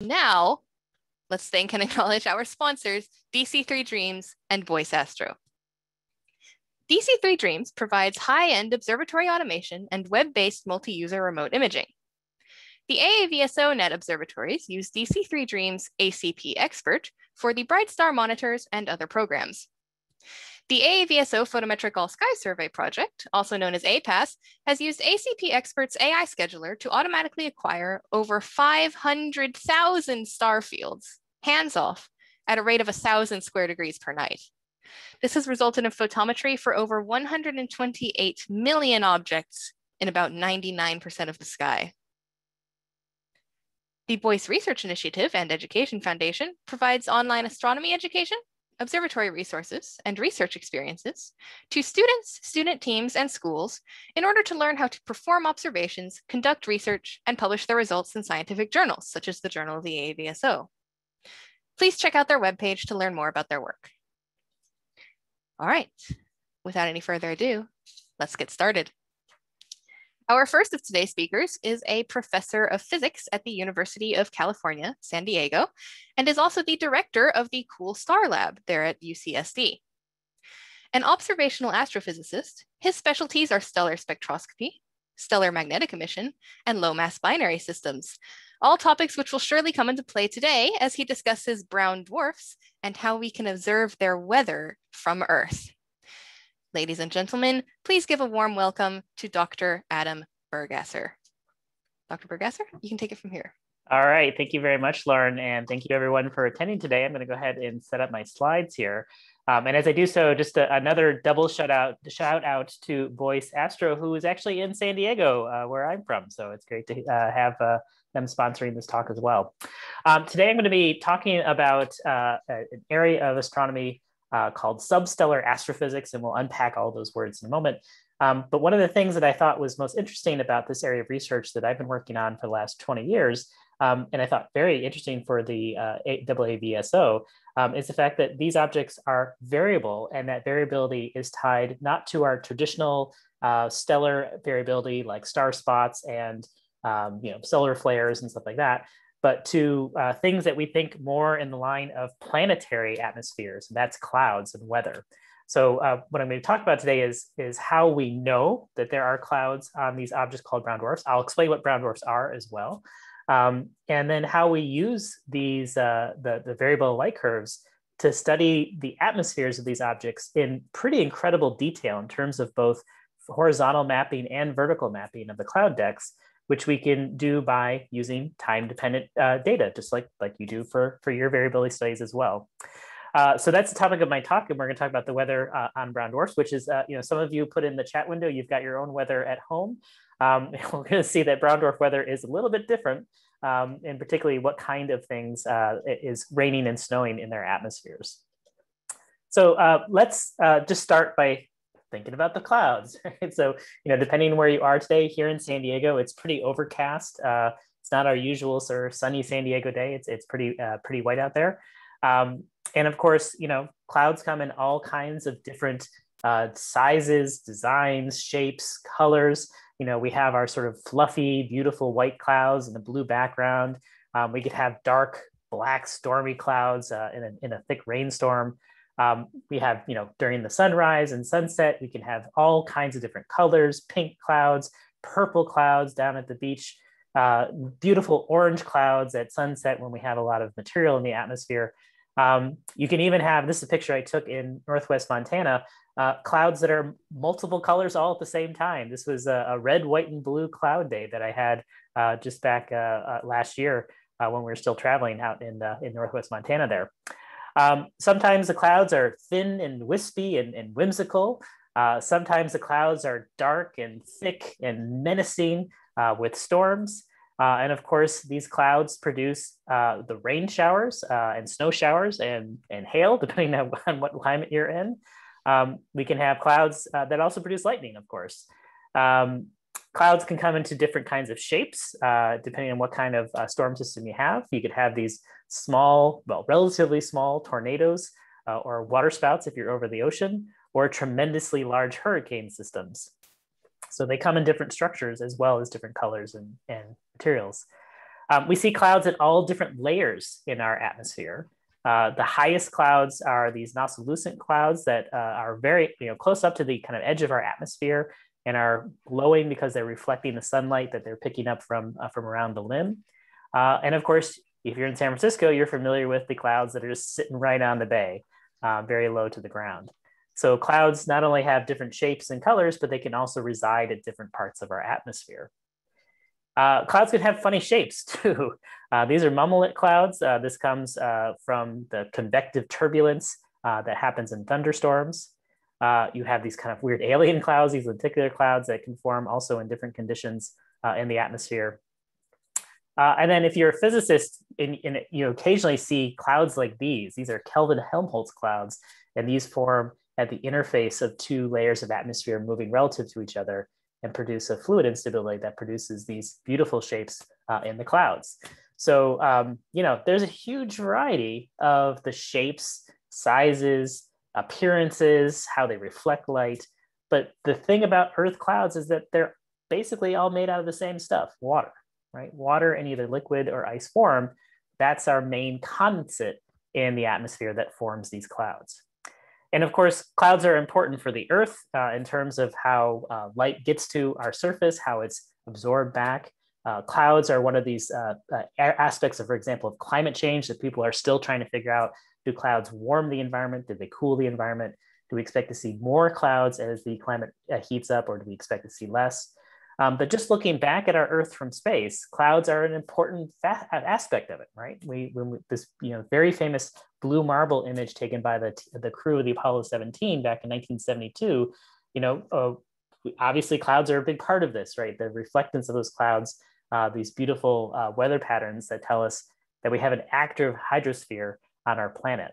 Now, let's thank and acknowledge our sponsors, DC3 Dreams and Boyce Astro. DC3 Dreams provides high-end observatory automation and web-based multi-user remote imaging. The AAVSO net observatories use DC3 Dreams ACP Expert for the Bright Star monitors and other programs. The AAVSO Photometric All Sky Survey project, also known as APASS, has used ACP Expert's AI scheduler to automatically acquire over 500,000 star fields, hands off, at a rate of 1,000 square degrees per night. This has resulted in photometry for over 128 million objects in about 99% of the sky. The Boyce Research Initiative and Education Foundation provides online astronomy education, observatory resources, and research experiences to students, student teams, and schools in order to learn how to perform observations, conduct research, and publish their results in scientific journals, such as the Journal of the AAVSO. Please check out their webpage to learn more about their work. All right, without any further ado, let's get started. Our first of today's speakers is a professor of physics at the University of California, San Diego, and is also the director of the Cool Star Lab there at UCSD. An observational astrophysicist, his specialties are stellar spectroscopy, stellar magnetic emission, and low mass binary systems, all topics which will surely come into play today as he discusses brown dwarfs and how we can observe their weather from Earth. Ladies and gentlemen, please give a warm welcome to Dr. Adam Burgasser. Dr. Burgasser, you can take it from here. All right, thank you very much, Lauren, and thank you everyone for attending today. I'm going to go ahead and set up my slides here. Um, and as I do so, just a, another double shout out, shout out to Boyce Astro, who is actually in San Diego, uh, where I'm from. So it's great to uh, have uh, them sponsoring this talk as well. Um, today, I'm going to be talking about uh, an area of astronomy uh, called substellar astrophysics, and we'll unpack all those words in a moment. Um, but one of the things that I thought was most interesting about this area of research that I've been working on for the last 20 years, um, and I thought very interesting for the uh, AAVSO, um, is the fact that these objects are variable and that variability is tied not to our traditional uh, stellar variability like star spots and um, you know solar flares and stuff like that, but to uh, things that we think more in the line of planetary atmospheres, and that's clouds and weather. So uh, what I'm going to talk about today is, is how we know that there are clouds on these objects called brown dwarfs. I'll explain what brown dwarfs are as well. Um, and then how we use these, uh, the, the variable light curves to study the atmospheres of these objects in pretty incredible detail in terms of both horizontal mapping and vertical mapping of the cloud decks which we can do by using time-dependent uh, data, just like, like you do for, for your variability studies as well. Uh, so that's the topic of my talk, and we're going to talk about the weather uh, on brown dwarfs, which is, uh, you know, some of you put in the chat window, you've got your own weather at home. Um, we're going to see that brown dwarf weather is a little bit different, um, and particularly what kind of things uh, is raining and snowing in their atmospheres. So uh, let's just start by thinking about the clouds. So, you know, depending where you are today here in San Diego, it's pretty overcast. Uh, it's not our usual sort of sunny San Diego day. It's, it's pretty, uh, pretty white out there. Um, and of course, you know, clouds come in all kinds of different uh, sizes, designs, shapes, colors. You know, we have our sort of fluffy, beautiful white clouds in the blue background. Um, we could have dark, black, stormy clouds uh, in, a, in a thick rainstorm. Um, we have, you know, during the sunrise and sunset, we can have all kinds of different colors, pink clouds, purple clouds down at the beach, uh, beautiful orange clouds at sunset when we have a lot of material in the atmosphere. Um, you can even have, this is a picture I took in Northwest Montana, uh, clouds that are multiple colors all at the same time. This was a, a red, white, and blue cloud day that I had uh, just back uh, uh, last year uh, when we were still traveling out in, in Northwest Montana there. Um, sometimes the clouds are thin and wispy and, and whimsical. Uh, sometimes the clouds are dark and thick and menacing uh, with storms. Uh, and of course, these clouds produce uh, the rain showers uh, and snow showers and, and hail, depending on, what climate you're in. Um, we can have clouds uh, that also produce lightning, of course. Um, clouds can come into different kinds of shapes, depending on what kind of storm system you have. You could have these small, well, relatively small tornadoes uh, or waterspouts if you're over the ocean, or tremendously large hurricane systems. So they come in different structures as well as different colors and, and materials. Um, we see clouds at all different layers in our atmosphere. Uh, the highest clouds are these noctilucent clouds that uh, are very, you know, close up to the kind of edge of our atmosphere and are glowing because they're reflecting the sunlight that they're picking up from, uh, from around the limb. Uh, and of course, if you're in San Francisco, you're familiar with the clouds that are just sitting right on the bay, uh, very low to the ground. So clouds not only have different shapes and colors, but they can also reside at different parts of our atmosphere. Uh, clouds can have funny shapes too. Uh, these are mammatus clouds. Uh, this comes uh, from the convective turbulence uh, that happens in thunderstorms. You have these kind of weird alien clouds, these lenticular clouds that can form also in different conditions in the atmosphere. And then if you're a physicist, you occasionally see clouds like these. These are Kelvin-Helmholtz clouds, and these form at the interface of two layers of atmosphere moving relative to each other and produce a fluid instability that produces these beautiful shapes uh, in the clouds. So, um, you know, there's a huge variety of the shapes, sizes, appearances, how they reflect light. But the thing about Earth clouds is that they're basically all made out of the same stuff, water, right? Water in either liquid or ice form. That's our main condensate in the atmosphere that forms these clouds. And of course, clouds are important for the Earth uh, in terms of how uh, light gets to our surface, how it's absorbed back. Uh, clouds are one of these uh, uh, aspects of, for example, of climate change that people are still trying to figure out. Do clouds warm the environment? Do they cool the environment? Do we expect to see more clouds as the climate uh, heats up, or do we expect to see less? Um, but just looking back at our Earth from space, clouds are an important aspect of it, right? We, we, this you know very famous blue marble image taken by the the crew of the Apollo 17 back in 1972, you know, uh, obviously clouds are a big part of this, right? The reflectance of those clouds, uh, these beautiful uh, weather patterns that tell us that we have an active hydrosphere on our planet.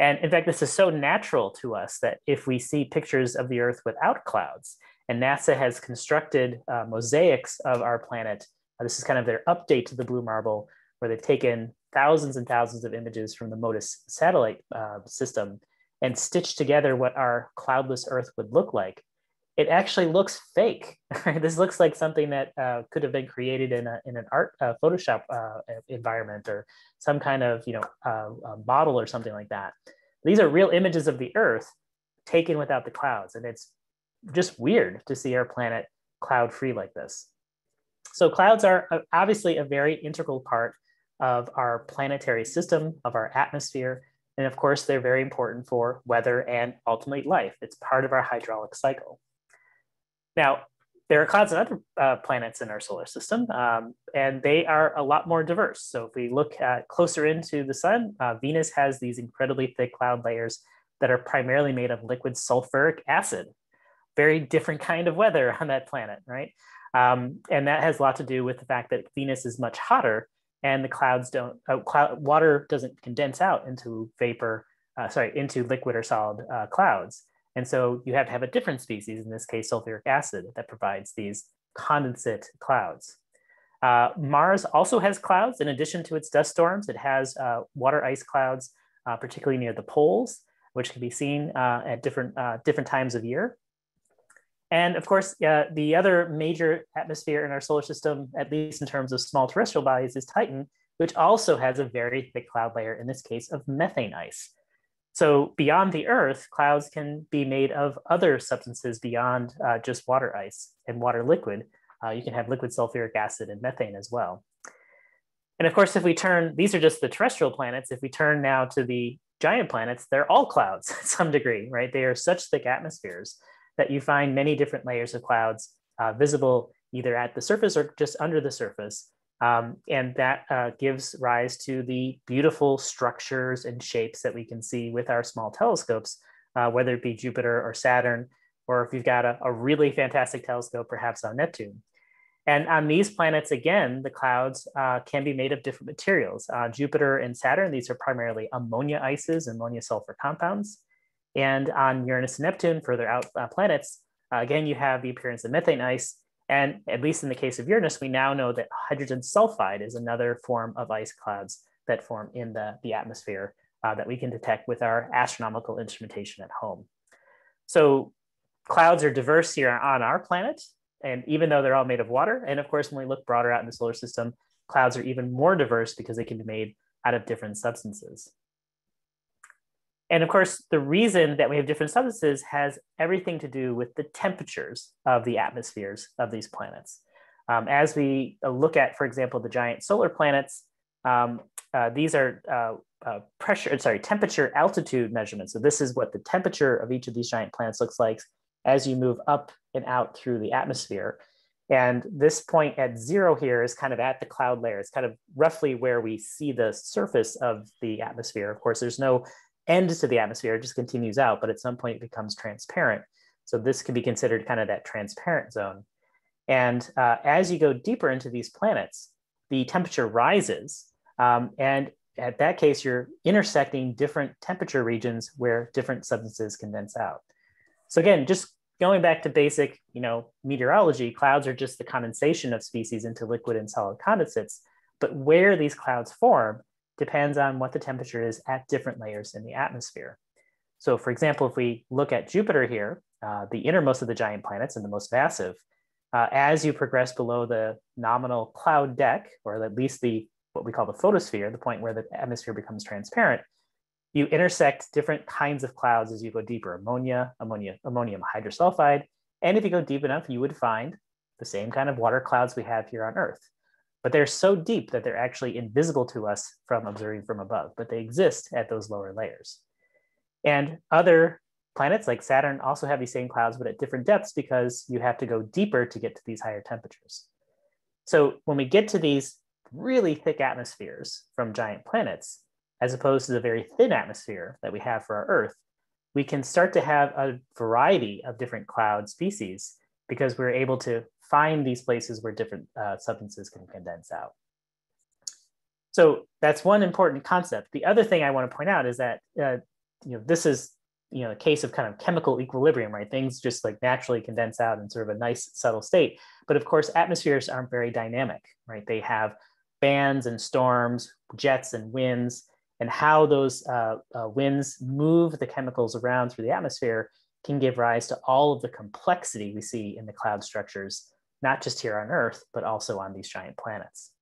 And in fact, this is so natural to us that if we see pictures of the Earth without clouds, and NASA has constructed uh, mosaics of our planet. Uh, this is kind of their update to the blue marble, where they've taken thousands and thousands of images from the MODIS satellite uh, system and stitched together what our cloudless Earth would look like. It actually looks fake. this looks like something that uh, could have been created in, a, in an art uh, Photoshop uh, environment or some kind of you know model or something like that. These are real images of the Earth taken without the clouds, and it's just weird to see our planet cloud free like this. So clouds are uh, obviously a very integral part of our planetary system, of our atmosphere. And of course, they're very important for weather and ultimately life. It's part of our hydrologic cycle. Now, there are clouds on other uh, planets in our solar system, um, and they are a lot more diverse. So if we look at closer into the sun, uh, Venus has these incredibly thick cloud layers that are primarily made of liquid sulfuric acid very different kind of weather on that planet, right? Um, and that has a lot to do with the fact that Venus is much hotter and the clouds don't, uh, cloud, water doesn't condense out into vapor, uh, sorry, into liquid or solid uh, clouds. And so you have to have a different species, in this case, sulfuric acid, that provides these condensate clouds. Uh, Mars also has clouds in addition to its dust storms. It has uh, water ice clouds, uh, particularly near the poles, which can be seen at different, different times of year. And of course, the other major atmosphere in our solar system, at least in terms of small terrestrial bodies, is Titan, which also has a very thick cloud layer, in this case of methane ice. So beyond the Earth, clouds can be made of other substances beyond uh, just water ice and water liquid. Uh, you can have liquid sulfuric acid and methane as well. And of course, if we turn, these are just the terrestrial planets. If we turn now to the giant planets, they're all clouds to some degree, right? They are such thick atmospheres that you find many different layers of clouds uh, visible either at the surface or just under the surface. Um, and that uh, gives rise to the beautiful structures and shapes that we can see with our small telescopes, uh, whether it be Jupiter or Saturn, or if you've got a, a, really fantastic telescope, perhaps on Neptune. And on these planets, again, the clouds uh, can be made of different materials. Uh, Jupiter and Saturn, these are primarily ammonia ices, ammonia sulfur compounds. And on Uranus and Neptune, further out uh, planets, uh, again, you have the appearance of methane ice. And at least in the case of Uranus, we now know that hydrogen sulfide is another form of ice clouds that form in the, the atmosphere uh, that we can detect with our astronomical instrumentation at home. So clouds are diverse here on our planet. And even though they're all made of water, and of course, when we look broader out in the solar system, clouds are even more diverse because they can be made out of different substances. And of course, the reason that we have different substances has everything to do with the temperatures of the atmospheres of these planets. Um, as we uh, look at, for example, the giant solar planets, um, uh, these are uh, uh, pressure, sorry, temperature altitude measurements. So this is what the temperature of each of these giant planets looks like as you move up and out through the atmosphere. And this point at zero here is kind of at the cloud layer. It's kind of roughly where we see the surface of the atmosphere. Of course, there's no end to the atmosphere, it just continues out, but at some point it becomes transparent. So this can be considered kind of that transparent zone. And uh, as you go deeper into these planets, the temperature rises. Um, and at that case, you're intersecting different temperature regions where different substances condense out. So again, just going back to basic, you know, meteorology, clouds are just the condensation of species into liquid and solid condensates. But where these clouds form depends on what the temperature is at different layers in the atmosphere. So for example, if we look at Jupiter here, uh, the innermost of the giant planets and the most massive, uh, as you progress below the nominal cloud deck, or at least the what we call the photosphere, the point where the atmosphere becomes transparent, you intersect different kinds of clouds as you go deeper, ammonia, ammonia, ammonium hydrosulfide. And if you go deep enough, you would find the same kind of water clouds we have here on Earth but they're so deep that they're actually invisible to us from observing from above, but they exist at those lower layers. And other planets like Saturn also have these same clouds, but at different depths because you have to go deeper to get to these higher temperatures. So when we get to these really thick atmospheres from giant planets, as opposed to the very thin atmosphere that we have for our Earth, we can start to have a variety of different cloud species because we're able to find these places where different uh, substances can condense out. So that's one important concept. The other thing I want to point out is that uh, you know this is you know a case of kind of chemical equilibrium, right? Things just like naturally condense out in sort of a nice subtle state. But of course, atmospheres aren't very dynamic, right? They have bands and storms, jets and winds, and how those uh, uh, winds move the chemicals around through the atmosphere can give rise to all of the complexity we see in the cloud structures not just here on Earth, but also on these giant planets.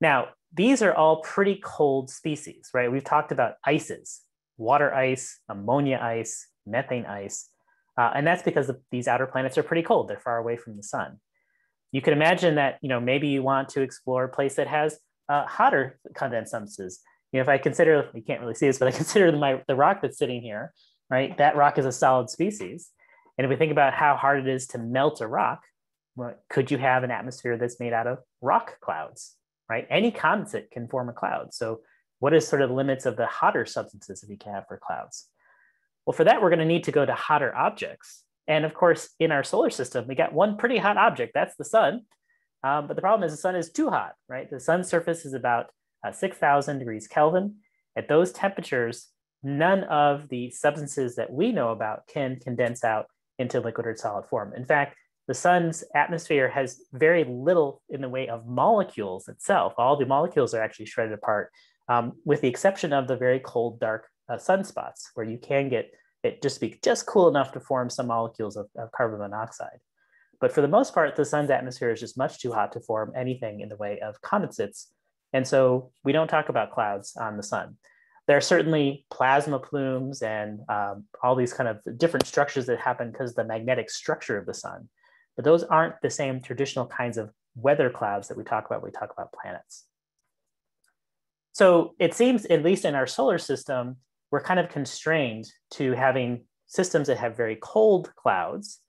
Now, these are all pretty cold species, right? We've talked about ices, water ice, ammonia ice, methane ice, uh, and that's because the, these outer planets are pretty cold. They're far away from the sun. You can imagine that, you know, maybe you want to explore a place that has uh, hotter condensed substances. You know, if I consider, you can't really see this, but I consider my, the rock that's sitting here, right? That rock is a solid species. And if we think about how hard it is to melt a rock, well, could you have an atmosphere that's made out of rock clouds, right? Any condensate can form a cloud. So what is sort of the limits of the hotter substances that we can have for clouds? Well, for that, we're going to need to go to hotter objects. And of course, in our solar system, we got one pretty hot object, that's the sun. Um, but the problem is the sun is too hot, right? The sun's surface is about uh, 6,000 degrees Kelvin. At those temperatures, none of the substances that we know about can condense out into liquid or solid form. In fact, the sun's atmosphere has very little in the way of molecules itself. All the molecules are actually shredded apart, um, with the exception of the very cold, dark uh, sunspots, where you can get it just be just cool enough to form some molecules of, of carbon monoxide. But for the most part, the sun's atmosphere is just much too hot to form anything in the way of condensates. And so we don't talk about clouds on the sun there are certainly plasma plumes and um, all these kind of different structures that happen because of the magnetic structure of the sun. But those aren't the same traditional kinds of weather clouds that we talk about when we talk about planets. So it seems, at least in our solar system, we're kind of constrained to having systems that have very cold clouds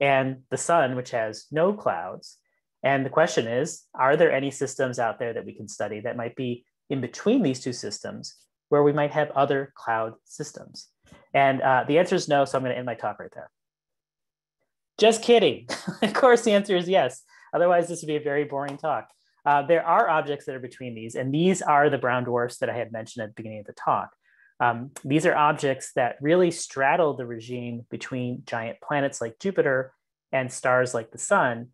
and the sun, which has no clouds. And the question is, are there any systems out there that we can study that might be in between these two systems where we might have other cloud systems? And uh, the answer is no, so I'm going to end my talk right there. Just kidding. of course, the answer is yes. Otherwise, this would be a very boring talk. Uh, there are objects that are between these, and these are the brown dwarfs that I had mentioned at the beginning of the talk. Um, these are objects that really straddle the regime between giant planets like Jupiter and stars like the sun,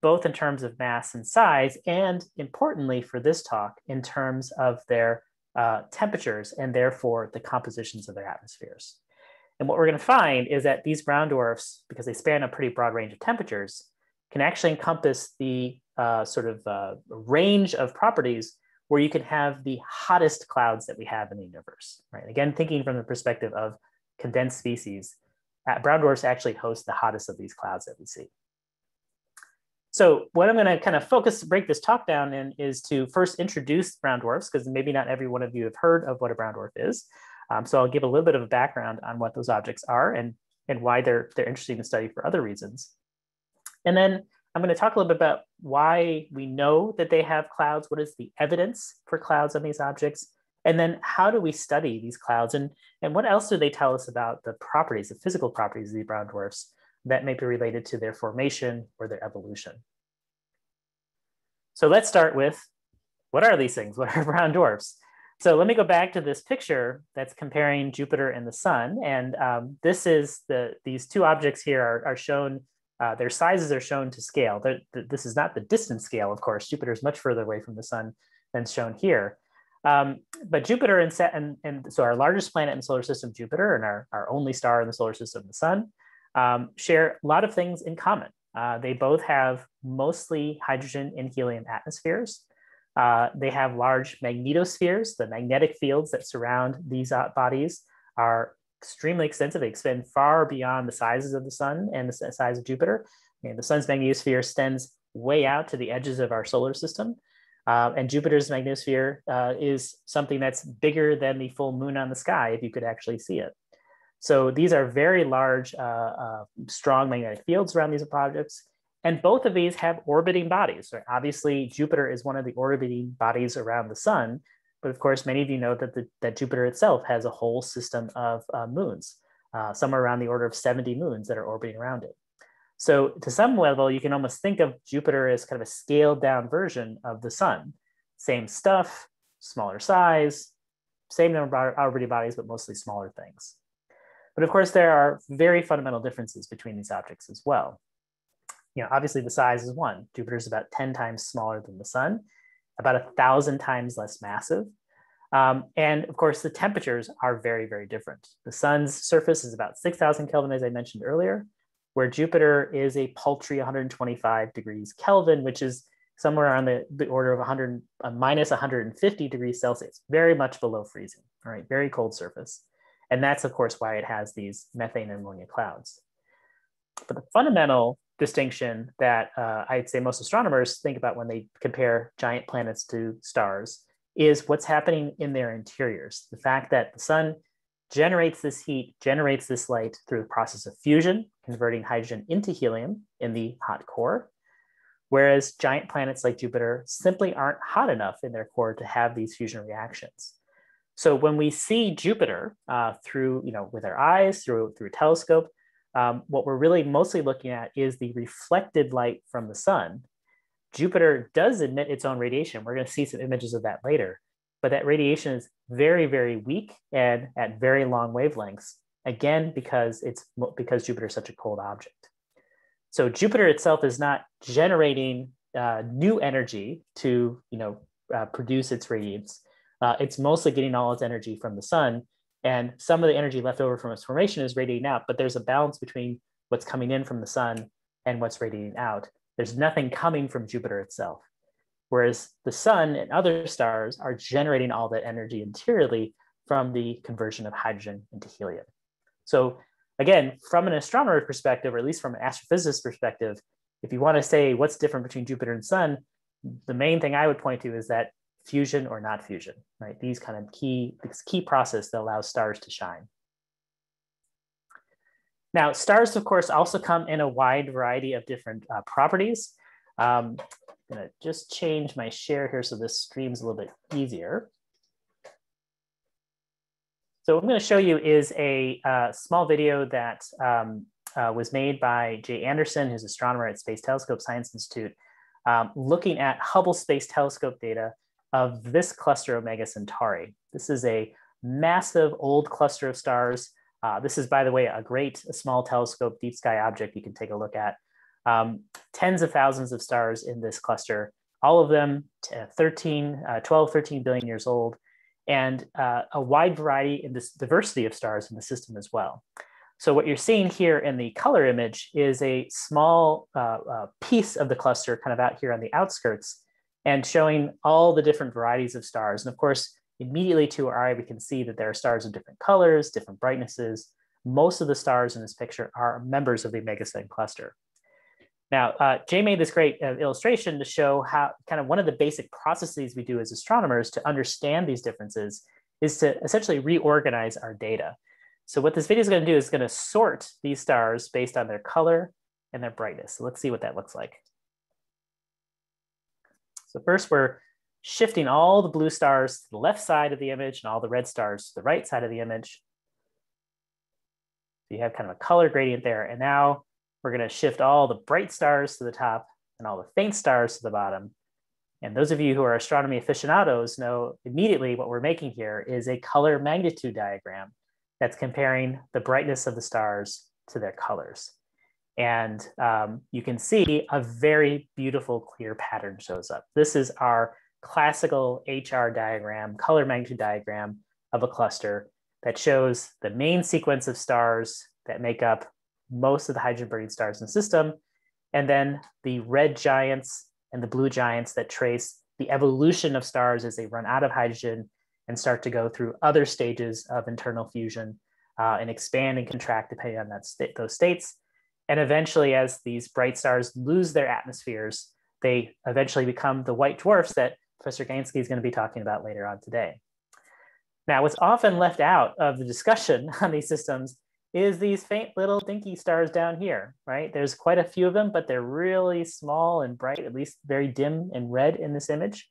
both in terms of mass and size, and importantly for this talk, in terms of their uh, temperatures and therefore the compositions of their atmospheres. And what we're going to find is that these brown dwarfs, because they span a pretty broad range of temperatures, can actually encompass the uh, sort of uh, range of properties where you can have the hottest clouds that we have in the universe, right? Again, thinking from the perspective of condensed species, uh, brown dwarfs actually host the hottest of these clouds that we see. So what I'm going to kind of focus, break this talk down in is to first introduce brown dwarfs, because maybe not every one of you have heard of what a brown dwarf is. Um, so I'll give a little bit of a background on what those objects are and, and why they're, they're interesting to study for other reasons. And then I'm going to talk a little bit about why we know that they have clouds. What is the evidence for clouds on these objects? And then how do we study these clouds? And, and what else do they tell us about the properties, the physical properties of these brown dwarfs that may be related to their formation or their evolution? So let's start with what are these things? What are brown dwarfs? So let me go back to this picture that's comparing Jupiter and the sun. And um, this is the, these two objects here are, are shown, uh, their sizes are shown to scale. This is not the distance scale, of course. Jupiter is much further away from the sun than shown here. Um, but Jupiter and, and, and so our largest planet in the solar system, Jupiter, and our, our only star in the solar system, the sun, um, share a lot of things in common. Uh, they both have mostly hydrogen and helium atmospheres. Uh, they have large magnetospheres. The magnetic fields that surround these uh, bodies are extremely extensive. They extend far beyond the sizes of the sun and the size of Jupiter. And the sun's magnetosphere extends way out to the edges of our solar system. Uh, and Jupiter's magnetosphere uh, is something that's bigger than the full moon on the sky, if you could actually see it. So these are very large, uh, uh, strong magnetic fields around these objects. And both of these have orbiting bodies. Right? Obviously, Jupiter is one of the orbiting bodies around the sun. But of course, many of you know that, the, that Jupiter itself has a whole system of uh, moons, uh, somewhere around the order of 70 moons that are orbiting around it. So to some level, you can almost think of Jupiter as kind of a scaled down version of the sun. Same stuff, smaller size, same number of orbiting bodies, but mostly smaller things. But of course, there are very fundamental differences between these objects as well. You know, obviously the size is one. Jupiter is about 10 times smaller than the sun, about a thousand times less massive. Um, and of course, the temperatures are very, very different. The sun's surface is about 6,000 Kelvin, as I mentioned earlier, where Jupiter is a paltry 125 degrees Kelvin, which is somewhere on the, the order of 100, uh, minus 150 degrees Celsius, very much below freezing, all right, very cold surface. And that's, of course, why it has these methane and ammonia clouds. But the fundamental distinction that uh, I'd say most astronomers think about when they compare giant planets to stars is what's happening in their interiors. The fact that the sun generates this heat, generates this light through the process of fusion, converting hydrogen into helium in the hot core, whereas giant planets like Jupiter simply aren't hot enough in their core to have these fusion reactions. So when we see Jupiter uh, through, you know, with our eyes, through, through a telescope, um, what we're really mostly looking at is the reflected light from the sun. Jupiter does emit its own radiation. We're going to see some images of that later, but that radiation is very, very weak and at very long wavelengths. Again, because it's because Jupiter is such a cold object. So Jupiter itself is not generating uh, new energy to, you know, uh, produce its radiance uh, it's mostly getting all its energy from the sun. And some of the energy left over from its formation is radiating out, but there's a balance between what's coming in from the sun and what's radiating out. There's nothing coming from Jupiter itself. Whereas the sun and other stars are generating all that energy interiorly from the conversion of hydrogen into helium. So again, from an astronomer perspective, or at least from an astrophysicist perspective, if you want to say what's different between Jupiter and Sun, the main thing I would point to is that fusion or not fusion, right? These kind of key, this key process that allows stars to shine. Now, stars, of course, also come in a wide variety of different uh, properties. Um, I'm gonna just change my share here so this stream's a little bit easier. So what I'm gonna show you is a uh, small video that um, uh, was made by Jay Anderson, who's astronomer at Space Telescope Science Institute, um, looking at Hubble Space Telescope data of this cluster Omega Centauri. This is a massive old cluster of stars. Uh, this is, by the way, a great small telescope deep sky object you can take a look at. Um, tens of thousands of stars in this cluster, all of them 13, uh, 12, 13 billion years old, and uh, a wide variety in this diversity of stars in the system as well. So what you're seeing here in the color image is a small uh, uh, piece of the cluster kind of out here on the outskirts and showing all the different varieties of stars. And of course, immediately to our eye, we can see that there are stars of different colors, different brightnesses. Most of the stars in this picture are members of the Omega Cygni cluster. Now, uh, Jay made this great uh, illustration to show how kind of one of the basic processes we do as astronomers to understand these differences is to essentially reorganize our data. So what this video is going to do is going to sort these stars based on their color and their brightness. So let's see what that looks like. So first we're shifting all the blue stars to the left side of the image and all the red stars to the right side of the image. So you have kind of a color gradient there. And now we're going to shift all the bright stars to the top and all the faint stars to the bottom. And those of you who are astronomy aficionados know immediately what we're making here is a color magnitude diagram that's comparing the brightness of the stars to their colors. And um, you can see a very beautiful clear pattern shows up. This is our classical HR diagram, color magnitude diagram of a cluster that shows the main sequence of stars that make up most of the hydrogen burning stars in the system, and then the red giants and the blue giants that trace the evolution of stars as they run out of hydrogen and start to go through other stages of internal fusion uh, and expand and contract depending on that those states. And eventually, as these bright stars lose their atmospheres, they eventually become the white dwarfs that Professor Gänsicke is going to be talking about later on today. Now, what's often left out of the discussion on these systems is these faint little dinky stars down here, right? There's quite a few of them, but they're really small and bright, at least very dim and red in this image.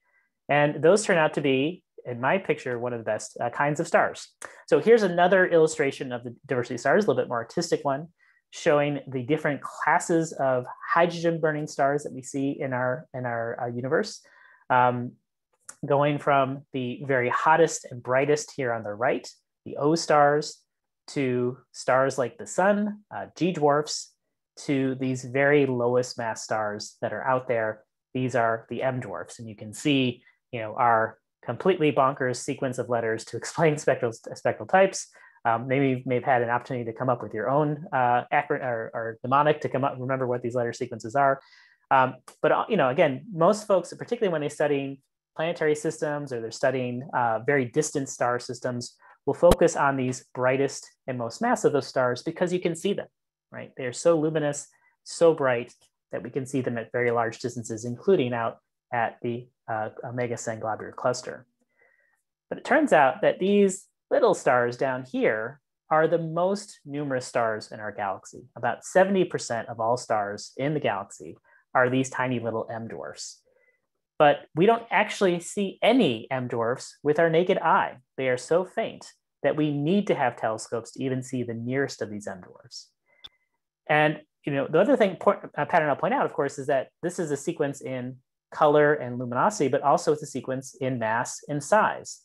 And those turn out to be, in my picture, one of the best uh, kinds of stars. So here's another illustration of the diversity stars, a little bit more artistic one, showing the different classes of hydrogen burning stars that we see in our, in our uh, universe. Um, going from the very hottest and brightest here on the right, the O stars, to stars like the sun, uh, G dwarfs, to these very lowest mass stars that are out there. These are the M dwarfs, and you can see, you know, our completely bonkers sequence of letters to explain spectral spectral types. Um, maybe you may have had an opportunity to come up with your own uh, acronym or, or, mnemonic to come up remember what these letter sequences are. Um, but uh, you know, again, most folks, particularly when they're studying planetary systems or they're studying uh, very distant star systems, will focus on these brightest and most massive of stars because you can see them, right? They are so luminous, so bright that we can see them at very large distances, including out at the uh, Omega Cygni globular cluster. But it turns out that these little stars down here are the most numerous stars in our galaxy. About 70% of all stars in the galaxy are these tiny little M dwarfs. But we don't actually see any M dwarfs with our naked eye. They are so faint that we need to have telescopes to even see the nearest of these M dwarfs. And you know, the other thing uh, pattern I'll point out, of course, is that this is a sequence in color and luminosity, but also it's a sequence in mass and size.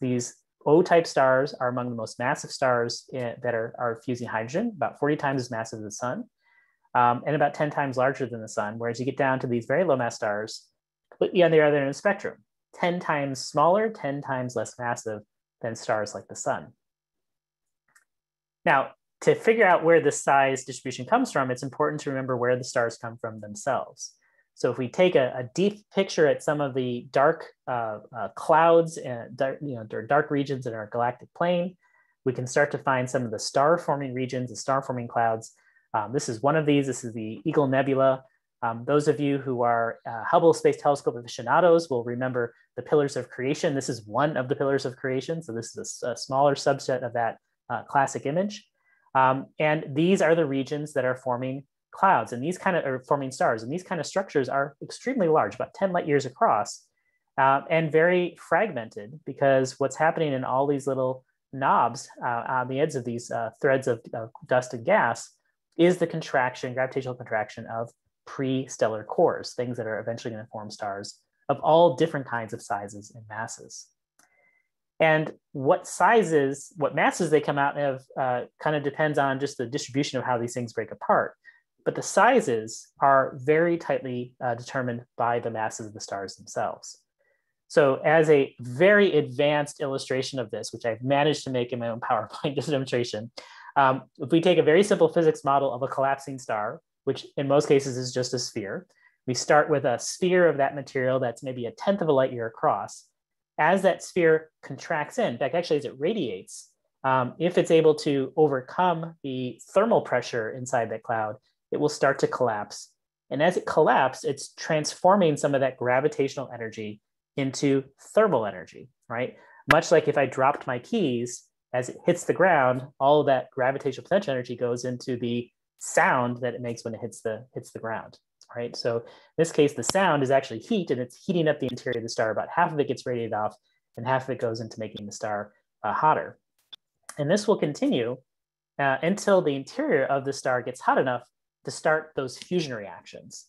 These O-type stars are among the most massive stars in, that are, are fusing hydrogen, about 40 times as massive as the sun, um, and about 10 times larger than the sun. Whereas you get down to these very low mass stars, completely on the other end of the spectrum, 10 times smaller, 10 times less massive than stars like the sun. Now, to figure out where the size distribution comes from, it's important to remember where the stars come from themselves. So if we take a, a deep picture at some of the dark uh, uh, clouds and dark, you know, dark regions in our galactic plane, we can start to find some of the star forming regions, the star forming clouds. Um, this is one of these. This is the Eagle Nebula. Um, those of you who are uh, Hubble Space Telescope aficionados will remember the pillars of creation. This is one of the pillars of creation. So this is a, a smaller subset of that uh, classic image. Um, and these are the regions that are forming clouds and these kind of are forming stars. And these kind of structures are extremely large, about 10 light years across uh, and very fragmented because what's happening in all these little knobs uh, on the ends of these uh, threads of dust and gas is the contraction, gravitational contraction of pre-stellar cores, things that are eventually going to form stars of all different kinds of sizes and masses. And what sizes, what masses they come out of uh, kind of depends on just the distribution of how these things break apart. But the sizes are very tightly uh, determined by the masses of the stars themselves. So as a very advanced illustration of this, which I've managed to make in my own PowerPoint demonstration, Um, if we take a very simple physics model of a collapsing star, which in most cases is just a sphere, we start with a sphere of that material that's maybe a tenth of a light year across. As that sphere contracts in, in fact, actually as it radiates, um, if it's able to overcome the thermal pressure inside that cloud, it will start to collapse. And as it collapses, it's transforming some of that gravitational energy into thermal energy, right? Much like if I dropped my keys, as it hits the ground, all of that gravitational potential energy goes into the sound that it makes when it hits the hits the ground, right? So in this case, the sound is actually heat, and it's heating up the interior of the star. About half of it gets radiated off, and half of it goes into making the star uh, hotter. And this will continue uh, until the interior of the star gets hot enough to start those fusion reactions.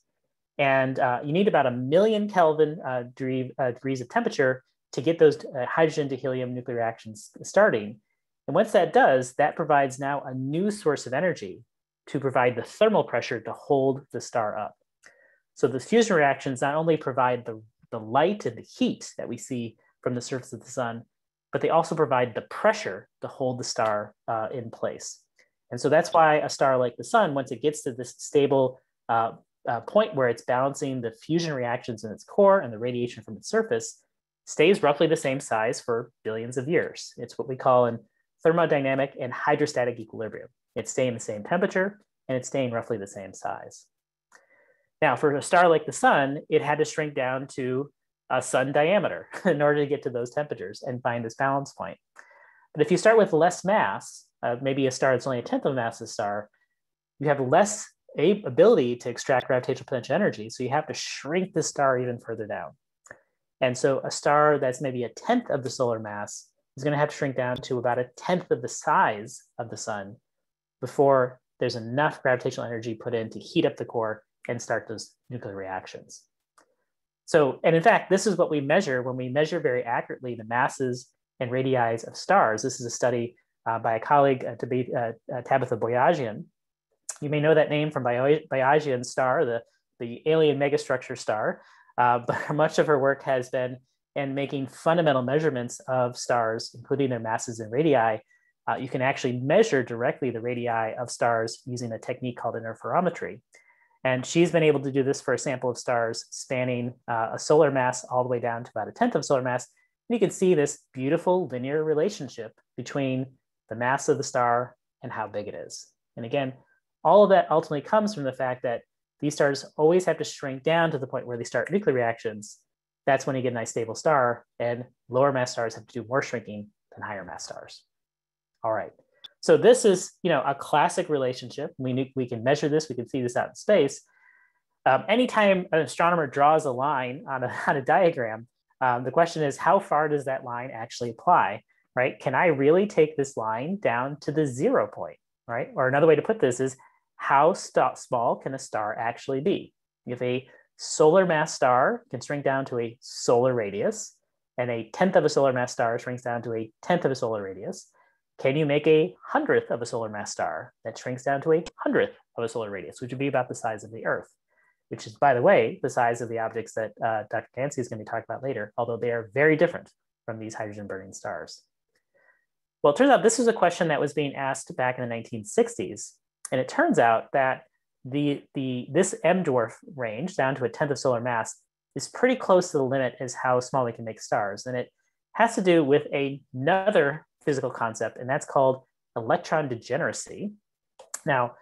And uh, you need about a million Kelvin uh, degree, uh, degrees of temperature to get those uh, hydrogen to helium nuclear reactions starting. And once that does, that provides now a new source of energy to provide the thermal pressure to hold the star up. So the fusion reactions not only provide the, the light and the heat that we see from the surface of the sun, but they also provide the pressure to hold the star uh, in place. And so that's why a star like the sun, once it gets to this stable uh, uh, point where it's balancing the fusion reactions in its core and the radiation from its surface, stays roughly the same size for billions of years. It's what we call in thermodynamic and hydrostatic equilibrium. It's staying the same temperature and it's staying roughly the same size. Now, for a star like the sun, it had to shrink down to a sun diameter in order to get to those temperatures and find this balance point. But if you start with less mass, uh, maybe a star that's only a tenth of mass of the star, you have less ability to extract gravitational potential energy. So you have to shrink the star even further down. And so a star that's maybe a tenth of the solar mass is going to have to shrink down to about a tenth of the size of the sun before there's enough gravitational energy put in to heat up the core and start those nuclear reactions. So, and in fact, this is what we measure when we measure very accurately the masses and radii of stars. This is a study by a colleague, uh, uh, uh, Tabitha Boyajian. You may know that name from Boyajian's star, the, the alien megastructure star, uh, but much of her work has been in making fundamental measurements of stars, including their masses and radii. Uh, you can actually measure directly the radii of stars using a technique called interferometry. And she's been able to do this for a sample of stars spanning uh, a solar mass all the way down to about a tenth of solar mass. And you can see this beautiful linear relationship between the mass of the star, and how big it is. And again, all of that ultimately comes from the fact that these stars always have to shrink down to the point where they start nuclear reactions. That's when you get a nice stable star, and lower mass stars have to do more shrinking than higher mass stars. All right. So this is, you know, a classic relationship. We, we can measure this. We can see this out in space. Um, anytime an astronomer draws a line on a, on a diagram, um, the question is, how far does that line actually apply? Right? Can I really take this line down to the zero point, right? Or another way to put this is how st- small can a star actually be? If a solar mass star can shrink down to a solar radius, and a tenth of a solar mass star shrinks down to a tenth of a solar radius, can you make a hundredth of a solar mass star that shrinks down to a hundredth of a solar radius, which would be about the size of the Earth, which is, by the way, the size of the objects that uh, Dr. Gänsicke is going to talk about later, although they are very different from these hydrogen burning stars. Well, it turns out this was a question that was being asked back in the 1960s. And it turns out that the, the, this M dwarf range down to a tenth of solar mass is pretty close to the limit as how small we can make stars. And it has to do with a, another physical concept, and that's called electron degeneracy. Now,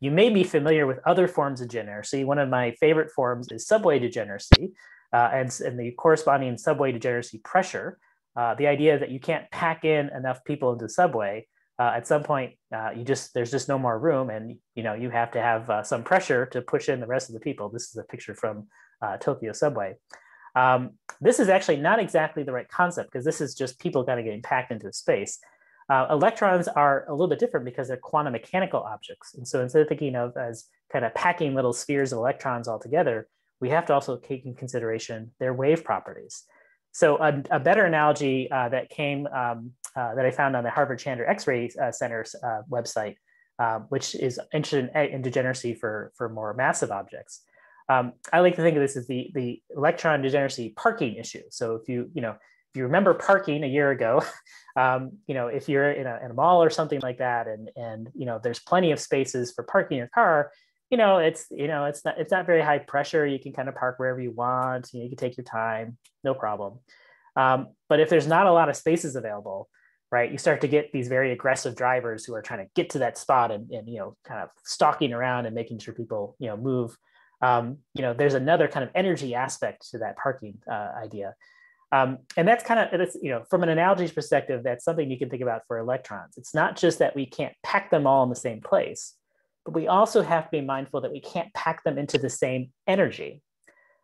you may be familiar with other forms of degeneracy. One of my favorite forms is subway degeneracy, uh, and, and the corresponding subway degeneracy pressure uh, the idea that you can't pack in enough people into the subway uh, at some point uh, you just there's just no more room and you know you have to have uh, some pressure to push in the rest of the people. This is a picture from uh, tokyo subway. Um, this is actually not exactly the right concept because this is just people kind of getting packed into space. Uh, electrons are a little bit different because they're quantum mechanical objects. And so instead of thinking of as kind of packing little spheres of electrons all together we have to also take in consideration their wave properties so a, a better analogy uh, that came um, uh, that I found on the Harvard Chandra X-ray uh, Center's uh, website, um, which is interested in, in, degeneracy for, for more massive objects. Um, I like to think of this as the, the electron degeneracy parking issue. So if you, you know, if you remember parking a year ago, um, you know, if you're in a, in a mall or something like that, and and you know, there's plenty of spaces for parking your car, you know, it's you know, it's not it's not very high pressure. You can kind of park wherever you want. You, know, you can take your time, no problem. Um, but if there's not a lot of spaces available, right, you start to get these very aggressive drivers who are trying to get to that spot and, and you know, kind of stalking around and making sure people you know move. Um, you know, there's another kind of energy aspect to that parking uh, idea. Um, and that's kind of, it's, you know, from an analogy perspective, that's something you can think about for electrons. It's not just that we can't pack them all in the same place, but we also have to be mindful that we can't pack them into the same energy.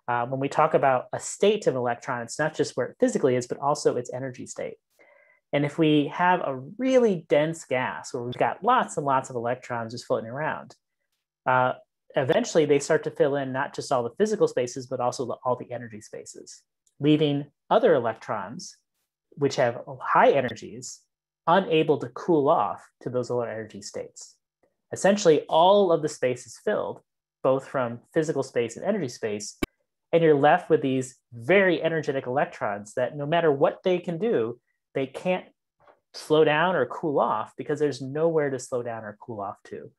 Uh, when we talk about a state of electron, it's not just where it physically is, but also its energy state. And if we have a really dense gas where we've got lots and lots of electrons just floating around, uh, eventually they start to fill in not just all the physical spaces, but also the, all the energy spaces leaving other electrons, which have high energies, unable to cool off to those lower energy states. Essentially, all of the space is filled, both from physical space and energy space, and you're left with these very energetic electrons that no matter what they can do, they can't slow down or cool off because there's nowhere to slow down or cool off to.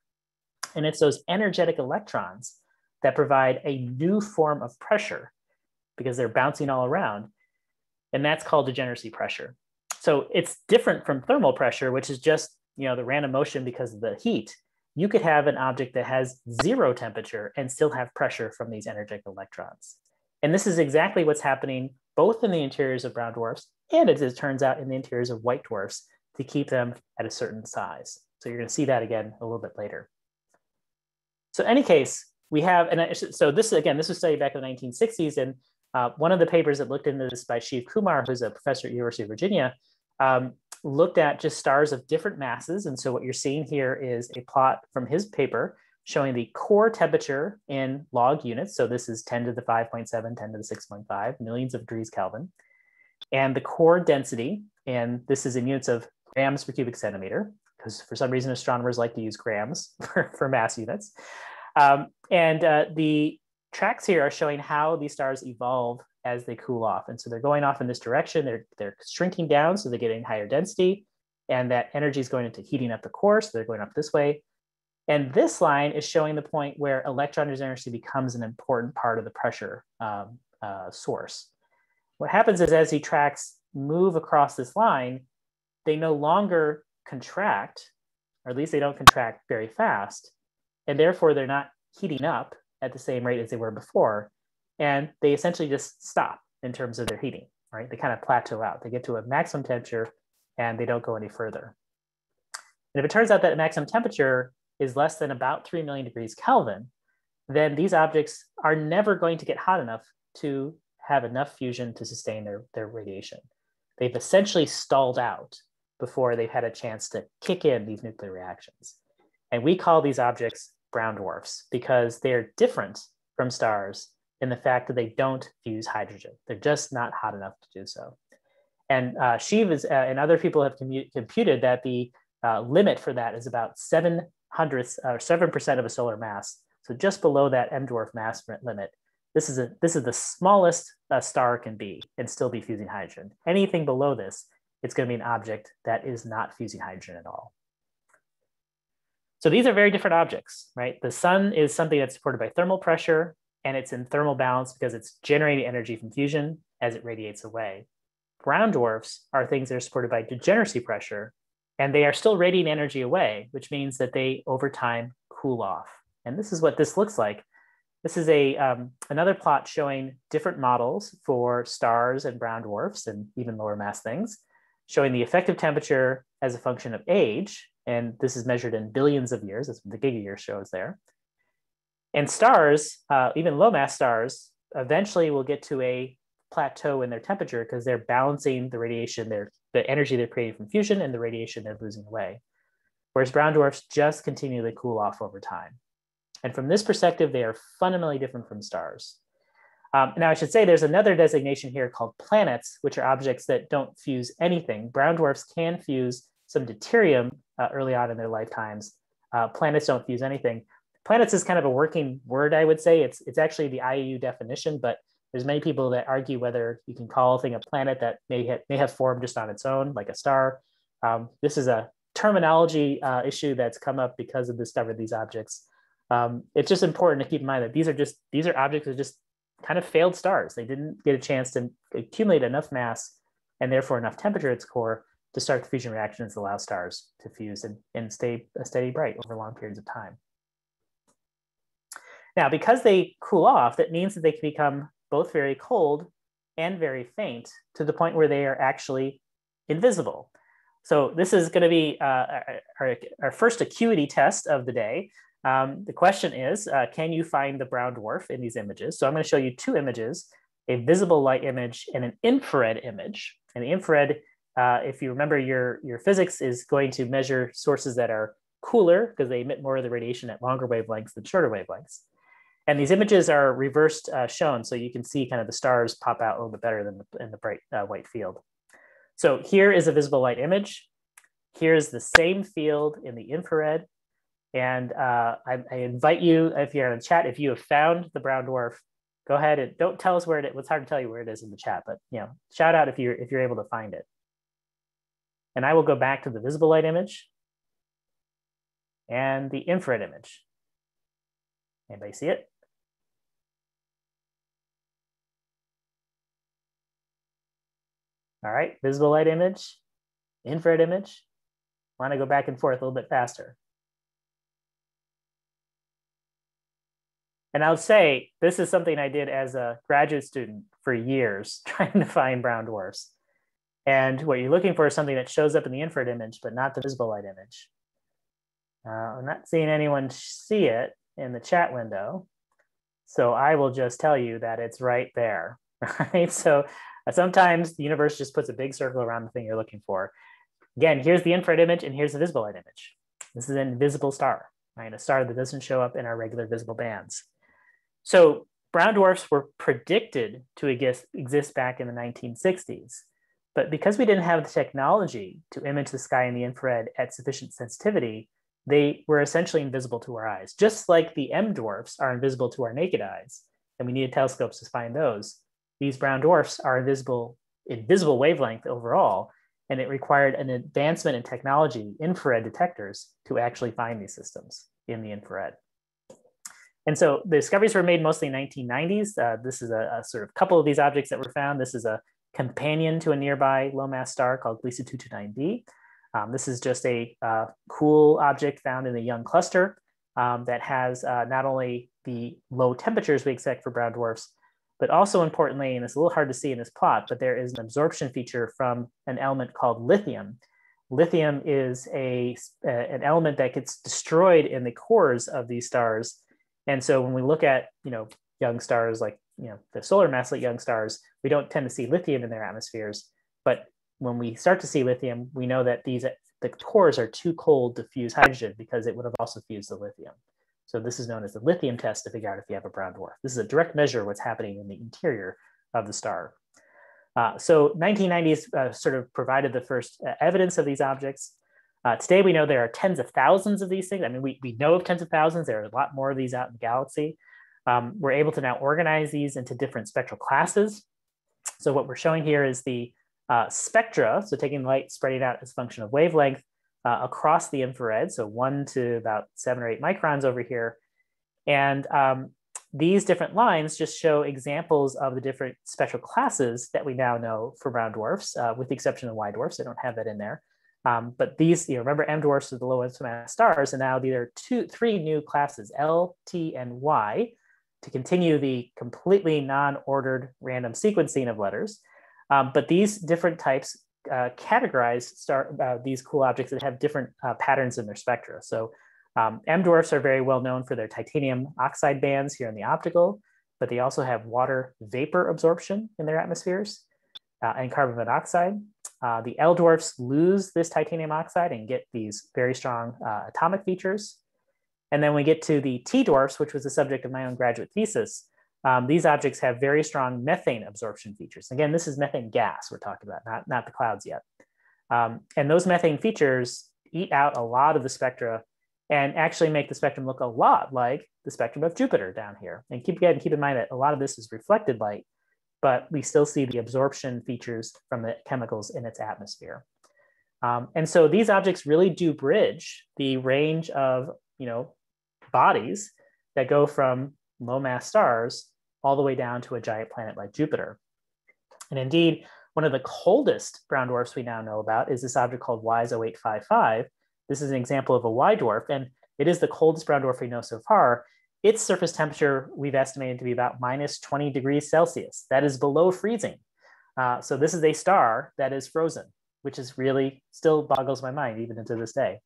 And it's those energetic electrons that provide a new form of pressure because they're bouncing all around. And that's called degeneracy pressure. So it's different from thermal pressure, which is just you know the random motion because of the heat. You could have an object that has zero temperature and still have pressure from these energetic electrons. And this is exactly what's happening both in the interiors of brown dwarfs and as it turns out in the interiors of white dwarfs to keep them at a certain size. So you're going to see that again a little bit later. So any case, we have, and so this again, this was studied back in the 1960s, and uh, one of the papers that looked into this by Shiv Kumar, who's a professor at University of Virginia, um, looked at just stars of different masses. And so what you're seeing here is a plot from his paper showing the core temperature in log units. So this is 10 to the 5.7, 10 to the 6.5, millions of degrees Kelvin. And the core density, and this is in units of grams per cubic centimeter, because for some reason astronomers like to use grams for, for mass units. Um, and uh, the tracks here are showing how these stars evolve as they cool off. And so they're going off in this direction. They're, they're shrinking down, so they're getting higher density. And that energy is going into heating up the core, so they're going up this way. And this line is showing the point where electron degeneracy becomes an important part of the pressure um, uh, source. What happens is as the tracks move across this line, they no longer contract, or at least they don't contract very fast. And therefore, they're not heating up at the same rate as they were before. And they essentially just stop in terms of their heating, right? They kind of plateau out. They get to a maximum temperature and they don't go any further. And if it turns out that maximum temperature is less than about 3 million degrees Kelvin, then these objects are never going to get hot enough to have enough fusion to sustain their, their radiation. They've essentially stalled out before they've had a chance to kick in these nuclear reactions. And we call these objects brown dwarfs because they're different from stars in the fact that they don't fuse hydrogen. They're just not hot enough to do so. And uh, Shiv is, uh, and other people have computed that the uh, limit for that is about seven hundredths or seven percent of a solar mass. So just below that M dwarf mass limit, this is a this is the smallest a star can be and still be fusing hydrogen. Anything below this, it's going to be an object that is not fusing hydrogen at all. So these are very different objects, right? The sun is something that's supported by thermal pressure and it's in thermal balance because it's generating energy from fusion as it radiates away. Brown dwarfs are things that are supported by degeneracy pressure and they are still radiating energy away, which means that they over time cool off. And this is what this looks like. This is a um, another plot showing different models for stars and brown dwarfs and even lower mass things, showing the effective temperature as a function of age and this is measured in billions of years. What the gigayear shows there. And stars, uh, even low mass stars, eventually will get to a plateau in their temperature because they're balancing the radiation, the energy they're creating from fusion and the radiation they're losing away. Whereas brown dwarfs just continually cool off over time. And from this perspective, they are fundamentally different from stars. Um, now, I should say there's another designation here called planets, which are objects that don't fuse anything. Brown dwarfs can fuse some deuterium uh, early on in their lifetimes. Uh, planets don't fuse anything. Planets is kind of a working word, I would say. It's it's actually the IAU definition, but There's many people that argue whether you can call a thing a planet that may have, may have formed just on its own, like a star. Um, this is a terminology uh, issue that's come up because of of these objects. Um, it's just important to keep in mind that these are just these are objects that just kind of failed stars. They didn't get a chance to accumulate enough mass and therefore enough temperature at its core to start the fusion reactions that allow stars to fuse and, and stay steady bright over long periods of time. Now, because they cool off, that means that they can become both very cold and very faint to the point where they are actually invisible. So this is going to be uh, our, our, first acuity test of the day. Um, the question is, uh, can you find the brown dwarf in these images? So I'm going to show you two images, a visible light image and an infrared image. And the infrared, uh, if you remember your, your physics, is going to measure sources that are cooler because they emit more of the radiation at longer wavelengths than shorter wavelengths. And these images are reversed uh, shown, so you can see kind of the stars pop out a little bit better than the, in the bright uh, white field. So here is a visible light image. Here's the same field in the infrared. And uh, I, I, invite you, if you're in the chat, if you have found the brown dwarf, go ahead and don't tell us where it is. It's hard to tell you where it is in the chat, but you know, shout out if you're if you're able to find it. And I will go back to the visible light image and the infrared image. Anybody see it? All right, visible light image, infrared image. Want to go back and forth a little bit faster. And I'll say this is something I did as a graduate student for years, trying to find brown dwarfs. And what you're looking for is something that shows up in the infrared image, but not the visible light image. Uh, I'm not seeing anyone see it in the chat window. So I will just tell you that it's right there, right? So sometimes the universe just puts a big circle around the thing you're looking for. Again, here's the infrared image and here's the visible light image. This is an invisible star, right? A star that doesn't show up in our regular visible bands. So brown dwarfs were predicted to exist back in the 1960s. But because we didn't have the technology to image the sky in the infrared at sufficient sensitivity, they were essentially invisible to our eyes. Just like the M dwarfs are invisible to our naked eyes, and we needed telescopes to find those, these brown dwarfs are invisible, invisible wavelength overall, and it required an advancement in technology, infrared detectors, to actually find these systems in the infrared. And so the discoveries were made mostly in 1990s. Uh, this is a, a, sort of couple of these objects that were found. This is a companion to a nearby low mass star called Gliese 229b. Um, this is just a uh, cool object found in a young cluster um, that has uh, not only the low temperatures we expect for brown dwarfs, but also importantly, and it's a little hard to see in this plot, but there is an absorption feature from an element called lithium. Lithium is a, uh, an element that gets destroyed in the cores of these stars. And so when we look at, you know, young stars like, you know, the solar mass young stars, we don't tend to see lithium in their atmospheres. But when we start to see lithium, we know that these the cores are too cold to fuse hydrogen because it would have also fused the lithium. So this is known as the lithium test to figure out if you have a brown dwarf. This is a direct measure of what's happening in the interior of the star. Uh, so 1990s uh, sort of provided the first uh, evidence of these objects. Uh, today we know there are tens of thousands of these things. I mean, we, we know of tens of thousands. There are a lot more of these out in the galaxy. Um, we're able to now organize these into different spectral classes. So what we're showing here is the uh, spectra, so taking light, spreading out as a function of wavelength, uh, across the infrared, so one to about seven or eight microns over here. And um, these different lines just show examples of the different special classes that we now know for brown dwarfs, uh, with the exception of Y dwarfs. I don't have that in there. Um, but these, you know, remember M dwarfs are the lowest mass stars, and now these are two, three new classes, L, T, and Y, to continue the completely non-ordered random sequencing of letters. Um, but these different types uh, categorize star, uh, these cool objects that have different uh, patterns in their spectra. So um, M dwarfs are very well known for their titanium oxide bands here in the optical, but they also have water vapor absorption in their atmospheres uh, and carbon monoxide. Uh, the L dwarfs lose this titanium oxide and get these very strong uh, atomic features. And then we get to the T dwarfs, which was the subject of my own graduate thesis. Um, these objects have very strong methane absorption features. Again, this is methane gas we're talking about, not, not the clouds yet. Um, and those methane features eat out a lot of the spectra and actually make the spectrum look a lot like the spectrum of Jupiter down here. And keep again, keep in mind that a lot of this is reflected light. but we still see the absorption features from the chemicals in its atmosphere. Um, and so these objects really do bridge the range of, you know, bodies that go from low mass stars all the way down to a giant planet like Jupiter. And indeed, one of the coldest brown dwarfs we now know about is this object called WISE 0855. This is an example of a Y dwarf, and it is the coldest brown dwarf we know so far. Its surface temperature we've estimated to be about minus 20 degrees Celsius. That is below freezing. Uh, so this is a star that is frozen, which is really still boggles my mind even to this day.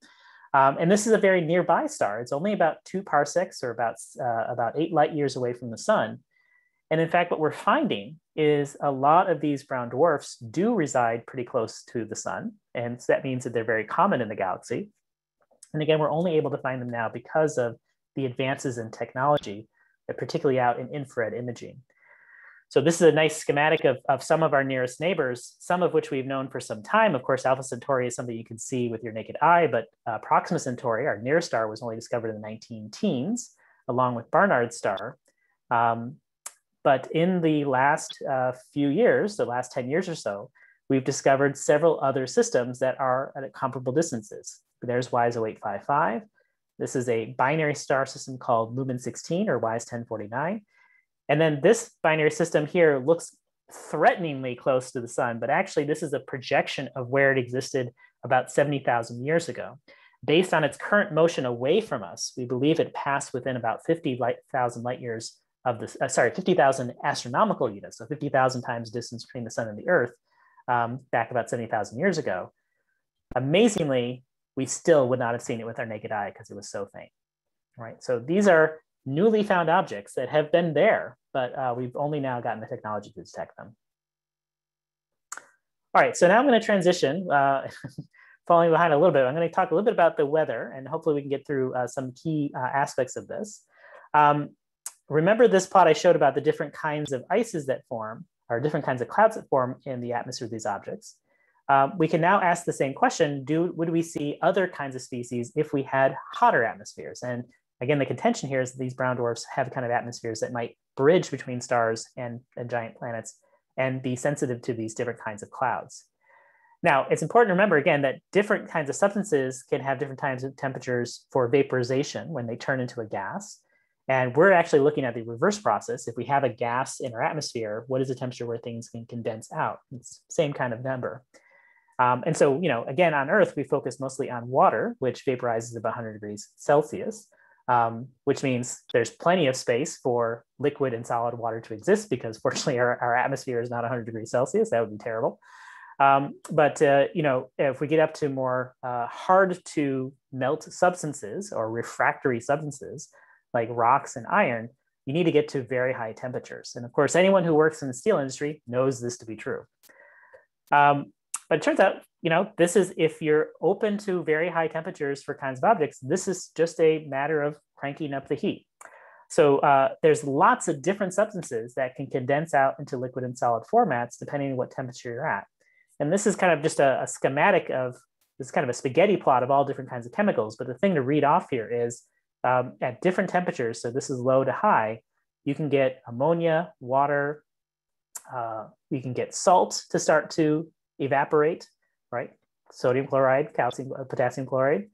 Um, and this is a very nearby star. It's only about two parsecs or about, uh, about eight light years away from the sun. And in fact, what we're finding is a lot of these brown dwarfs do reside pretty close to the sun. And so that means that they're very common in the galaxy. And again, we're only able to find them now because of the advances in technology, particularly out in infrared imaging. So this is a nice schematic of, of some of our nearest neighbors, some of which we've known for some time. Of course, Alpha Centauri is something you can see with your naked eye, but uh, Proxima Centauri, our nearest star, was only discovered in the 19 teens, along with Barnard's star. Um, but in the last uh, few years, the last 10 years or so, we've discovered several other systems that are at comparable distances. There's WISE 0855. This is a binary star system called Luhman 16 or WISE 1049. And then this binary system here looks threateningly close to the sun, but actually this is a projection of where it existed about 70,000 years ago. Based on its current motion away from us, we believe it passed within about 50,000 light years of this, uh, sorry, 50,000 astronomical units, so 50,000 times distance between the sun and the earth um, back about 70,000 years ago. Amazingly, we still would not have seen it with our naked eye because it was so faint, right? So these are newly found objects that have been there, but uh, we've only now gotten the technology to detect them. All right, so now I'm going to transition, uh, falling behind a little bit. I'm going to talk a little bit about the weather, and hopefully we can get through uh, some key uh, aspects of this. Um, remember this plot I showed about the different kinds of ices that form, or different kinds of clouds that form in the atmosphere of these objects. Um, we can now ask the same question, do, would we see other kinds of species if we had hotter atmospheres? And again, the contention here is that these brown dwarfs have kind of atmospheres that might bridge between stars and, and giant planets and be sensitive to these different kinds of clouds. Now, it's important to remember again that different kinds of substances can have different times of temperatures for vaporization when they turn into a gas. And we're actually looking at the reverse process. If we have a gas in our atmosphere, what is the temperature where things can condense out? It's the same kind of number. Um, and so, you know, again, on Earth, we focus mostly on water, which vaporizes about 100 degrees Celsius um, which means there's plenty of space for liquid and solid water to exist because fortunately our, our atmosphere is not 100 degrees Celsius. That would be terrible. Um, but uh, you know, if we get up to more uh, hard to melt substances or refractory substances like rocks and iron, you need to get to very high temperatures. And of course, anyone who works in the steel industry knows this to be true. Um, but it turns out you know, this is if you're open to very high temperatures for kinds of objects, this is just a matter of cranking up the heat. So uh, there's lots of different substances that can condense out into liquid and solid formats depending on what temperature you're at. And this is kind of just a, a schematic of this is kind of a spaghetti plot of all different kinds of chemicals. But the thing to read off here is um, at different temperatures, so this is low to high, you can get ammonia, water, uh, you can get salt to start to evaporate right? Sodium chloride, calcium, uh, potassium chloride.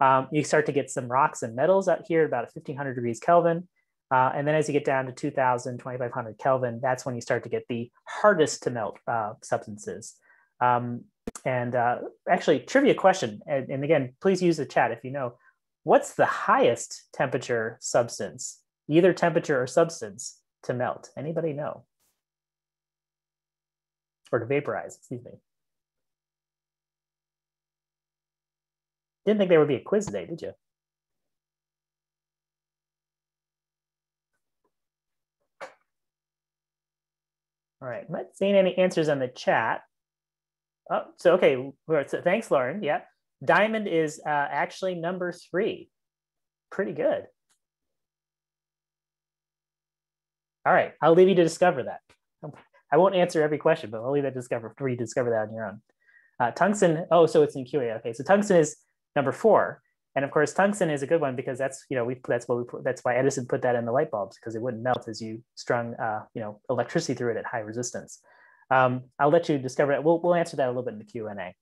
Um, you start to get some rocks and metals out here about 1500 degrees Kelvin. Uh, and then as you get down to 2000, 2500 Kelvin, that's when you start to get the hardest to melt uh, substances. Um, and uh, actually, trivia question, and, and, again, please use the chat if you know, what's the highest temperature substance, either temperature or substance, to melt? Anybody know? Or to vaporize, excuse me. Didn't think there would be a quiz today, did you? All right, I'm not seeing any answers on the chat. Oh, so okay, so thanks, Lauren. Yeah, diamond is uh, actually number three. Pretty good. All right, I'll leave you to discover that. I won't answer every question, but I'll leave that discover for you to discover that on your own. Uh, tungsten, oh, so it's in QA. Okay, so tungsten is number four. And of course, tungsten is a good one because that's you know we that's what we put, that's why Edison put that in the light bulbs because it wouldn't melt as you strung uh, you know electricity through it at high resistance. Um, I'll let you discover it. We'll we'll answer that a little bit in the Q and A.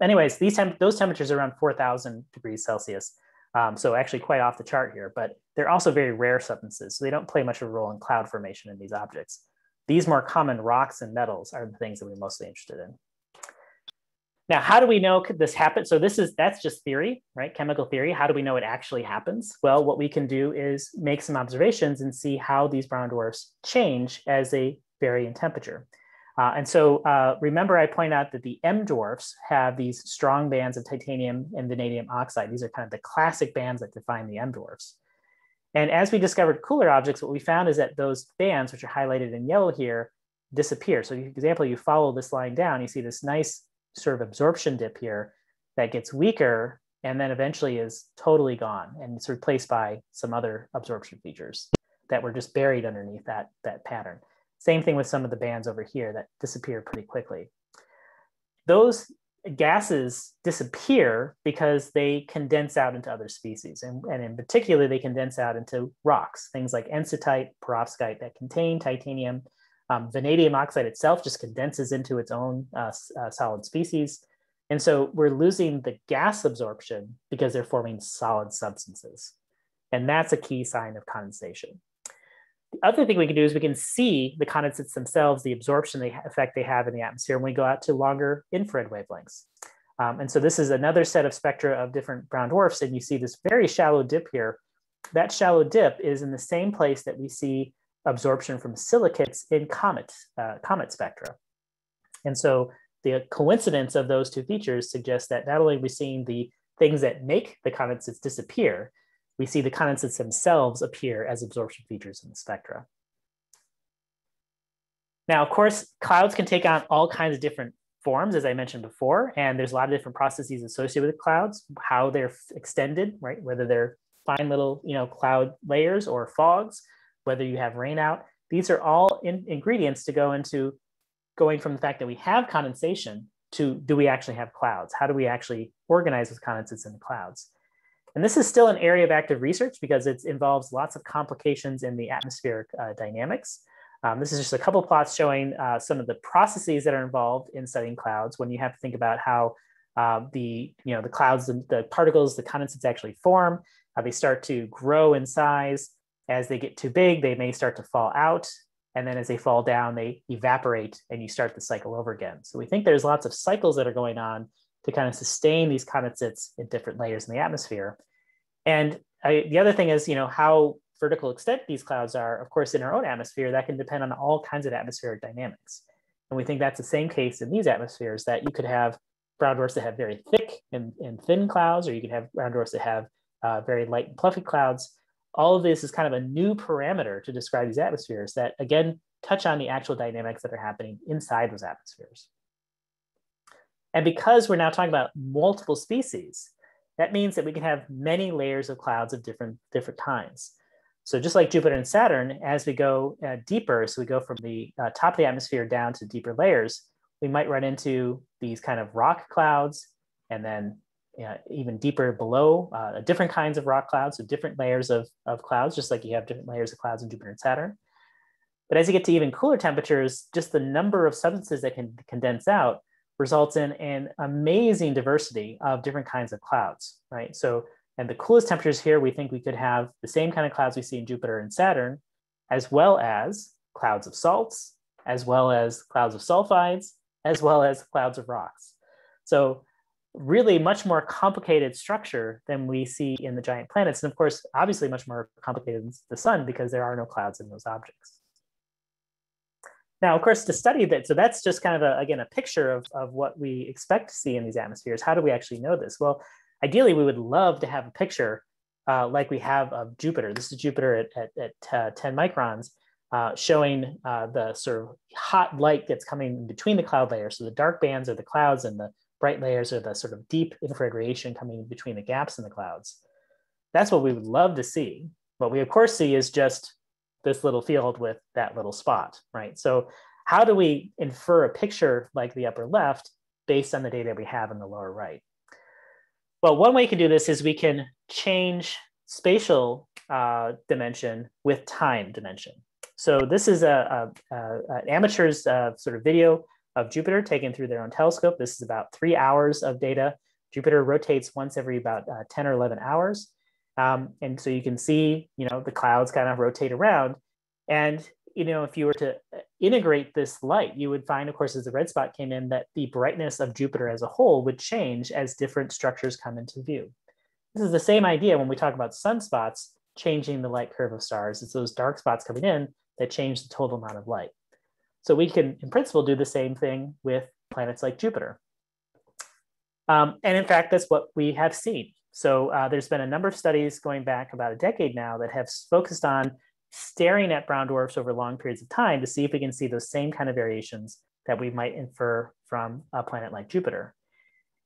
Anyways, these temp- those temperatures are around 4,000 degrees Celsius. Um, so actually quite off the chart here, but they're also very rare substances. So they don't play much of a role in cloud formation in these objects. These more common rocks and metals are the things that we're mostly interested in. Now, how do we know this happens? So this is, that's just theory, right? Chemical theory. How do we know it actually happens? Well, what we can do is make some observations and see how these brown dwarfs change as they vary in temperature. Uh, and so uh, remember I point out that the M dwarfs have these strong bands of titanium and vanadium oxide. These are kind of the classic bands that define the M dwarfs. And as we discovered cooler objects, what we found is that those bands, which are highlighted in yellow here, disappear. So for example, you follow this line down, you see this nice sort of absorption dip here that gets weaker and then eventually is totally gone and it's replaced by some other absorption features that were just buried underneath that, that pattern. Same thing with some of the bands over here that disappear pretty quickly. Those gases disappear because they condense out into other species. And, and in particular, they condense out into rocks, things like enstatite, perovskite that contain titanium. Um, vanadium oxide itself just condenses into its own uh, uh, solid species. And so we're losing the gas absorption because they're forming solid substances. And that's a key sign of condensation. The other thing we can do is we can see the condensates themselves, the absorption they effect they have in the atmosphere when we go out to longer infrared wavelengths. Um, and so this is another set of spectra of different brown dwarfs, and you see this very shallow dip here. That shallow dip is in the same place that we see absorption from silicates in comet, uh, comet spectra. And so the coincidence of those two features suggests that not only are we seeing the things that make the condensates disappear, we see the condensates themselves appear as absorption features in the spectra. Now, of course, clouds can take on all kinds of different forms, as I mentioned before, and there's a lot of different processes associated with clouds, how they're extended, right? Whether they're fine little, you know, cloud layers or fogs, whether you have rain out. These are all in ingredients to go into going from the fact that we have condensation to do we actually have clouds? How do we actually organize those condensates in the clouds? And this is still an area of active research because it involves lots of complications in the atmospheric uh, dynamics. Um, this is just a couple plots showing uh, some of the processes that are involved in studying clouds when you have to think about how uh, the, you know, the clouds, the, the particles, the condensates actually form, how they start to grow in size. As they get too big, they may start to fall out. And then as they fall down, they evaporate and you start the cycle over again. So we think there's lots of cycles that are going on to kind of sustain these condensates in different layers in the atmosphere. And I, the other thing is, you know, how vertical extent these clouds are, of course, in our own atmosphere, that can depend on all kinds of atmospheric dynamics. And we think that's the same case in these atmospheres that you could have brown dwarfs that have very thick and, and thin clouds, or you could have brown dwarfs that have uh, very light and fluffy clouds. All of this is kind of a new parameter to describe these atmospheres that, again, touch on the actual dynamics that are happening inside those atmospheres. And because we're now talking about multiple species, that means that we can have many layers of clouds of different, different kinds. So just like Jupiter and Saturn, as we go uh, deeper, so we go from the uh, top of the atmosphere down to deeper layers, we might run into these kind of rock clouds and then even deeper below, uh, different kinds of rock clouds, so different layers of, of clouds, just like you have different layers of clouds in Jupiter and Saturn. But as you get to even cooler temperatures, just the number of substances that can condense out results in an amazing diversity of different kinds of clouds, right? So, and the coolest temperatures here, we think we could have the same kind of clouds we see in Jupiter and Saturn, as well as clouds of salts, as well as clouds of sulfides, as well as clouds of rocks. So really much more complicated structure than we see in the giant planets. And of course, obviously much more complicated than the sun because there are no clouds in those objects. Now, of course, to study that, so that's just kind of a, again, a picture of, of what we expect to see in these atmospheres. How do we actually know this? Well, ideally, we would love to have a picture uh, like we have of Jupiter. This is Jupiter at, at, at uh, 10 microns, uh, showing uh, the sort of hot light that's coming between the cloud layers. So the dark bands are the clouds and the bright layers are the sort of deep infrared radiation coming between the gaps in the clouds. That's what we would love to see. What we of course see is just this little field with that little spot, right? So how do we infer a picture like the upper left based on the data we have in the lower right? Well, one way you can do this is we can change spatial uh, dimension with time dimension. So this is a, a, a an amateur's uh, sort of video of Jupiter taken through their own telescope. This is about three hours of data. Jupiter rotates once every about uh, 10 or 11 hours. Um, and so you can see, you know, the clouds kind of rotate around. And, you know, if you were to uh, integrate this light, you would find, of course, as the red spot came in, that the brightness of Jupiter as a whole would change as different structures come into view. This is the same idea when we talk about sunspots changing the light curve of stars. It's those dark spots coming in that change the total amount of light. So we can, in principle, do the same thing with planets like Jupiter. Um, and in fact, that's what we have seen. So uh, there's been a number of studies going back about a decade now that have focused on staring at brown dwarfs over long periods of time to see if we can see those same kind of variations that we might infer from a planet like Jupiter.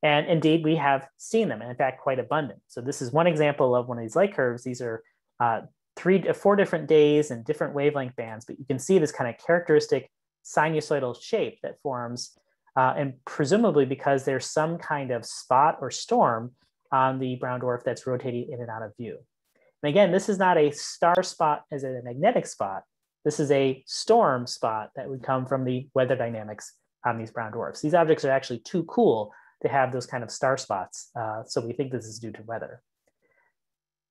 And indeed, we have seen them, and in fact, quite abundant. So this is one example of one of these light curves. These are uh, three, four different days and different wavelength bands, but you can see this kind of characteristic sinusoidal shape that forms, uh, and presumably because there's some kind of spot or storm on the brown dwarf that's rotating in and out of view. And again, this is not a star spot as a magnetic spot. This is a storm spot that would come from the weather dynamics on these brown dwarfs. These objects are actually too cool to have those kind of star spots. Uh, so we think this is due to weather.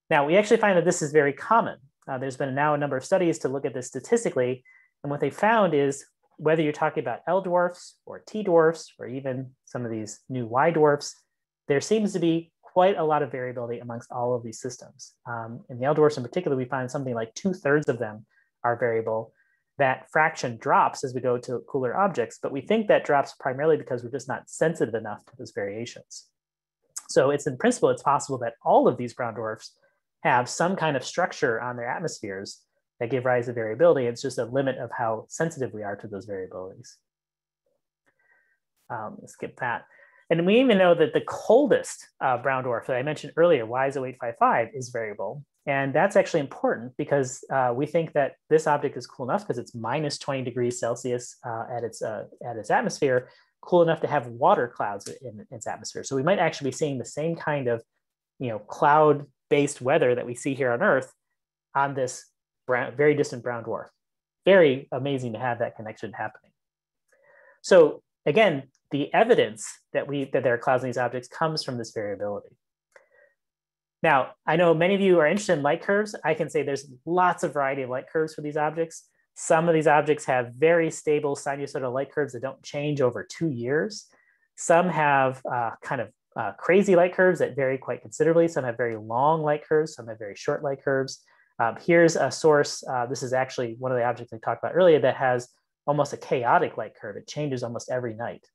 Now, we actually find that this is very common. Uh, there's been now a number of studies to look at this statistically. And what they found is whether you're talking about L dwarfs or T dwarfs, or even some of these new Y dwarfs, there seems to be quite a lot of variability amongst all of these systems. Um, in the L dwarfs in particular, we find something like two thirds of them are variable. That fraction drops as we go to cooler objects, but we think that drops primarily because we're just not sensitive enough to those variations. So it's in principle, it's possible that all of these brown dwarfs have some kind of structure on their atmospheres that give rise to variability. It's just a limit of how sensitive we are to those variabilities. Um, skip that. And we even know that the coldest uh, brown dwarf that I mentioned earlier, WISE 0855, is variable. And that's actually important because uh, we think that this object is cool enough because it's minus 20 degrees Celsius uh, at, its, uh, at its atmosphere, cool enough to have water clouds in its atmosphere. So we might actually be seeing the same kind of you know, cloud-based weather that we see here on Earth on this brown, very distant brown dwarf. Very amazing to have that connection happening. So again, the evidence that we that there are clouds in these objects comes from this variability. Now, I know many of you are interested in light curves. I can say there's lots of variety of light curves for these objects. Some of these objects have very stable sinusoidal light curves that don't change over two years. Some have uh, kind of uh, crazy light curves that vary quite considerably. Some have very long light curves, some have very short light curves. Um, here's a source. Uh, this is actually one of the objects I talked about earlier that has almost a chaotic light curve. It changes almost every night.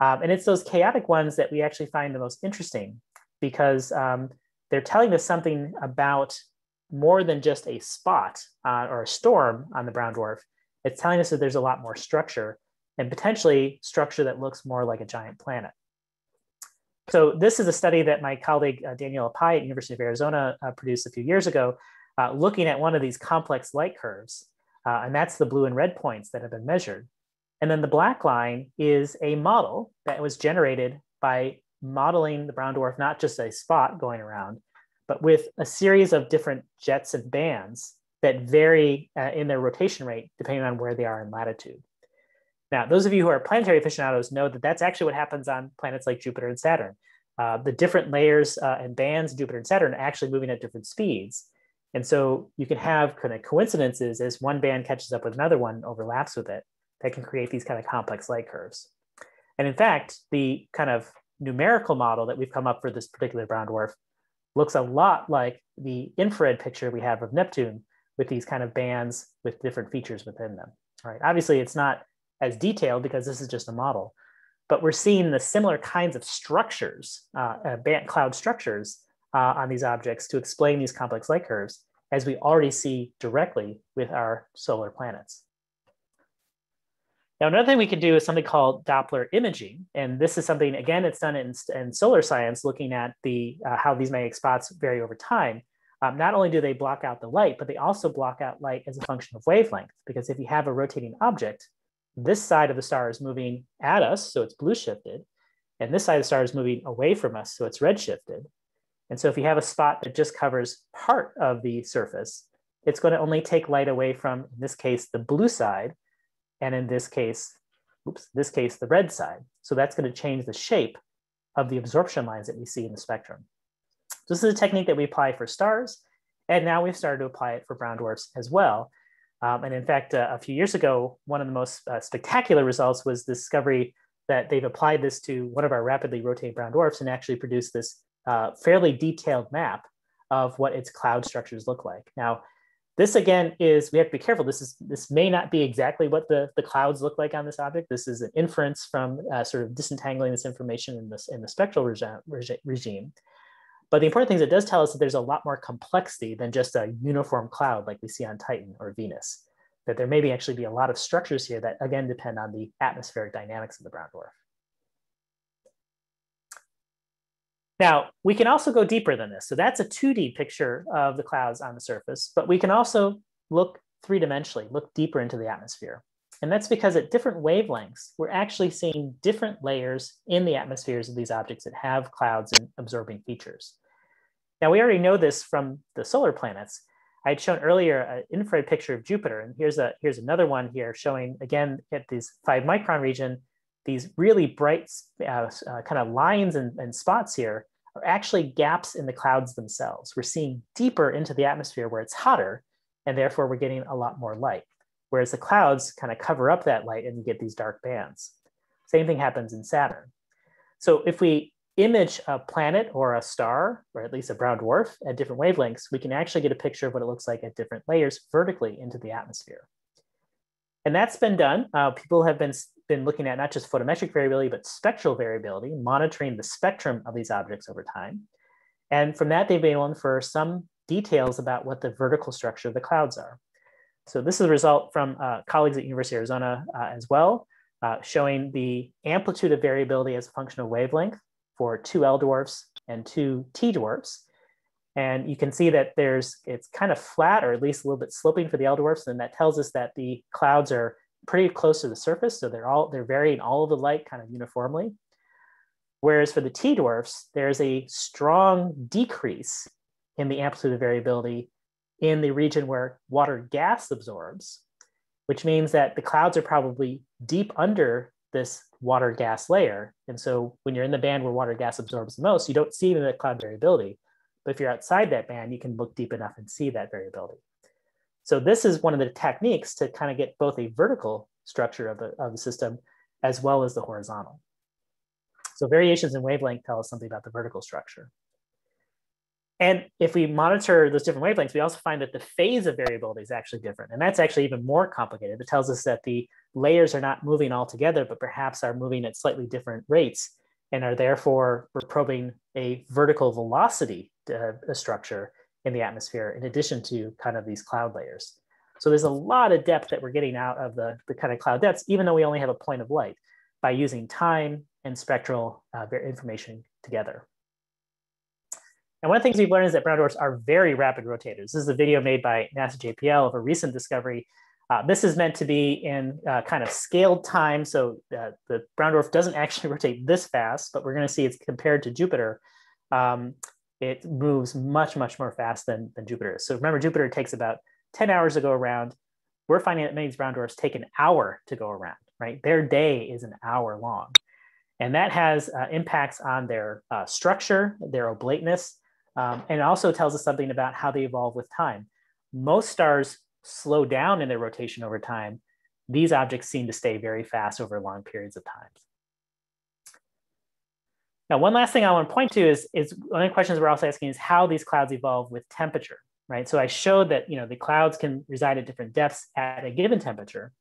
Um, and it's those chaotic ones that we actually find the most interesting because um, they're telling us something about more than just a spot uh, or a storm on the brown dwarf. It's telling us that there's a lot more structure and potentially structure that looks more like a giant planet. So this is a study that my colleague uh, Daniel Apai at University of Arizona uh, produced a few years ago uh, looking at one of these complex light curves. Uh, and that's the blue and red points that have been measured. And then the black line is a model that was generated by modeling the brown dwarf, not just a spot going around, but with a series of different jets and bands that vary uh, in their rotation rate depending on where they are in latitude. Now, those of you who are planetary aficionados know that that's actually what happens on planets like Jupiter and Saturn. Uh, the different layers uh, and bands Jupiter and Saturn are actually moving at different speeds. And so you can have kind of coincidences as one band catches up with another one, overlaps with it, that can create these kind of complex light curves. And in fact, the kind of numerical model that we've come up for this particular brown dwarf looks a lot like the infrared picture we have of Neptune with these kind of bands with different features within them. right? obviously it's not as detailed because this is just a model, but we're seeing the similar kinds of structures, uh, uh, band cloud structures uh, on these objects to explain these complex light curves as we already see directly with our solar planets. Now, another thing we can do is something called Doppler imaging. And this is something, again, it's done in, in solar science, looking at the uh, how these magnetic spots vary over time. Um, not only do they block out the light, but they also block out light as a function of wavelength. Because if you have a rotating object, this side of the star is moving at us, so it's blue shifted. And this side of the star is moving away from us, so it's redshifted. And so if you have a spot that just covers part of the surface, it's going to only take light away from, in this case, the blue side, and in this case, oops, this case, the red side. So that's going to change the shape of the absorption lines that we see in the spectrum. This is a technique that we apply for stars, and now we've started to apply it for brown dwarfs as well. Um, and in fact, uh, a few years ago, one of the most uh, spectacular results was the discovery that they've applied this to one of our rapidly rotating brown dwarfs and actually produced this uh, fairly detailed map of what its cloud structures look like. Now, this again is, we have to be careful. This is this may not be exactly what the, the clouds look like on this object. This is an inference from uh, sort of disentangling this information in, this, in the spectral regi regime. But the important thing is it does tell us that there's a lot more complexity than just a uniform cloud like we see on Titan or Venus. That there may be actually be a lot of structures here that again depend on the atmospheric dynamics of the brown dwarf. Now, we can also go deeper than this. So that's a 2D picture of the clouds on the surface, but we can also look three-dimensionally, look deeper into the atmosphere. And that's because at different wavelengths, we're actually seeing different layers in the atmospheres of these objects that have clouds and absorbing features. Now, we already know this from the solar planets. I had shown earlier an infrared picture of Jupiter, and here's, a, here's another one here showing, again, at this five micron region, these really bright uh, uh, kind of lines and, and spots here are actually gaps in the clouds themselves. We're seeing deeper into the atmosphere where it's hotter, and therefore we're getting a lot more light. Whereas the clouds kind of cover up that light and you get these dark bands. Same thing happens in Saturn. So if we image a planet or a star, or at least a brown dwarf at different wavelengths, we can actually get a picture of what it looks like at different layers vertically into the atmosphere. And that's been done. Uh, people have been been looking at not just photometric variability, but spectral variability, monitoring the spectrum of these objects over time. And from that, they've been able to infer some details about what the vertical structure of the clouds are. So this is a result from uh, colleagues at University of Arizona uh, as well, uh, showing the amplitude of variability as a function of wavelength for two L dwarfs and two T dwarfs. And you can see that there's, it's kind of flat or at least a little bit sloping for the L dwarfs. And that tells us that the clouds are pretty close to the surface. So they're all, they're varying all of the light kind of uniformly. Whereas for the T dwarfs, there's a strong decrease in the amplitude of variability in the region where water gas absorbs, which means that the clouds are probably deep under this water gas layer. And so when you're in the band where water gas absorbs the most, you don't see the cloud variability. But if you're outside that band, you can look deep enough and see that variability. So this is one of the techniques to kind of get both a vertical structure of the, of the system as well as the horizontal. So variations in wavelength tell us something about the vertical structure. And if we monitor those different wavelengths, we also find that the phase of variability is actually different. And that's actually even more complicated. It tells us that the layers are not moving all together, but perhaps are moving at slightly different rates and are therefore, probing a vertical velocity uh, structure in the atmosphere in addition to kind of these cloud layers. So there's a lot of depth that we're getting out of the, the kind of cloud depths, even though we only have a point of light by using time and spectral uh, information together. And one of the things we've learned is that brown dwarfs are very rapid rotators. This is a video made by NASA JPL of a recent discovery. Uh, this is meant to be in uh, kind of scaled time. So uh, the brown dwarf doesn't actually rotate this fast, but we're going to see it's compared to Jupiter. Um, it moves much, much more fast than, than Jupiter is. So remember, Jupiter takes about 10 hours to go around. We're finding that many brown dwarfs take an hour to go around, right? Their day is an hour long. And that has uh, impacts on their uh, structure, their oblateness, um, and also tells us something about how they evolve with time. Most stars slow down in their rotation over time. These objects seem to stay very fast over long periods of time. Now, one last thing I want to point to is, is one of the questions we're also asking is how these clouds evolve with temperature, right? So I showed that you know the clouds can reside at different depths at a given temperature.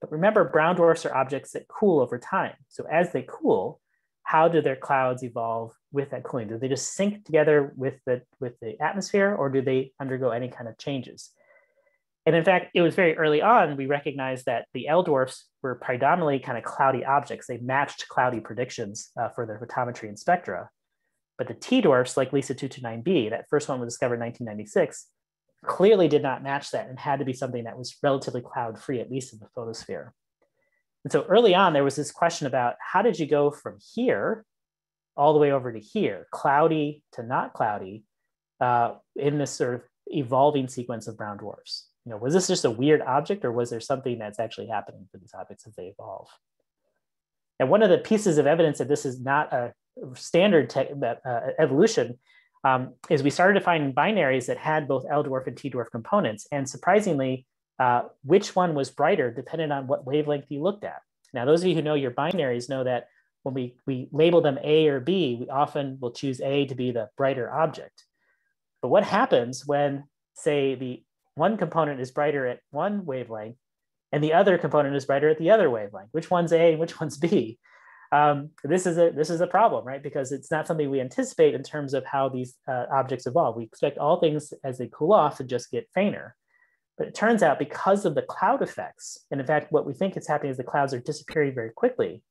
But remember, brown dwarfs are objects that cool over time. So as they cool, how do their clouds evolve with that cooling? Do they just sink together with the, with the atmosphere or do they undergo any kind of changes? And in fact, it was very early on, we recognized that the L dwarfs were predominantly kind of cloudy objects. They matched cloudy predictions uh, for their photometry and spectra. But the T dwarfs, like Gliese 229b, that first one was discovered in 1996, clearly did not match that and had to be something that was relatively cloud free, at least in the photosphere. And so early on, there was this question about how did you go from here all the way over to here, cloudy to not cloudy, uh, in this sort of evolving sequence of brown dwarfs. You know, was this just a weird object or was there something that's actually happening for these objects as they evolve? And one of the pieces of evidence that this is not a standard uh, evolution um, is we started to find binaries that had both L dwarf and T dwarf components. And surprisingly, uh, which one was brighter depended on what wavelength you looked at. Now, those of you who know your binaries know that when we, we label them A or B, we often will choose A to be the brighter object. But what happens when, say, the one component is brighter at one wavelength and the other component is brighter at the other wavelength? Which one's A and which one's B? Um, this is a this is a problem, right? Because it's not something we anticipate in terms of how these uh, objects evolve. We expect all things as they cool off to just get fainter. But it turns out because of the cloud effects, and in fact, what we think is happening is the clouds are disappearing very quickly.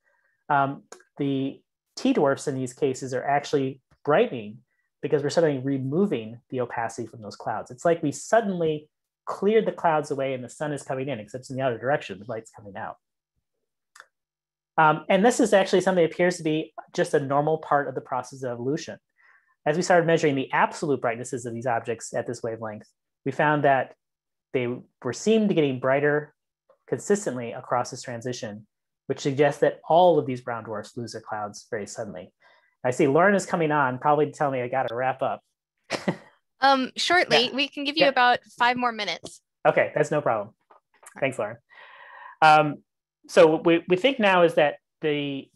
Um, the T dwarfs in these cases are actually brightening because we're suddenly removing the opacity from those clouds. It's like we suddenly cleared the clouds away and the sun is coming in, except in the other direction, the light's coming out. Um, and this is actually something that appears to be just a normal part of the process of evolution. As we started measuring the absolute brightnesses of these objects at this wavelength, we found that they were seemed to getting brighter consistently across this transition, which suggests that all of these brown dwarfs lose their clouds very suddenly. I see Lauren is coming on, probably to tell me I got to wrap up. Um, shortly, yeah. we can give you yeah. about five more minutes. Okay, that's no problem. Thanks, Lauren. Um, so we, we think now is that the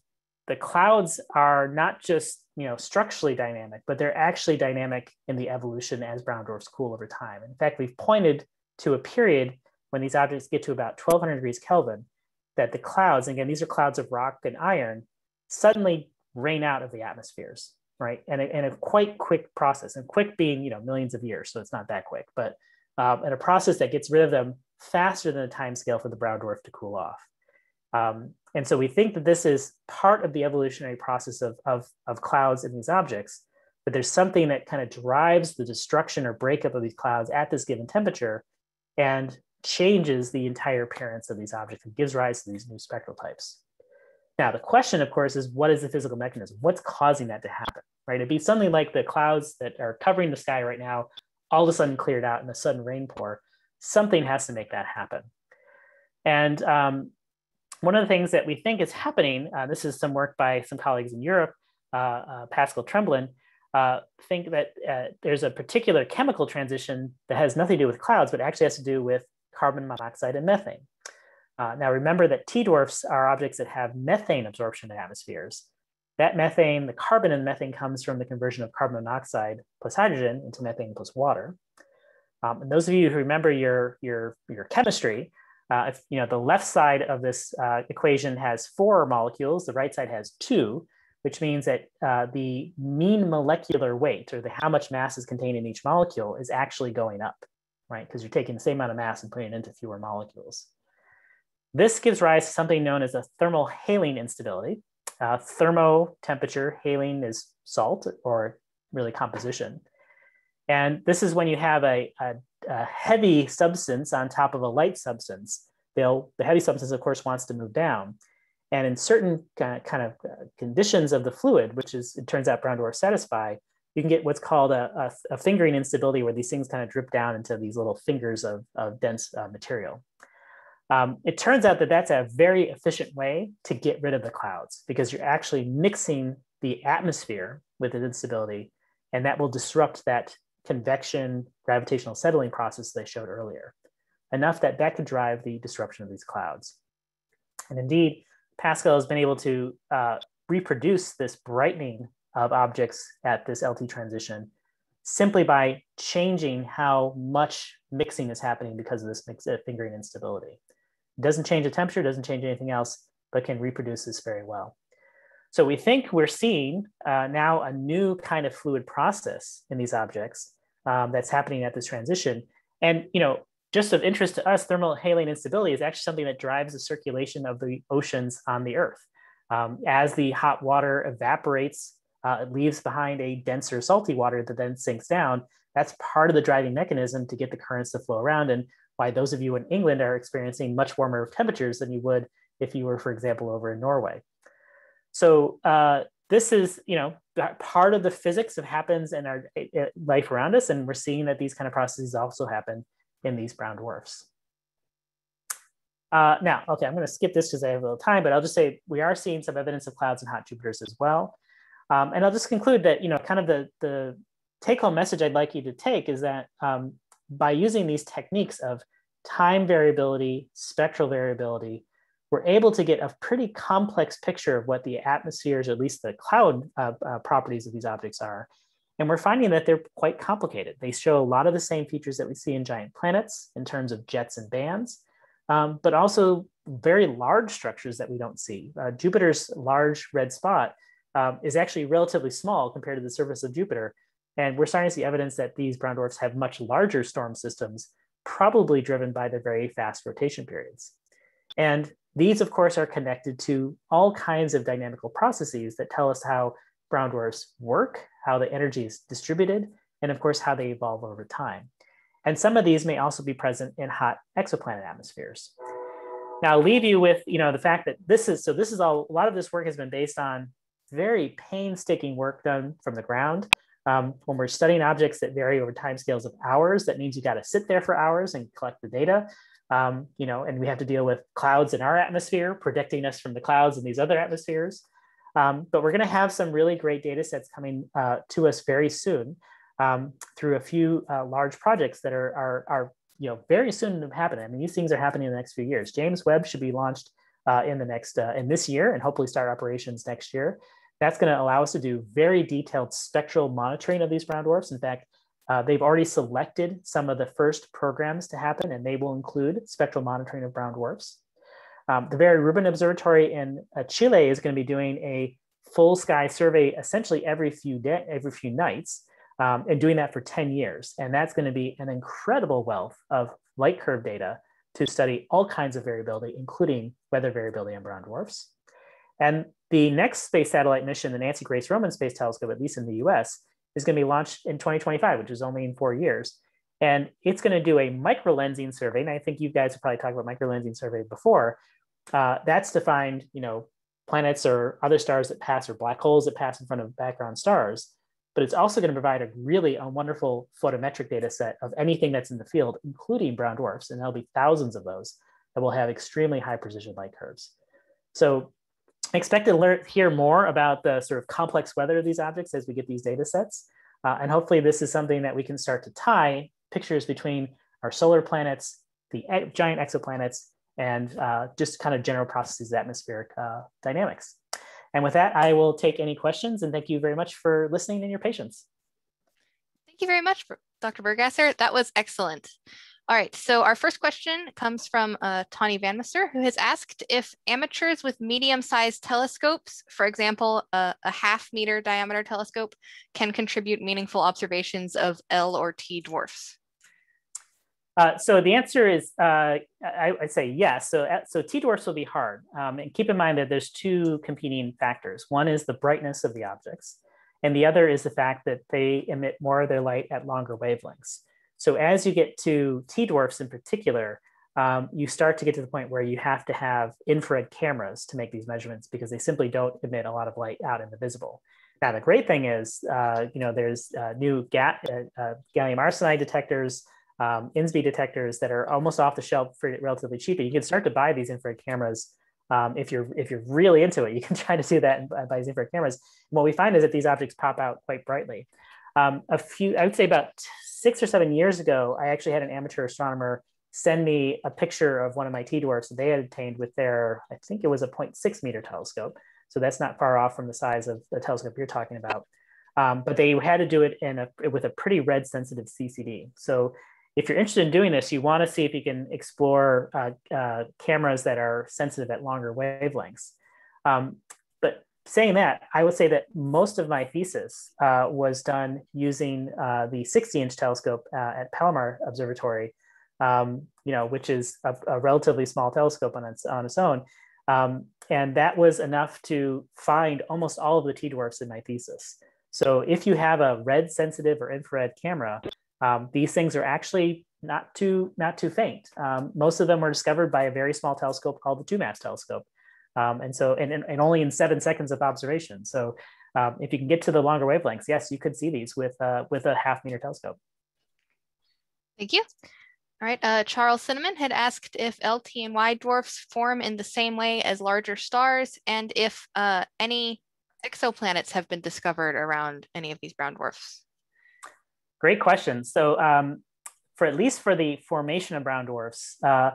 the clouds are not just you know structurally dynamic, but they're actually dynamic in the evolution as brown dwarfs cool over time. In fact, we've pointed to a period when these objects get to about 1200 degrees Kelvin, that the clouds, again, these are clouds of rock and iron, suddenly rain out of the atmospheres, right? And a, and a quite quick process, and quick being, you know, millions of years, so it's not that quick, but um, and a process that gets rid of them faster than the time scale for the brown dwarf to cool off. Um, and so we think that this is part of the evolutionary process of, of, of clouds in these objects, but there's something that kind of drives the destruction or breakup of these clouds at this given temperature and changes the entire appearance of these objects and gives rise to these new spectral types. Now, the question, of course, is what is the physical mechanism? What's causing that to happen, right? It'd be something like the clouds that are covering the sky right now, all of a sudden cleared out in a sudden rain pour. Something has to make that happen. And um, one of the things that we think is happening, uh, this is some work by some colleagues in Europe, uh, uh, Pascal Tremblin, uh, think that uh, there's a particular chemical transition that has nothing to do with clouds, but actually has to do with carbon monoxide and methane. Uh, now remember that T dwarfs are objects that have methane absorption in atmospheres. That methane, the carbon in methane comes from the conversion of carbon monoxide plus hydrogen into methane plus water. Um, and those of you who remember your, your, your chemistry, uh, if you know the left side of this uh, equation has four molecules, the right side has two, which means that uh, the mean molecular weight or the how much mass is contained in each molecule is actually going up, right? Because you're taking the same amount of mass and putting it into fewer molecules. This gives rise to something known as a thermohaline instability. Uh, thermo temperature, haline is salt or really composition. And this is when you have a, a, a heavy substance on top of a light substance. They'll, the heavy substance, of course, wants to move down. And in certain kind of uh, conditions of the fluid, which is, it turns out brown dwarfs satisfy, you can get what's called a, a, a, fingering instability where these things kind of drip down into these little fingers of, of dense uh, material. Um, it turns out that that's a very efficient way to get rid of the clouds because you're actually mixing the atmosphere with the instability, and that will disrupt that convection gravitational settling process that I showed earlier, enough that that could drive the disruption of these clouds. And indeed, Pascal has been able to uh, reproduce this brightening of objects at this LT transition simply by changing how much mixing is happening because of this uh, fingering instability. Doesn't change the temperature, doesn't change anything else, but can reproduce this very well. So we think we're seeing uh, now a new kind of fluid process in these objects um, that's happening at this transition. And you know, just of interest to us, thermohaline instability is actually something that drives the circulation of the oceans on the Earth. Um, as the hot water evaporates, uh, it leaves behind a denser salty water that then sinks down. That's part of the driving mechanism to get the currents to flow around. And why those of you in England are experiencing much warmer temperatures than you would if you were, for example, over in Norway. So uh, this is, you know, part of the physics that happens in our life around us. And we're seeing that these kind of processes also happen in these brown dwarfs. Uh, now, okay, I'm going to skip this because I have a little time, but I'll just say we are seeing some evidence of clouds and hot Jupiters as well. Um, and I'll just conclude that, you know, kind of the, the take home message I'd like you to take is that um, by using these techniques of time variability, spectral variability, we're able to get a pretty complex picture of what the atmospheres, or at least the cloud uh, uh, properties of these objects are. And we're finding that they're quite complicated. They show a lot of the same features that we see in giant planets in terms of jets and bands, um, but also very large structures that we don't see. Uh, Jupiter's large red spot um, is actually relatively small compared to the surface of Jupiter. And we're starting to see evidence that these brown dwarfs have much larger storm systems, probably driven by their very fast rotation periods. And these, of course, are connected to all kinds of dynamical processes that tell us how brown dwarfs work, how the energy is distributed, and of course, how they evolve over time. And some of these may also be present in hot exoplanet atmospheres. Now, I'll leave you with you know the fact that this is so this is all a lot of this work has been based on very painstaking work done from the ground. Um, when we're studying objects that vary over time scales of hours, that means you got to sit there for hours and collect the data. Um, you know, and we have to deal with clouds in our atmosphere, predicting us from the clouds in these other atmospheres. Um, but we're going to have some really great data sets coming uh, to us very soon um, through a few uh, large projects that are, are, are, you know, very soon to happen. I mean, these things are happening in the next few years. James Webb should be launched uh, in the next, uh, in this year and hopefully start operations next year. That's going to allow us to do very detailed spectral monitoring of these brown dwarfs. In fact, uh, they've already selected some of the first programs to happen, and they will include spectral monitoring of brown dwarfs. Um, the Vera Rubin Observatory in uh, Chile is going to be doing a full sky survey essentially every few day, every few nights, um, and doing that for 10 years. And that's going to be an incredible wealth of light curve data to study all kinds of variability, including weather variability in brown dwarfs. And the next space satellite mission, the Nancy Grace Roman Space Telescope, at least in the US, is going to be launched in 2025, which is only in four years. And it's going to do a microlensing survey. And I think you guys have probably talked about microlensing survey before. Uh, that's to find, you know, planets or other stars that pass or black holes that pass in front of background stars. But it's also going to provide a really a wonderful photometric data set of anything that's in the field, including brown dwarfs. And there'll be thousands of those that will have extremely high precision light curves. So expect to learn hear more about the sort of complex weather of these objects as we get these data sets. Uh, and hopefully this is something that we can start to tie pictures between our solar planets, the giant exoplanets, and uh, just kind of general processes of atmospheric uh, dynamics. And with that, I will take any questions and thank you very much for listening and your patience. Thank you very much, Dr. Burgasser. That was excellent. All right, so our first question comes from uh, Tawny Vanmister, who has asked if amateurs with medium-sized telescopes, for example, a half meter diameter telescope, can contribute meaningful observations of L or T dwarfs. Uh, so the answer is, uh, I, I, say yes. So, uh, so T dwarfs will be hard. Um, and keep in mind that there's two competing factors. One is the brightness of the objects, and the other is the fact that they emit more of their light at longer wavelengths. So as you get to T dwarfs in particular, um, you start to get to the point where you have to have infrared cameras to make these measurements because they simply don't emit a lot of light out in the visible. Now, the great thing is, uh, you know, there's uh, new ga uh, uh gallium arsenide detectors, um, InSb detectors that are almost off the shelf for relatively cheap. And you can start to buy these infrared cameras um, if you're if you're really into it. You can try to see that by these infrared cameras. And what we find is that these objects pop out quite brightly. Um, a few, I would say about six or seven years ago, I actually had an amateur astronomer send me a picture of one of my T dwarfs that they had obtained with their, I think it was a 0.6 meter telescope. So that's not far off from the size of the telescope you're talking about. Um, but they had to do it in a, with a pretty red sensitive CCD. So if you're interested in doing this, you want to see if you can explore uh, uh, cameras that are sensitive at longer wavelengths. Um, saying that, I would say that most of my thesis uh, was done using uh, the 60 inch telescope uh, at Palomar Observatory, um, you know, which is a, a, relatively small telescope on its, on its own. Um, and that was enough to find almost all of the T dwarfs in my thesis. So if you have a red sensitive or infrared camera, um, these things are actually not too, not too faint. Um, most of them were discovered by a very small telescope called the 2MASS telescope Um, and so, and, and only in seven seconds of observation. So um, if you can get to the longer wavelengths, yes, you could see these with, uh, with a half meter telescope. Thank you. All right, uh, Charles Cinnamon had asked if LT and Y dwarfs form in the same way as larger stars and if uh, any exoplanets have been discovered around any of these brown dwarfs. Great question. So um, for at least for the formation of brown dwarfs, uh,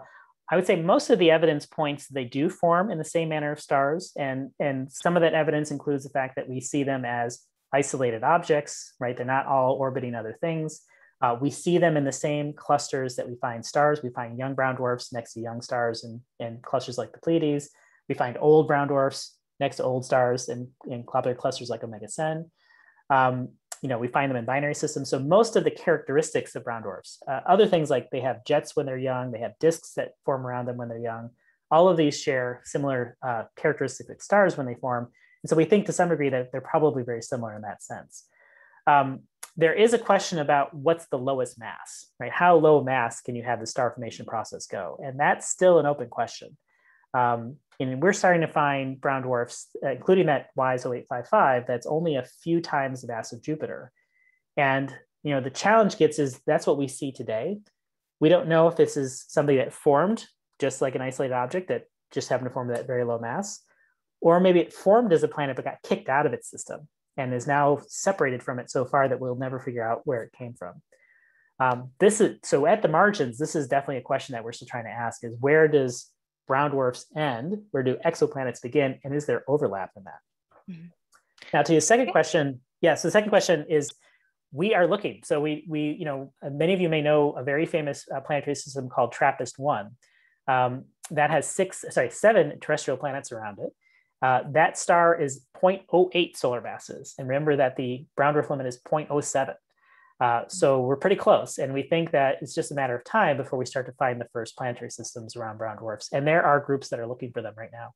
I would say most of the evidence points they do form in the same manner of stars. And, and some of that evidence includes the fact that we see them as isolated objects, right? They're not all orbiting other things. Uh, we see them in the same clusters that we find stars. We find young brown dwarfs next to young stars in, in clusters like the Pleiades. We find old brown dwarfs next to old stars in, in globular clusters like Omega Cen. Um, you know, we find them in binary systems. So most of the characteristics of brown dwarfs, uh, other things like they have jets when they're young, they have disks that form around them when they're young. All of these share similar uh, characteristics with stars when they form. And so we think to some degree that they're probably very similar in that sense. Um, there is a question about what's the lowest mass, right? How low mass can you have the star formation process go? And that's still an open question. Um, and we're starting to find brown dwarfs, uh, including that WISE 0855, that's only a few times the mass of Jupiter. And you know, the challenge gets is that's what we see today. We don't know if this is something that formed just like an isolated object that just happened to form that very low mass, or maybe it formed as a planet but got kicked out of its system and is now separated from it so far that we'll never figure out where it came from. Um, this is so at the margins, this is definitely a question that we're still trying to ask is where does brown dwarfs end? Where do exoplanets begin? And is there overlap in that? Mm-hmm. Now to your second question, yes, yeah, so the second question is we are looking. So we, we, you know, many of you may know a very famous uh, planetary system called TRAPPIST-1 um, that has six, sorry, seven terrestrial planets around it. Uh, that star is 0.08 solar masses. And remember that the brown dwarf limit is 0.07. Uh, so we're pretty close. And we think that it's just a matter of time before we start to find the first planetary systems around brown dwarfs. And there are groups that are looking for them right now.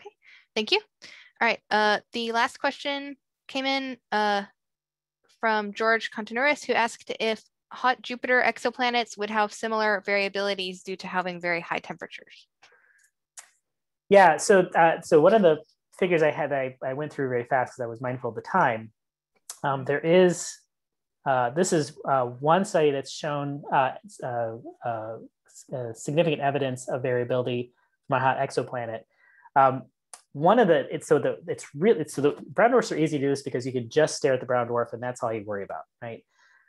Okay, thank you. All right, uh, the last question came in uh, from George Contenouris, who asked if hot Jupiter exoplanets would have similar variabilities due to having very high temperatures. Yeah, so uh, so one of the figures I had, I, I went through very fast because I was mindful of the time. Um, there is, uh, this is uh, one study that's shown uh, uh, uh, significant evidence of variability from a hot exoplanet. Um, one of the, it's so the, it's really, so the brown dwarfs are easy to do this because you can just stare at the brown dwarf and that's all you worry about, right?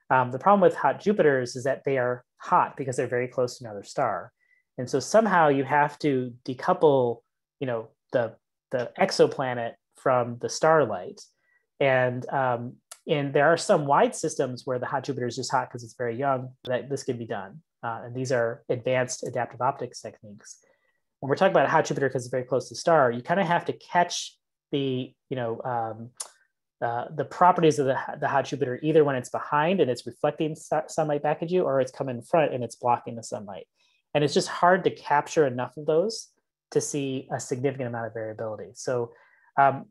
Um, the problem with hot Jupiters is that they are hot because they're very close to another star. And so somehow you have to decouple you know the the exoplanet from the starlight and um, and there are some wide systems where the hot Jupiter is just hot because it's very young that this can be done. Uh, and these are advanced adaptive optics techniques. When we're talking about hot Jupiter because it's very close to star you kind of have to catch the you know um, uh, the properties of the, the hot Jupiter either when it's behind and it's reflecting sunlight back at you or it's coming in front and it's blocking the sunlight. And it's just hard to capture enough of those to see a significant amount of variability. So um,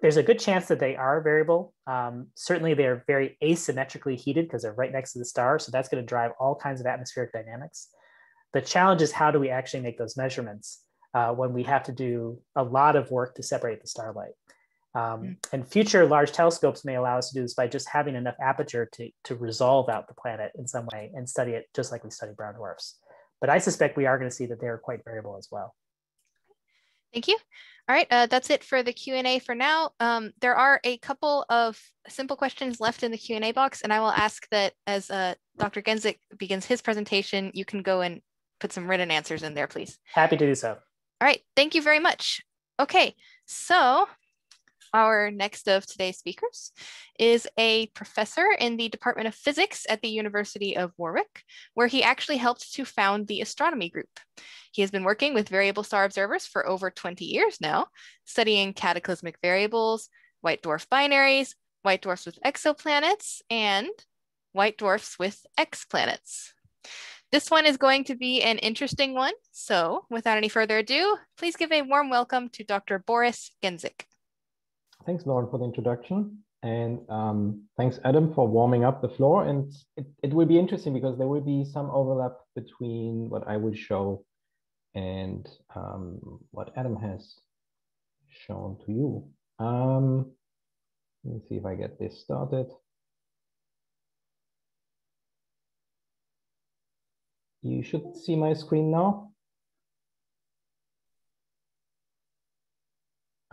there's a good chance that they are variable. Um, certainly they're very asymmetrically heated because they're right next to the star. So that's going to drive all kinds of atmospheric dynamics. The challenge is how do we actually make those measurements uh, when we have to do a lot of work to separate the starlight. Um, mm. and future large telescopes may allow us to do this by just having enough aperture to, to resolve out the planet in some way and study it just like we study brown dwarfs. But I suspect we are going to see that they are quite variable as well. Thank you. All right, uh, that's it for the Q&A for now. Um, there are a couple of simple questions left in the Q&A box, and I will ask that as uh, Dr. Gänsicke begins his presentation, you can go and put some written answers in there, please. Happy to do so. All right, thank you very much. Okay, so our next of today's speakers is a professor in the Department of Physics at the University of Warwick, where he actually helped to found the astronomy group. He has been working with variable star observers for over 20 years now, studying cataclysmic variables, white dwarf binaries, white dwarfs with exoplanets, and white dwarfs with exoplanets. This one is going to be an interesting one. So without any further ado, please give a warm welcome to Dr. Boris Gänsicke. Thanks, Lauren, for the introduction. And um, thanks, Adam, for warming up the floor. And it, it will be interesting because there will be some overlap between what I will show and um, what Adam has shown to you. Um, let me see if I get this started. You should see my screen now.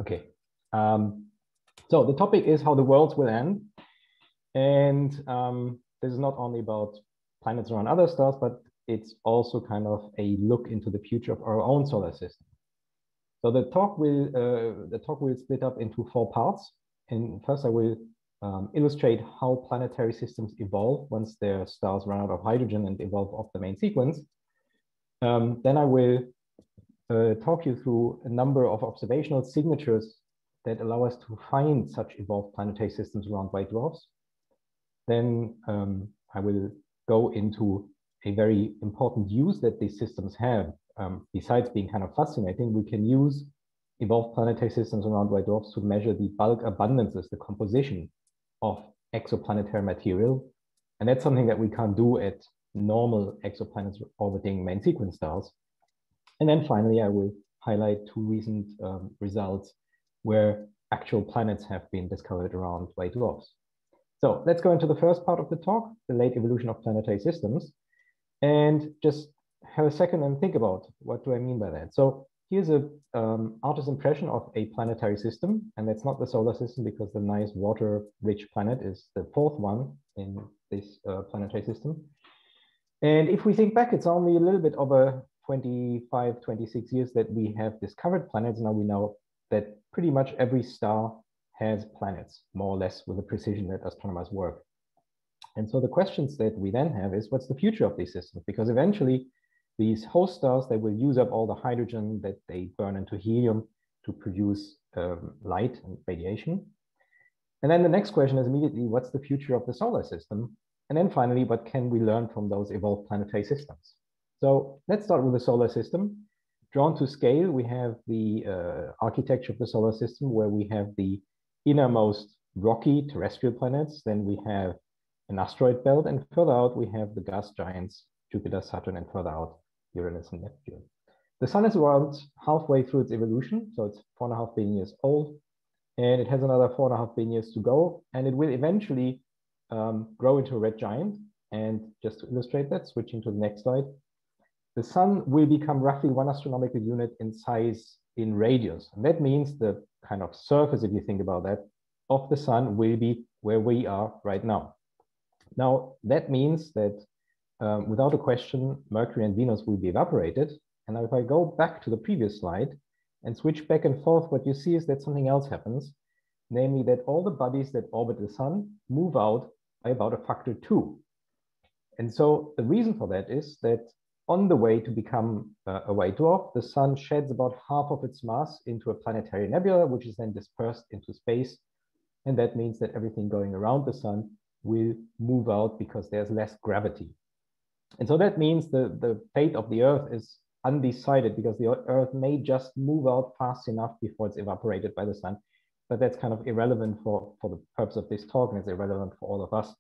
Okay. Um, so the topic is how the worlds will end. And um, this is not only about planets around other stars, but it's also kind of a look into the future of our own solar system. So the talk will uh, the talk will split up into four parts. And first, I will um, illustrate how planetary systems evolve once their stars run out of hydrogen and evolve off the main sequence. Um, then I will uh, talk you through a number of observational signatures that allow us to find such evolved planetary systems around white dwarfs. Then um, I will go into a very important use that these systems have. Um, besides being kind of fascinating, we can use evolved planetary systems around white dwarfs to measure the bulk abundances, the composition of exoplanetary material. And that's something that we can't do at normal exoplanets orbiting main sequence stars. And then finally, I will highlight two recent um, results where actual planets have been discovered around white dwarfs. So let's go into the first part of the talk, the late evolution of planetary systems, and just have a second and think about what do I mean by that. So here's a um, artist's impression of a planetary system, and that's not the solar system because the nice water-rich planet is the fourth one in this uh, planetary system. And if we think back, it's only a little bit over 25, 26 years that we have discovered planets. Now we know that pretty much every star has planets, more or less with the precision that astronomers work. And so the questions that we then have is what's the future of these systems? Because eventually these host stars, they will use up all the hydrogen that they burn into helium to produce um, light and radiation. And then the next question is immediately, what's the future of the solar system? And then finally, what can we learn from those evolved planetary systems? So let's start with the solar system. Drawn to scale, we have the uh, architecture of the solar system where we have the innermost rocky terrestrial planets. Then we have an asteroid belt, and further out we have the gas giants, Jupiter, Saturn, and further out Uranus and Neptune. The sun is around halfway through its evolution, so it's four and a half billion years old, and it has another four and a half billion years to go, and it will eventually um, grow into a red giant. And just to illustrate that, switching to the next slide, the sun will become roughly one astronomical unit in size in radius. And that means the kind of surface, if you think about that, of the sun will be where we are right now. Now, that means that um, without a question, Mercury and Venus will be evaporated. And now if I go back to the previous slide and switch back and forth, what you see is that something else happens, namely that all the bodies that orbit the sun move out by about a factor two. And so the reason for that is that on the way to become uh, a white dwarf, the sun sheds about half of its mass into a planetary nebula, which is then dispersed into space. And that means that everything going around the sun will move out because there's less gravity. And so that means the, the fate of the Earth is undecided because the Earth may just move out fast enough before it's evaporated by the sun. But that's kind of irrelevant for, for the purpose of this talk, and it's irrelevant for all of us.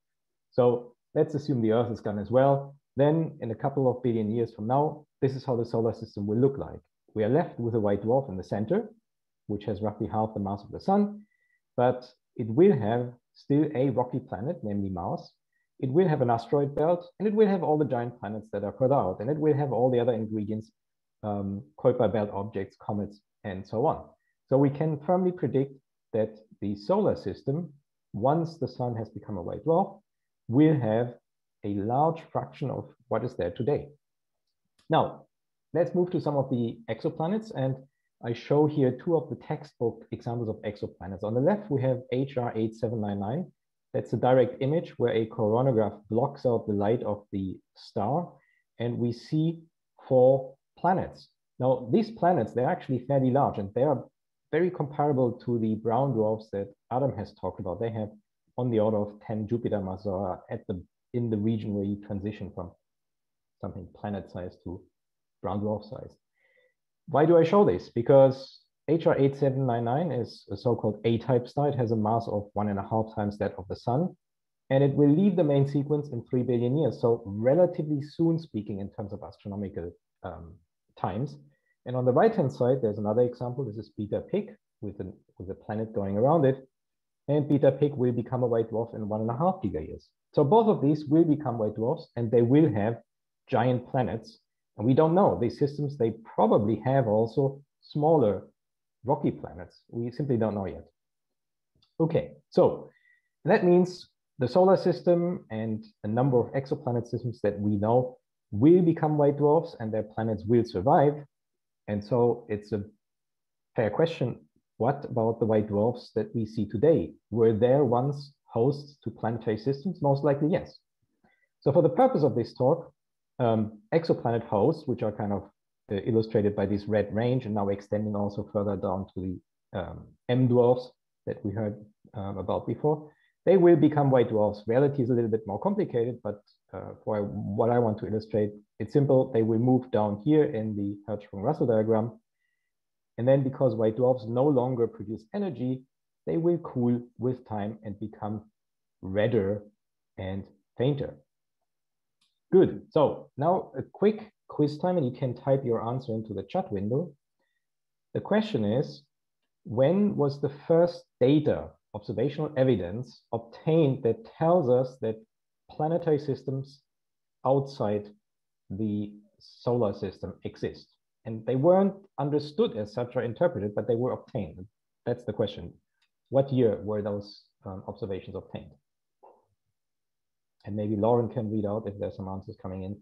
So let's assume the Earth is gone as well. Then in a couple of billion years from now, this is how the solar system will look like. We are left with a white dwarf in the center, which has roughly half the mass of the sun, but it will have still a rocky planet, namely Mars. It will have an asteroid belt, and it will have all the giant planets that are further out, and it will have all the other ingredients, um, Kuiper belt objects, comets, and so on. So we can firmly predict that the solar system, once the sun has become a white dwarf, will have a large fraction of what is there today. Now, let's move to some of the exoplanets. And I show here two of the textbook examples of exoplanets. On the left, we have HR 8799. That's a direct image where a coronagraph blocks out the light of the star. And we see four planets. Now, these planets, they're actually fairly large and they are very comparable to the brown dwarfs that Adam has talked about. They have on the order of 10 Jupiter masses at the in the region where you transition from something planet size to brown dwarf size. Why do I show this? Because HR 8799 is a so-called A-type star. It has a mass of one and a half times that of the sun, and it will leave the main sequence in 3 billion years. So relatively soon speaking in terms of astronomical um, times. And on the right-hand side, there's another example. This is Beta Pic with, an, with a planet going around it. And Beta Pic will become a white dwarf in one and a half giga years. So both of these will become white dwarfs and they will have giant planets. And we don't know, these systems, they probably have also smaller rocky planets. We simply don't know yet. Okay, so that means the solar system and a number of exoplanet systems that we know will become white dwarfs and their planets will survive. And so it's a fair question. What about the white dwarfs that we see today? Were there once hosts to planetary systems? Most likely, yes. So for the purpose of this talk, um, exoplanet hosts, which are kind of uh, illustrated by this red range and now extending also further down to the um, M dwarfs that we heard um, about before, they will become white dwarfs. Reality is a little bit more complicated, but uh, for what I want to illustrate, it's simple. They will move down here in the Hertzsprung-Russell diagram. And then because white dwarfs no longer produce energy, they will cool with time and become redder and fainter. Good. So now a quick quiz time and you can type your answer into the chat window. The question is, when was the first data, observational evidence obtained that tells us that planetary systems outside the solar system exist? And they weren't understood as such or interpreted, but they were obtained. That's the question. What year were those um, observations obtained? And maybe Lauren can read out if there's some answers coming in.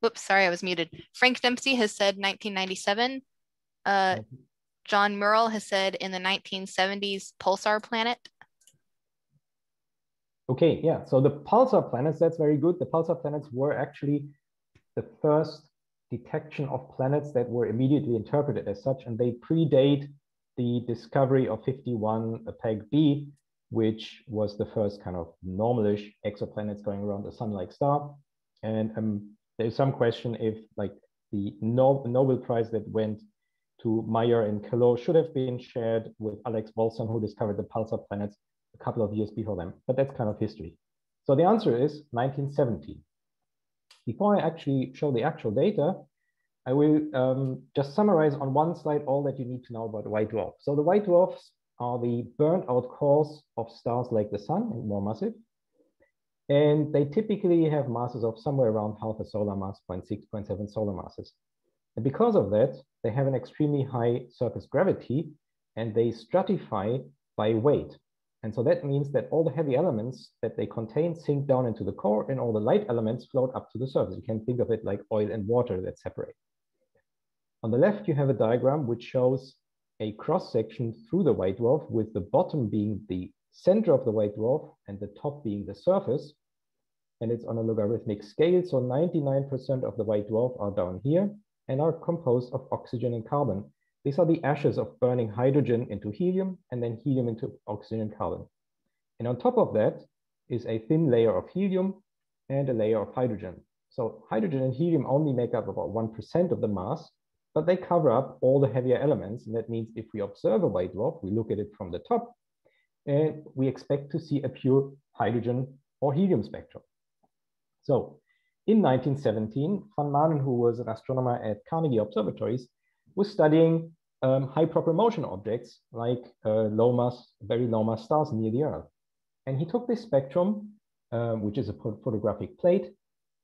Whoops, sorry, I was muted. Frank Dempsey has said 1997. Uh, John Murrell has said in the 1970s pulsar planet. Okay, yeah, so the pulsar planets, that's very good. The pulsar planets were actually the first detection of planets that were immediately interpreted as such, and they predate the discovery of 51 Peg B, which was the first kind of normalish exoplanets going around a sun-like star. And um, there's some question if like the Nobel Prize that went to Mayor and Queloz should have been shared with Alex Wolszczan, who discovered the pulsar planets a couple of years before them, but that's kind of history. So the answer is 1970. Before I actually show the actual data, I will um, just summarize on one slide all that you need to know about white dwarfs. So the white dwarfs are the burnt out cores of stars like the sun and more massive. And they typically have masses of somewhere around half a solar mass, 0.6, 0.7 solar masses. And because of that, they have an extremely high surface gravity and they stratify by weight. And so that means that all the heavy elements that they contain sink down into the core and all the light elements float up to the surface. You can think of it like oil and water that separate. On the left, you have a diagram which shows a cross section through the white dwarf with the bottom being the center of the white dwarf and the top being the surface. And it's on a logarithmic scale. So 99% of the white dwarf are down here and are composed of oxygen and carbon. These are the ashes of burning hydrogen into helium and then helium into oxygen and carbon. And on top of that is a thin layer of helium and a layer of hydrogen. So hydrogen and helium only make up about 1% of the mass, but they cover up all the heavier elements. And that means if we observe a white dwarf, we look at it from the top, and we expect to see a pure hydrogen or helium spectrum. So in 1917, van Maanen, who was an astronomer at Carnegie Observatories, was studying um, high proper motion objects like uh, low mass, very low mass stars near the Earth. And he took this spectrum, um, which is a photographic plate,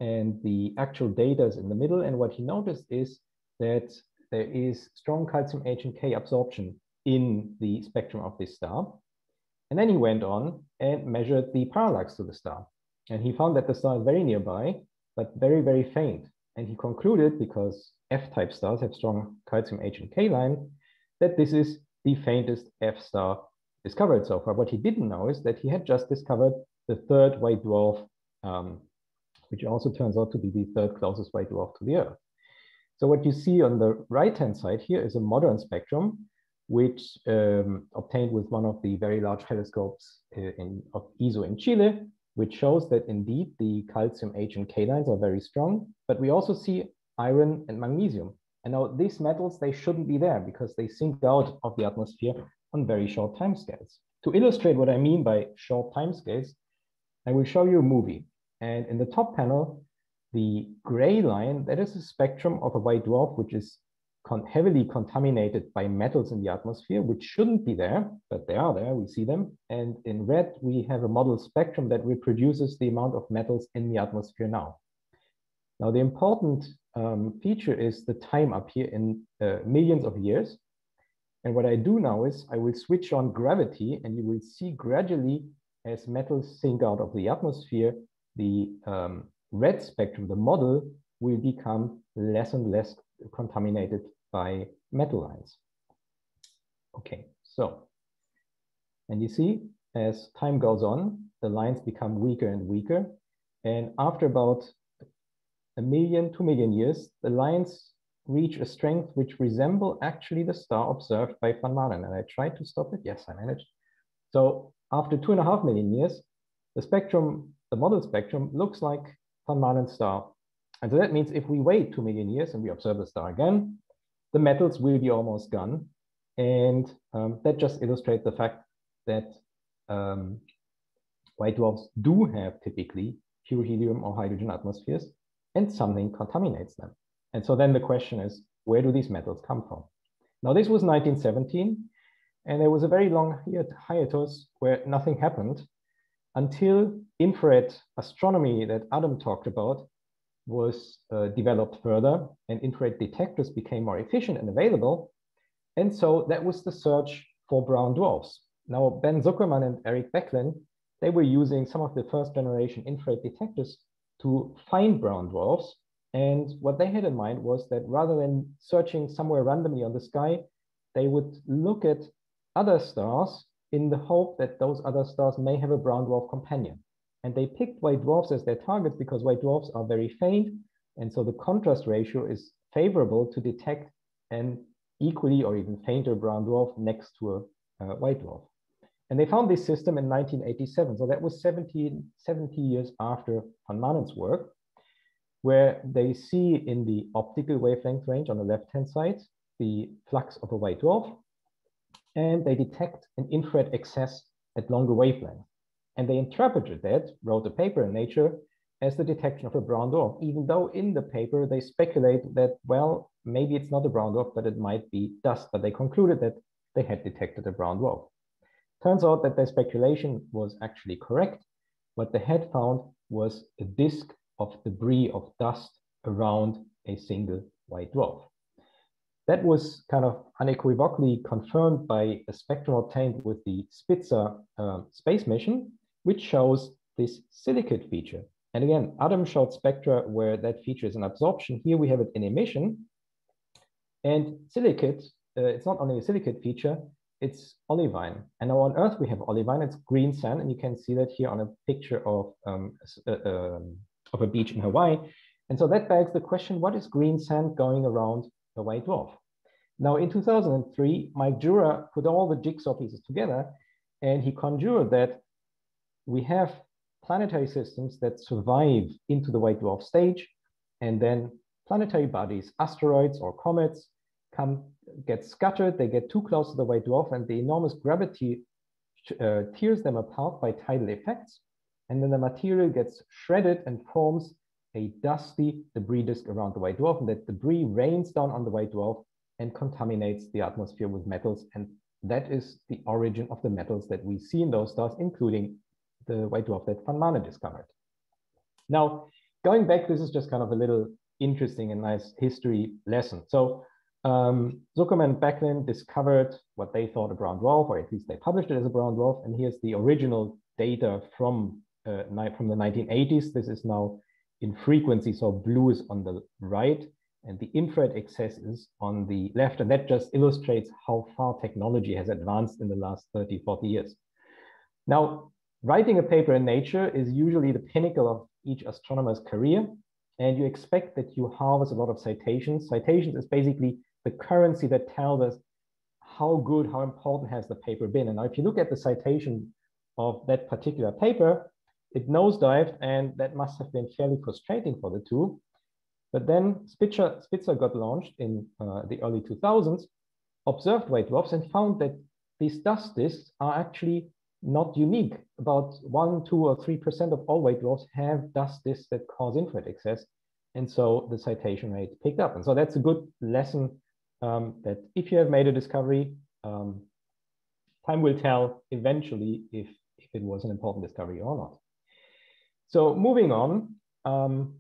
and the actual data is in the middle. And what he noticed is that there is strong calcium H and K absorption in the spectrum of this star. And then he went on and measured the parallax to the star. And he found that the star is very nearby, but very, very faint. And he concluded, because F-type stars have strong calcium H and K line, that this is the faintest F star discovered so far. What he didn't know is that he had just discovered the third white dwarf, um, which also turns out to be the third closest white dwarf to the Earth. So what you see on the right-hand side here is a modern spectrum, which um, obtained with one of the very large telescopes uh, in, of ESO in Chile, which shows that indeed the calcium H and K lines are very strong, but we also see iron and magnesium. And now these metals, they shouldn't be there because they sink out of the atmosphere on very short timescales. To illustrate what I mean by short timescales, I will show you a movie. And in the top panel, the gray line, that is the spectrum of a white dwarf, which is con heavily contaminated by metals in the atmosphere, which shouldn't be there, but they are there, we see them. And in red, we have a model spectrum that reproduces the amount of metals in the atmosphere now. Now, the important um, feature is the time up here in uh, millions of years. And what I do now is I will switch on gravity and you will see gradually as metals sink out of the atmosphere, the um, red spectrum, the model will become less and less contaminated by metal lines. Okay, so, and you see as time goes on, the lines become weaker and weaker. And after about a million, two million years, the lines reach a strength which resemble actually the star observed by Van Maanen. And I tried to stop it. Yes, I managed. So after two and a half million years, the spectrum, the model spectrum looks like Van Maanen's star. And so that means if we wait two million years and we observe the star again, the metals will be almost gone. And um, that just illustrates the fact that um, white dwarfs do have typically pure helium or hydrogen atmospheres and something contaminates them. And so then the question is, where do these metals come from? Now, this was 1917, and there was a very long hiatus where nothing happened until infrared astronomy that Adam talked about was uh, developed further and infrared detectors became more efficient and available. And so that was the search for brown dwarfs. Now, Ben Zuckerman and Eric Becklin, they were using some of the first generation infrared detectors to find brown dwarfs. And what they had in mind was that rather than searching somewhere randomly on the sky, they would look at other stars in the hope that those other stars may have a brown dwarf companion. And they picked white dwarfs as their targets because white dwarfs are very faint. And so the contrast ratio is favorable to detect an equally or even fainter brown dwarf next to a uh, white dwarf. And they found this system in 1987. So that was 17, 70 years after Van Maanen's work, where they see in the optical wavelength range on the left-hand side, the flux of a white dwarf, and they detect an infrared excess at longer wavelength. And they interpreted that, wrote a paper in Nature, as the detection of a brown dwarf, even though in the paper they speculate that, well, maybe it's not a brown dwarf, but it might be dust. But they concluded that they had detected a brown dwarf. Turns out that their speculation was actually correct. What they had found was a disk of debris of dust around a single white dwarf. That was kind of unequivocally confirmed by a spectrum obtained with the Spitzer uh, space mission, which shows this silicate feature. And again, Adam showed spectra where that feature is an absorption. Here we have it in emission. And silicate, uh, it's not only a silicate feature, it's olivine. And now on Earth, we have olivine, it's green sand. And you can see that here on a picture of, um, uh, um, of a beach in Hawaii. And so that begs the question, what is green sand going around a white dwarf? Now in 2003, Mike Jura put all the jigsaw pieces together and he conjured that we have planetary systems that survive into the white dwarf stage and then planetary bodies, asteroids or comets come get scattered, they get too close to the white dwarf, and the enormous gravity uh, tears them apart by tidal effects. And then the material gets shredded and forms a dusty debris disk around the white dwarf. And that debris rains down on the white dwarf and contaminates the atmosphere with metals. And that is the origin of the metals that we see in those stars, including the white dwarf that Van Maanen discovered. Now, going back, this is just kind of a little interesting and nice history lesson. So um, Zuckerman and Becklin discovered what they thought a brown dwarf, or at least they published it as a brown dwarf. And here's the original data from, uh, from the 1980s. This is now in frequency, so blue is on the right, and the infrared excess is on the left. And that just illustrates how far technology has advanced in the last 30, 40 years. Now, writing a paper in Nature is usually the pinnacle of each astronomer's career. And you expect that you harvest a lot of citations. Citations is basically the currency that tells us how good, how important has the paper been. And now if you look at the citation of that particular paper, it nosedived and that must have been fairly frustrating for the two. But then Spitzer, Spitzer got launched in uh, the early 2000s, observed white dwarfs and found that these dust disks are actually not unique. About one, two, or 3% of all white dwarfs have dust disks that cause infrared excess. And so the citation rate picked up. And so that's a good lesson um, that if you have made a discovery, um, time will tell eventually if, if it was an important discovery or not. So moving on, um,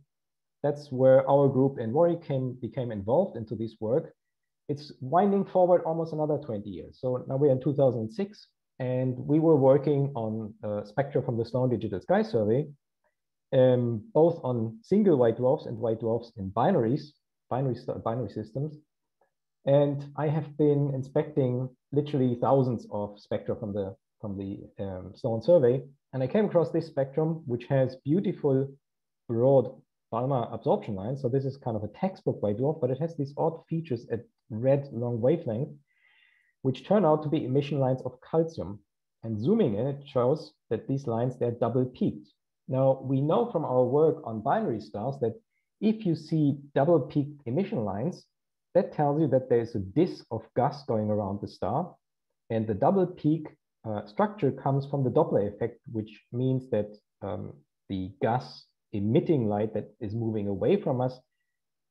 that's where our group in Warwick came, became involved into this work. It's winding forward almost another 20 years. So now we're in 2006, and we were working on spectra from the Sloan Digital Sky Survey, um, both on single white dwarfs and white dwarfs in binaries, binary, binary systems. And I have been inspecting literally thousands of spectra from the, from the um, Sloan survey. And I came across this spectrum, which has beautiful, broad Balmer absorption lines. So this is kind of a textbook white dwarf, but it has these odd features at red long wavelength, which turn out to be emission lines of calcium. And zooming in, it shows that these lines, they're double peaked. Now, we know from our work on binary stars that if you see double peaked emission lines, that tells you that there's a disk of gas going around the star. And the double peak uh, structure comes from the Doppler effect, which means that um, the gas emitting light that is moving away from us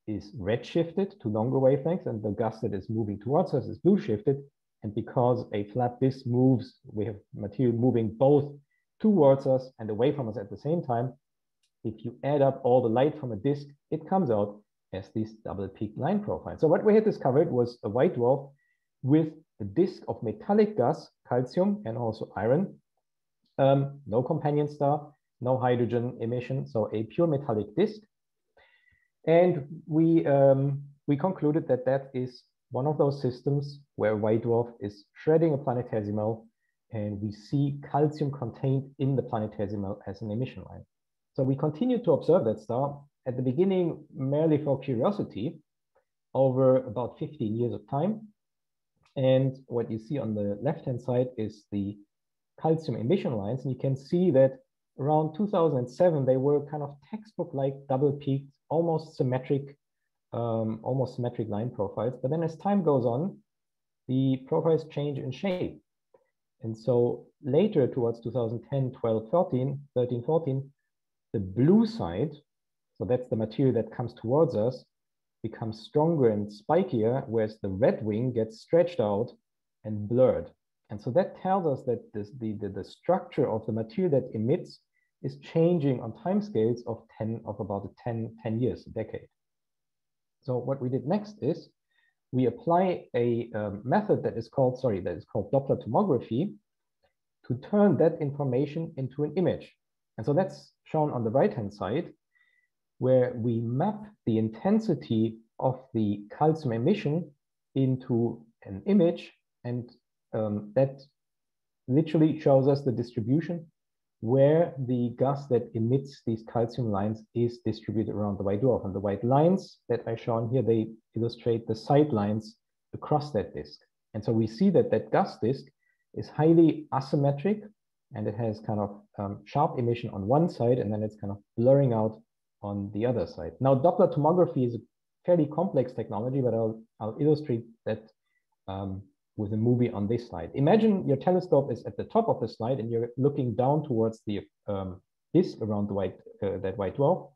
is redshifted to longer wavelengths, and the gas that is moving towards us is blue shifted. And because a flat disk moves, we have material moving both towards us and away from us at the same time. If you add up all the light from a disk, it comes out as this double peak line profile. So what we had discovered was a white dwarf with a disk of metallic gas, calcium, and also iron, um, no companion star, no hydrogen emission, so a pure metallic disk. And we, um, we concluded that that is one of those systems where white dwarf is shredding a planetesimal and we see calcium contained in the planetesimal as an emission line. So we continue to observe that star at the beginning merely for curiosity over about 15 years of time. And what you see on the left-hand side is the calcium emission lines. And you can see that around 2007, they were kind of textbook-like double-peaked, almost symmetric, um, almost symmetric line profiles. But then as time goes on, the profiles change in shape. And so later towards 2010, 12, 13, 13, 14, the blue side so that's the material that comes towards us, becomes stronger and spikier, whereas the red wing gets stretched out and blurred. And so that tells us that this, the, the, the structure of the material that emits is changing on timescales of 10 of about 10, 10 years, a decade. So what we did next is we apply a um, method that is called, sorry, that is called Doppler tomography to turn that information into an image. And so that's shown on the right-hand side where we map the intensity of the calcium emission into an image and um, that literally shows us the distribution where the gas that emits these calcium lines is distributed around the white dwarf. And the white lines that I shown here, they illustrate the sight lines across that disk. And so we see that that gas disk is highly asymmetric and it has kind of um, sharp emission on one side and then it's kind of blurring out on the other side. Now, Doppler tomography is a fairly complex technology, but I'll, I'll illustrate that um, with a movie on this slide. Imagine your telescope is at the top of the slide and you're looking down towards the um, disk around the white, uh, that white dwarf.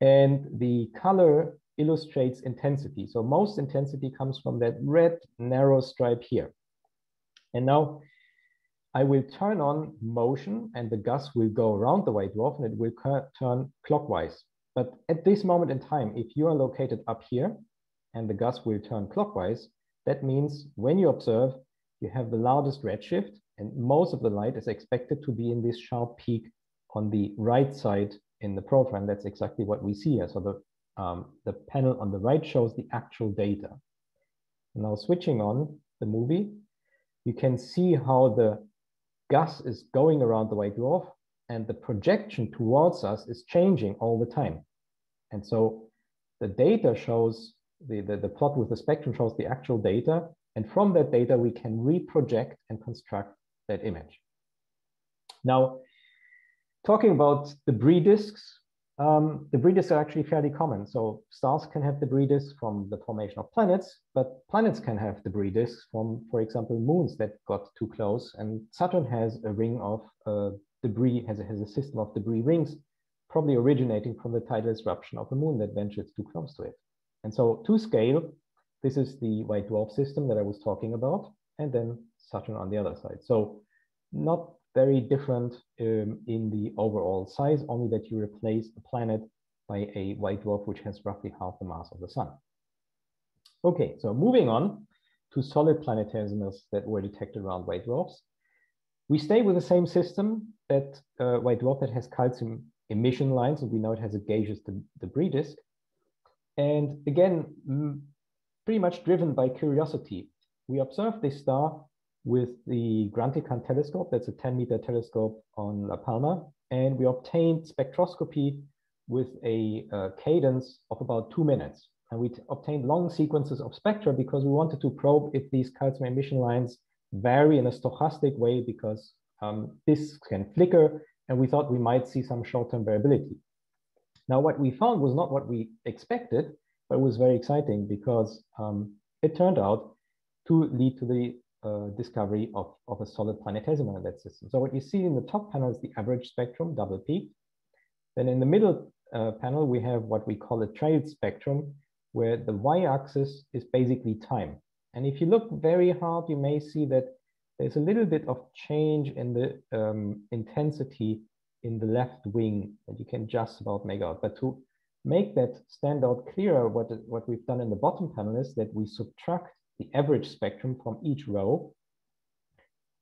And the color illustrates intensity. So most intensity comes from that red narrow stripe here. And now I will turn on motion and the gas will go around the white dwarf and it will turn clockwise. But at this moment in time, if you are located up here and the gas will turn clockwise, that means when you observe, you have the loudest redshift and most of the light is expected to be in this sharp peak on the right side in the profile. And that's exactly what we see here. So the, um, the panel on the right shows the actual data. Now switching on the movie, you can see how the gas is going around the white dwarf and the projection towards us is changing all the time. And so the data shows, the, the, the plot with the spectrum shows the actual data. And from that data, we can reproject and construct that image. Now, talking about debris disks, um, debris disks are actually fairly common. So stars can have debris disks from the formation of planets, but planets can have debris disks from, for example, moons that got too close. And Saturn has a ring of uh, debris, has a, has a system of debris rings, probably originating from the tidal disruption of the moon that ventured too close to it. And so to scale, this is the white dwarf system that I was talking about, and then Saturn on the other side. So not very different um, in the overall size, only that you replace a planet by a white dwarf, which has roughly half the mass of the sun. Okay, so moving on to solid planetesimals that were detected around white dwarfs. We stay with the same system that uh, white dwarf that has calcium emission lines, and we know it has a gaseous de debris disk. And again, pretty much driven by curiosity, we observed this star with the GranTeCan telescope. That's a 10 meter telescope on La Palma. And we obtained spectroscopy with a uh, cadence of about two minutes. And we obtained long sequences of spectra because we wanted to probe if these calcium emission lines vary in a stochastic way because um, this can flicker. And we thought we might see some short-term variability. Now, what we found was not what we expected, but it was very exciting because um, it turned out to lead to the uh, discovery of, of a solid planetesimal in that system. So what you see in the top panel is the average spectrum, double peak. Then in the middle uh, panel, we have what we call a trailed spectrum, where the y-axis is basically time. And if you look very hard, you may see that there's a little bit of change in the um, intensity in the left wing that you can just about make out. But to make that stand out clearer, what, what we've done in the bottom panel is that we subtract the average spectrum from each row.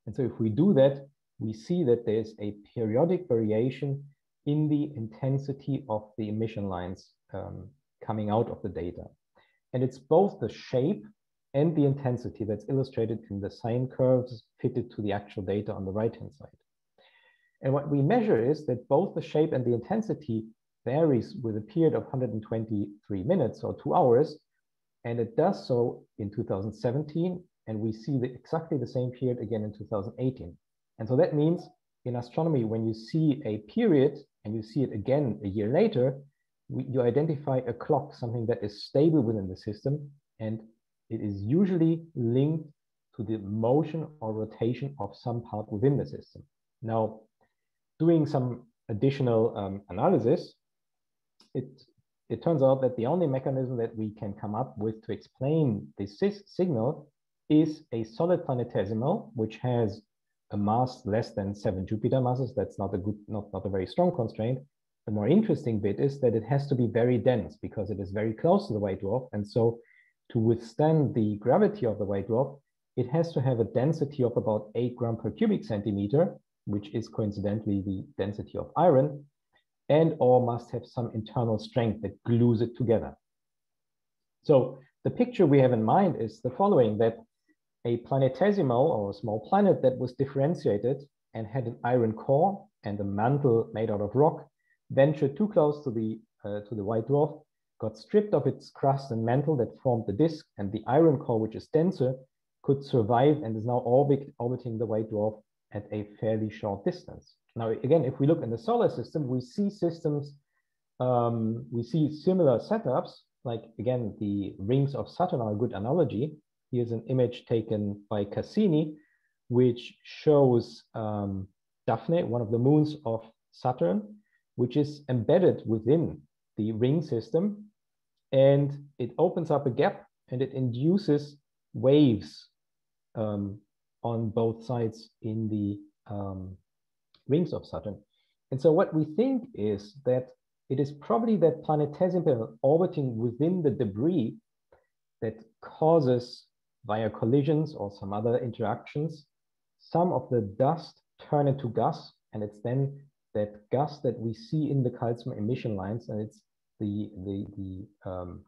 And so if we do that, we see that there's a periodic variation in the intensity of the emission lines um, coming out of the data. And it's both the shape and the intensity that's illustrated in the sine curves fitted to the actual data on the right-hand side. And what we measure is that both the shape and the intensity varies with a period of 123 minutes or two hours, and it does so in 2017, and we see the, exactly the same period again in 2018. And so that means in astronomy, when you see a period and you see it again a year later, we, you identify a clock, something that is stable within the system, and it is usually linked to the motion or rotation of some part within the system. Now, doing some additional um, analysis, it it turns out that the only mechanism that we can come up with to explain this signal is a solid planetesimal, which has a mass less than seven Jupiter masses. That's not a good, not, not a very strong constraint. The more interesting bit is that it has to be very dense because it is very close to the white dwarf. And so to withstand the gravity of the white dwarf, it has to have a density of about eight gram per cubic centimeter, which is coincidentally the density of iron and or must have some internal strength that glues it together. So the picture we have in mind is the following, that a planetesimal or a small planet that was differentiated and had an iron core and a mantle made out of rock ventured too close to the, uh, to the white dwarf, got stripped of its crust and mantle that formed the disk, and the iron core, which is denser, could survive and is now orbit, orbiting the white dwarf at a fairly short distance. Now, again, if we look in the solar system, we see systems, um, we see similar setups, like again, the rings of Saturn are a good analogy. Here's an image taken by Cassini, which shows um, Daphnis, one of the moons of Saturn, which is embedded within the ring system. And it opens up a gap and it induces waves um, on both sides in the um, rings of Saturn. And so what we think is that it is probably that planetesimal orbiting within the debris that causes via collisions or some other interactions, some of the dust turn into gas. And it's then that gas that we see in the calcium emission lines. And it's the, the, the um,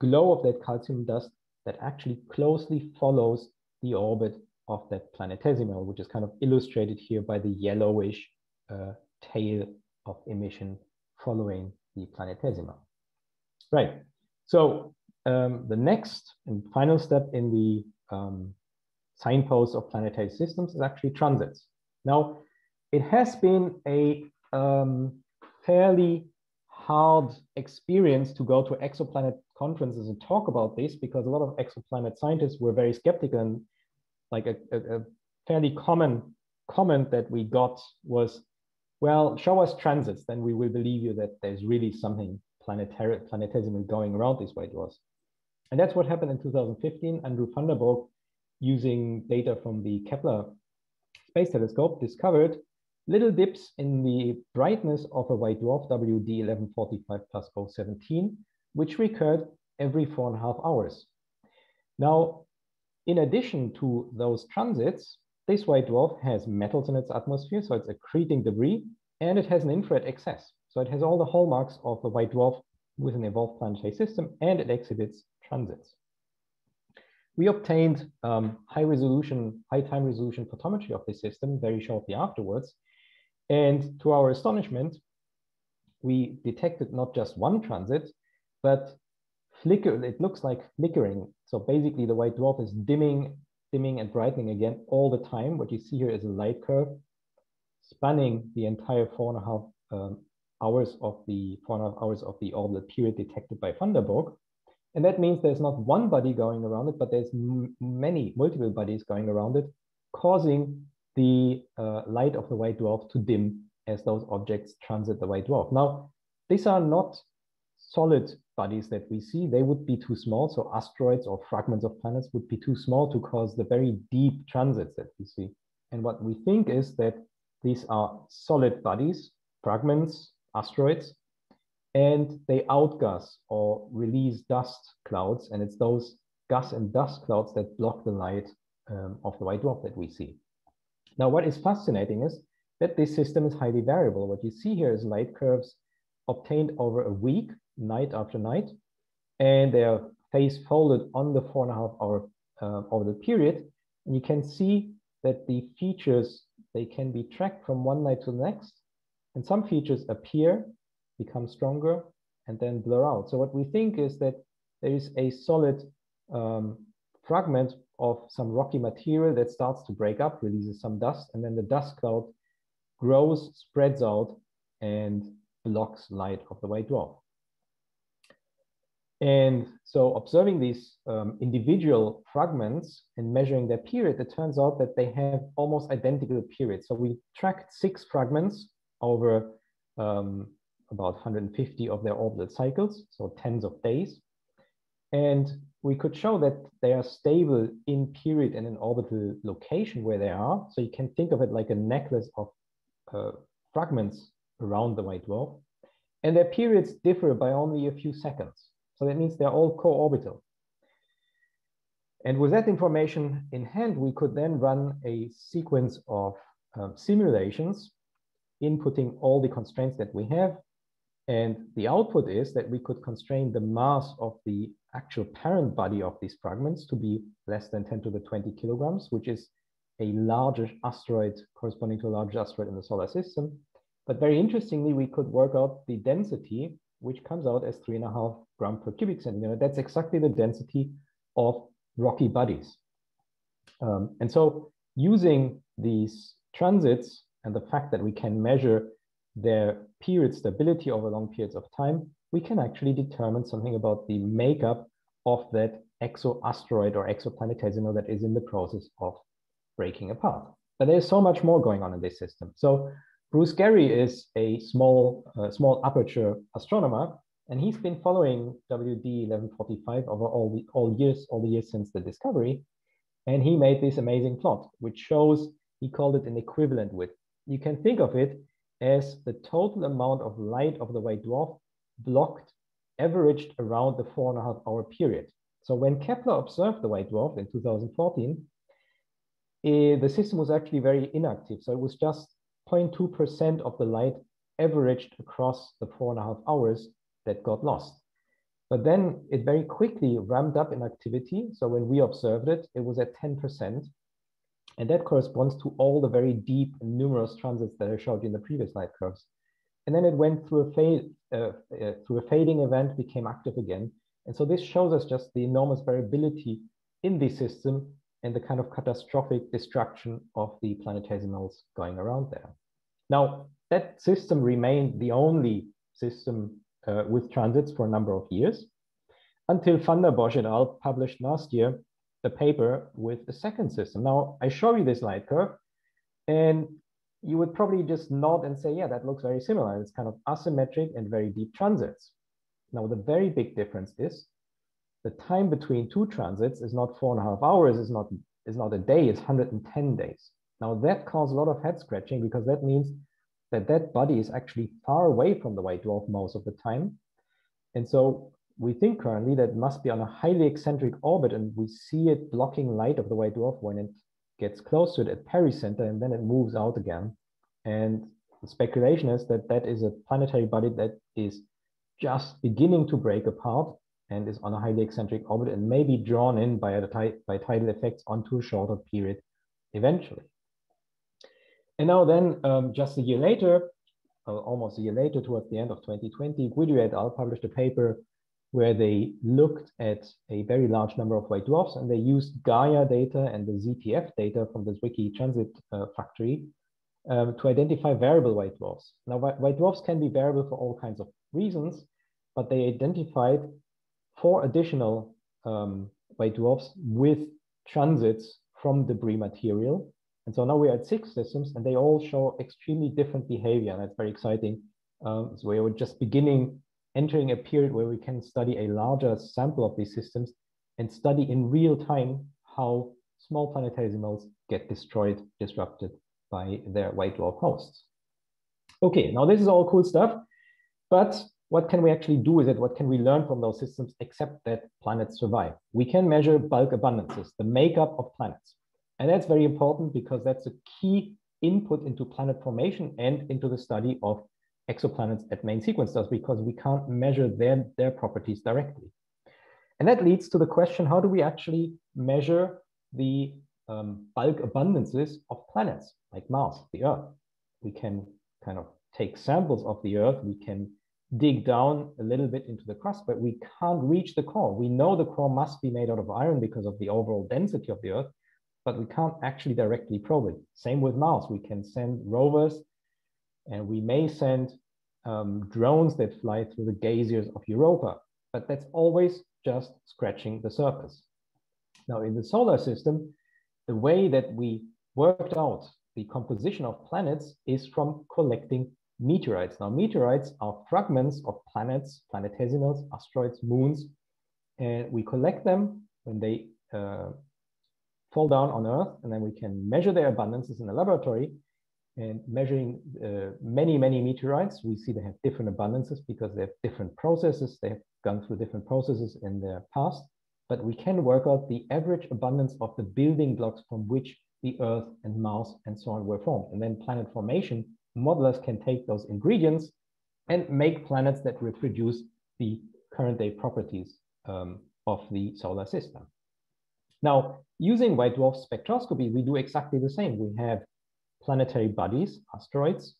glow of that calcium dust that actually closely follows the orbit of that planetesimal, which is kind of illustrated here by the yellowish uh, tail of emission following the planetesimal. Right, so um, the next and final step in the um, signpost of planetary systems is actually transits. Now, it has been a um, fairly hard experience to go to exoplanet conferences and talk about this because a lot of exoplanet scientists were very skeptical and like a, a, a fairly common comment that we got was, well, show us transits, then we will believe you that there's really something planetary, planetesimal going around these white dwarfs. And that's what happened in 2015. Andrew Vanderburg, using data from the Kepler Space Telescope, discovered little dips in the brightness of a white dwarf WD 1145 plus 017, which recurred every four and a half hours. Now, in addition to those transits, this white dwarf has metals in its atmosphere, so it's accreting debris, and it has an infrared excess. So it has all the hallmarks of a white dwarf with an evolved planetary system, and it exhibits transits. We obtained um, high resolution, high time resolution photometry of this system very shortly afterwards. And to our astonishment, we detected not just one transit, but flicker, it looks like flickering. So basically the white dwarf is dimming, dimming and brightening again all the time. What you see here is a light curve spanning the entire four and a half um, hours of the four and a half hours of the orbital period detected by Vanderburg. And that means there's not one body going around it, but there's many, multiple bodies going around it, causing the uh, light of the white dwarf to dim as those objects transit the white dwarf. Now, these are not solid bodies that we see. They would be too small. So asteroids or fragments of planets would be too small to cause the very deep transits that we see. And what we think is that these are solid bodies, fragments, asteroids, and they outgas or release dust clouds. And it's those gas and dust clouds that block the light um, of the white dwarf that we see. Now, what is fascinating is that this system is highly variable. What you see here is light curves obtained over a week, night after night, and they are phase folded on the four and a half hour uh, over the period. And you can see that the features, they can be tracked from one night to the next. And some features appear become stronger, and then blur out. So what we think is that there is a solid um, fragment of some rocky material that starts to break up, releases some dust, and then the dust cloud grows, spreads out, and blocks light of the white dwarf. And so observing these um, individual fragments and measuring their period, it turns out that they have almost identical periods. So we tracked six fragments over um, about 150 of their orbital cycles, so tens of days. And we could show that they are stable in period and in orbital location where they are. So you can think of it like a necklace of uh, fragments around the white dwarf. And their periods differ by only a few seconds. So that means they're all co-orbital. And with that information in hand, we could then run a sequence of um, simulations, inputting all the constraints that we have and the output is that we could constrain the mass of the actual parent body of these fragments to be less than 10 to the 20 kilograms, which is a larger asteroid corresponding to a larger asteroid in the solar system. But very interestingly, we could work out the density, which comes out as three and a half gram per cubic centimeter. That's exactly the density of rocky bodies. Um, and so using these transits and the fact that we can measure their period stability over long periods of time, we can actually determine something about the makeup of that exoasteroid or exoplanetesimal that is in the process of breaking apart. But there's so much more going on in this system. So Bruce Gary is a small, uh, small aperture astronomer, and he's been following WD 1145 over all the all years, all the years since the discovery. And he made this amazing plot, which shows he called it an equivalent width. You can think of it as the total amount of light of the white dwarf blocked averaged around the four and a half hour period. So when Kepler observed the white dwarf in 2014, eh, the system was actually very inactive. So it was just 0.2% of the light averaged across the four and a half hours that got lost. But then it very quickly ramped up in activity. So when we observed it, it was at 10%. And that corresponds to all the very deep and numerous transits that I showed you in the previous light curves. And then it went through a, fade, uh, uh, through a fading event, became active again. And so this shows us just the enormous variability in the system and the kind of catastrophic destruction of the planetesimals going around there. Now, that system remained the only system uh, with transits for a number of years until Vanderbosch et al. published last year a paper with a second system. Now, I show you this light curve, and you would probably just nod and say, yeah, that looks very similar. It's kind of asymmetric and very deep transits. Now, the very big difference is the time between two transits is not four and a half hours, is not, is not a day, it's 110 days. Now, that caused a lot of head scratching because that means that that body is actually far away from the white dwarf most of the time. And so we think currently that it must be on a highly eccentric orbit and we see it blocking light of the white dwarf when it gets close to it at pericenter and then it moves out again. And the speculation is that that is a planetary body that is just beginning to break apart and is on a highly eccentric orbit and may be drawn in by, a, by tidal effects onto a shorter period eventually. And now then, um, just a year later, uh, almost a year later, towards the end of 2020, Guidry et al. published a paper where they looked at a very large number of white dwarfs and they used Gaia data and the ZTF data from the Zwicky Transient uh, Factory um, to identify variable white dwarfs. Now, white dwarfs can be variable for all kinds of reasons, but they identified four additional um, white dwarfs with transits from debris material. And so now we're at six systems and they all show extremely different behavior. And that's very exciting. Um, so we're just beginning entering a period where we can study a larger sample of these systems and study in real time how small planetesimals get destroyed, disrupted by their white dwarf hosts. Okay, now this is all cool stuff, but what can we actually do with it? What can we learn from those systems except that planets survive? We can measure bulk abundances, the makeup of planets. And that's very important because that's a key input into planet formation and into the study of exoplanets at main sequence stars because we can't measure their, their properties directly. And that leads to the question, how do we actually measure the um, bulk abundances of planets like Mars, the Earth? We can kind of take samples of the Earth, we can dig down a little bit into the crust, but we can't reach the core. We know the core must be made out of iron because of the overall density of the Earth, but we can't actually directly probe it. Same with Mars. We can send rovers and we may send um, drones that fly through the geysers of Europa, but that's always just scratching the surface. Now in the solar system, the way that we worked out the composition of planets is from collecting meteorites. Now meteorites are fragments of planets, planetesimals, asteroids, moons, and we collect them when they uh, fall down on Earth, and then we can measure their abundances in the laboratory and measuring uh, many, many meteorites, we see they have different abundances because they have different processes. They have gone through different processes in their past, but we can work out the average abundance of the building blocks from which the Earth and Mars and so on were formed. And then planet formation, modelers can take those ingredients and make planets that reproduce the current day properties um, of the solar system. Now, using white dwarf spectroscopy, we do exactly the same. We have planetary bodies, asteroids,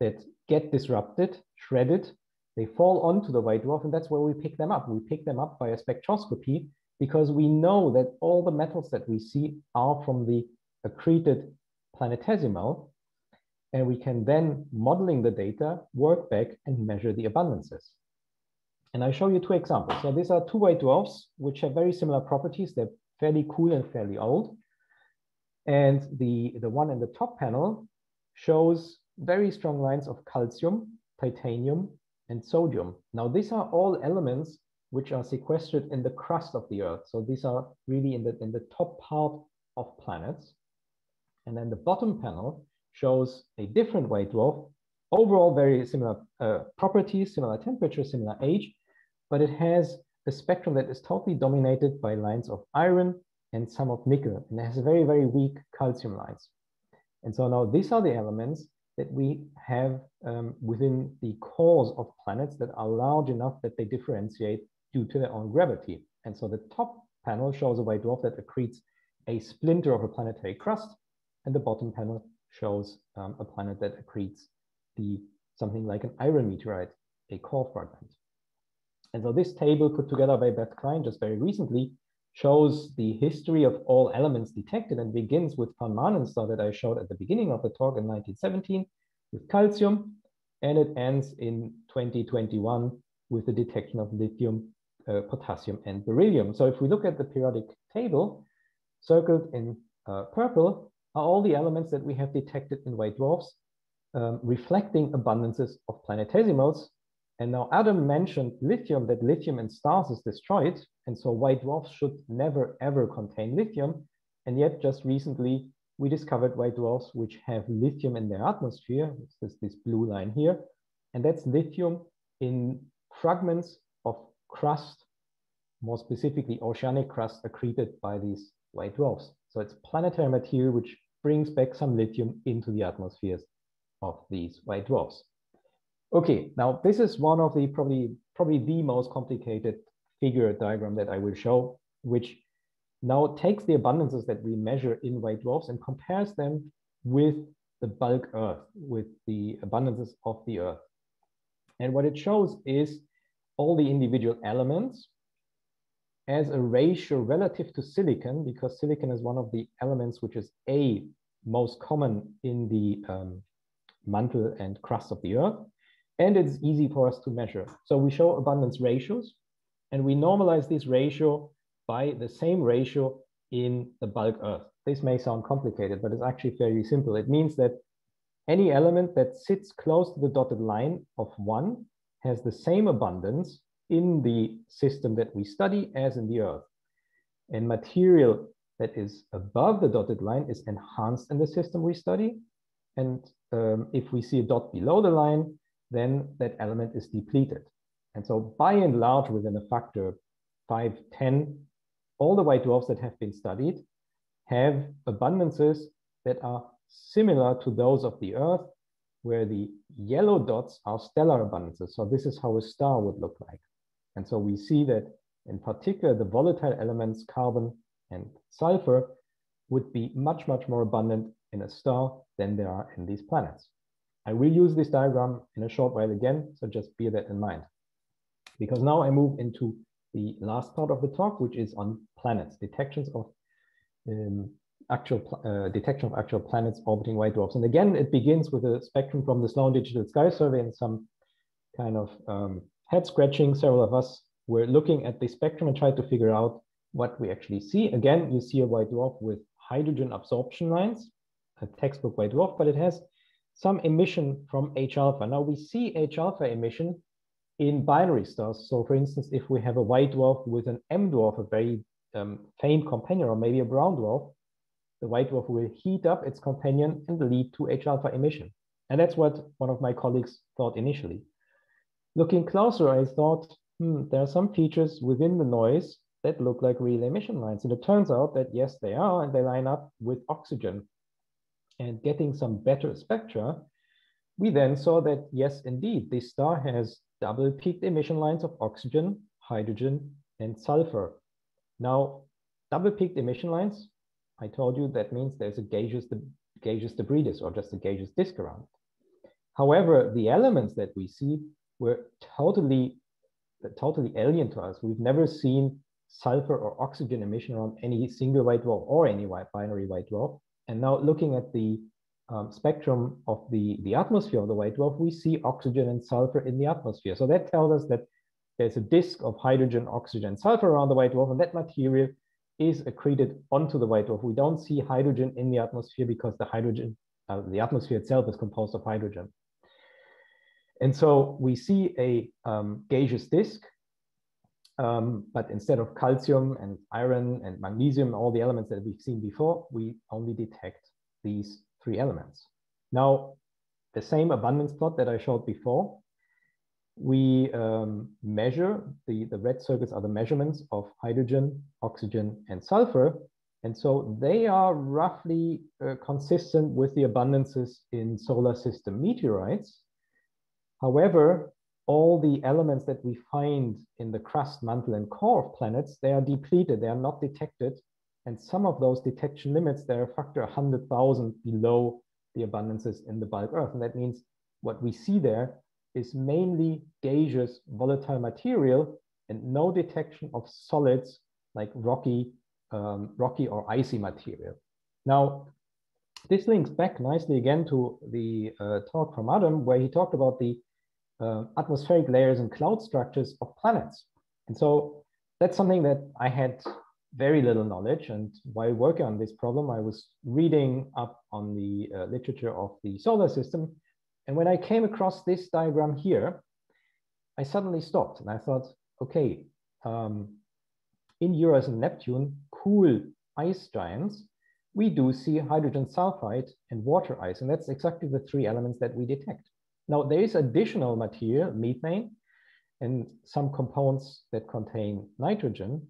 that get disrupted, shredded, they fall onto the white dwarf, and that's where we pick them up. We pick them up via spectroscopy because we know that all the metals that we see are from the accreted planetesimal, and we can then, modeling the data, work back and measure the abundances. And I show you two examples. So these are two white dwarfs, which have very similar properties. They're fairly cool and fairly old. And the, the one in the top panel shows very strong lines of calcium, titanium, and sodium. Now, these are all elements which are sequestered in the crust of the Earth. So these are really in the, in the top part of planets. And then the bottom panel shows a different white dwarf, overall very similar uh, properties, similar temperature, similar age, but it has a spectrum that is totally dominated by lines of iron, and some of nickel, and it has very, very weak calcium lines. And so now these are the elements that we have um, within the cores of planets that are large enough that they differentiate due to their own gravity. And so the top panel shows a white dwarf that accretes a splinter of a planetary crust, and the bottom panel shows um, a planet that accretes the something like an iron meteorite, a core fragment. And so this table put together by Beth Klein just very recently shows the history of all elements detected and begins with van Maanen star that I showed at the beginning of the talk in 1917 with calcium, and it ends in 2021 with the detection of lithium, uh, potassium, and beryllium. So if we look at the periodic table, circled in uh, purple are all the elements that we have detected in white dwarfs, um, reflecting abundances of planetesimals. And now Adam mentioned lithium, that lithium in stars is destroyed. And so white dwarfs should never, ever contain lithium. And yet just recently, we discovered white dwarfs which have lithium in their atmosphere. It's this blue line here. And that's lithium in fragments of crust, more specifically oceanic crust accreted by these white dwarfs. So it's planetary material which brings back some lithium into the atmospheres of these white dwarfs. Okay, now this is one of the probably, probably the most complicated figure diagram that I will show, which now takes the abundances that we measure in white dwarfs and compares them with the bulk Earth, with the abundances of the Earth. And what it shows is all the individual elements as a ratio relative to silicon, because silicon is one of the elements which is A, most common in the um, mantle and crust of the Earth, and it's easy for us to measure. So we show abundance ratios, and we normalize this ratio by the same ratio in the bulk Earth. This may sound complicated, but it's actually fairly simple. It means that any element that sits close to the dotted line of one has the same abundance in the system that we study as in the Earth. And material that is above the dotted line is enhanced in the system we study. And um, if we see a dot below the line, then that element is depleted. And so by and large, within a factor 5, 10, all the white dwarfs that have been studied have abundances that are similar to those of the Earth, where the yellow dots are stellar abundances. So this is how a star would look like. And so we see that in particular, the volatile elements, carbon and sulfur, would be much, much more abundant in a star than there are in these planets. I will use this diagram in a short while again, so just bear that in mind. Because now I move into the last part of the talk, which is on planets, detections of um, actual uh, detection of actual planets orbiting white dwarfs. And again, it begins with a spectrum from the Sloan Digital Sky Survey and some kind of um, head scratching. Several of us were looking at the spectrum and tried to figure out what we actually see. Again, you see a white dwarf with hydrogen absorption lines, a textbook white dwarf, but it has some emission from H alpha. Now we see H alpha emission in binary stars. So for instance, if we have a white dwarf with an M dwarf, a very um, faint companion, or maybe a brown dwarf, the white dwarf will heat up its companion and lead to H alpha emission. And that's what one of my colleagues thought initially. Looking closer, I thought, hmm, there are some features within the noise that look like real emission lines. And it turns out that yes, they are, and they line up with oxygen. And getting some better spectra, we then saw that yes, indeed, this star has double peaked emission lines of oxygen, hydrogen, and sulfur. Now, double peaked emission lines, I told you that means there's a gaseous, gaseous debris disk or just a gaseous disk around. However, the elements that we see were totally, totally alien to us. We've never seen sulfur or oxygen emission around any single white dwarf or any white binary white dwarf. And now looking at the um, spectrum of the, the atmosphere of the white dwarf, we see oxygen and sulfur in the atmosphere. So that tells us that there's a disk of hydrogen, oxygen, sulfur around the white dwarf, and that material is accreted onto the white dwarf. We don't see hydrogen in the atmosphere because the hydrogen, uh, the atmosphere itself is composed of hydrogen. And so we see a um, gaseous disk, um, but instead of calcium and iron and magnesium, all the elements that we've seen before, we only detect these three elements. Now, the same abundance plot that I showed before, we um, measure, the, the red circles are the measurements of hydrogen, oxygen, and sulfur. And so they are roughly uh, consistent with the abundances in solar system meteorites. However, all the elements that we find in the crust, mantle, and core of planets, they are depleted, they are not detected. And some of those detection limits, they're a factor 100,000 below the abundances in the bulk Earth. And that means what we see there is mainly gaseous volatile material and no detection of solids like rocky, um, rocky or icy material. Now, this links back nicely again to the uh, talk from Adam, where he talked about the uh, atmospheric layers and cloud structures of planets. And so that's something that I had very little knowledge. And while working on this problem, I was reading up on the uh, literature of the solar system. And when I came across this diagram here, I suddenly stopped and I thought, okay, um, in Uranus and Neptune, cool ice giants, we do see hydrogen sulfide and water ice. And that's exactly the three elements that we detect. Now, there is additional material, methane, and some compounds that contain nitrogen,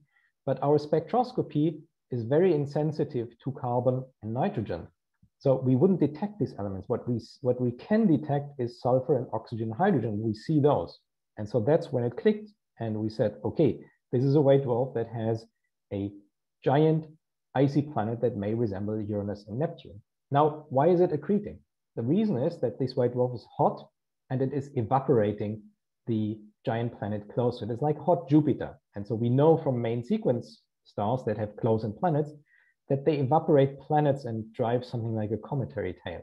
but our spectroscopy is very insensitive to carbon and nitrogen. So we wouldn't detect these elements. What we, what we can detect is sulfur and oxygen and hydrogen. We see those. And so that's when it clicked. And we said, okay, this is a white dwarf that has a giant icy planet that may resemble Uranus and Neptune. Now, why is it accreting? The reason is that this white dwarf is hot and it is evaporating the giant planet close to it. It's like hot Jupiter. And so we know from main sequence stars that have close-in planets that they evaporate planets and drive something like a cometary tail.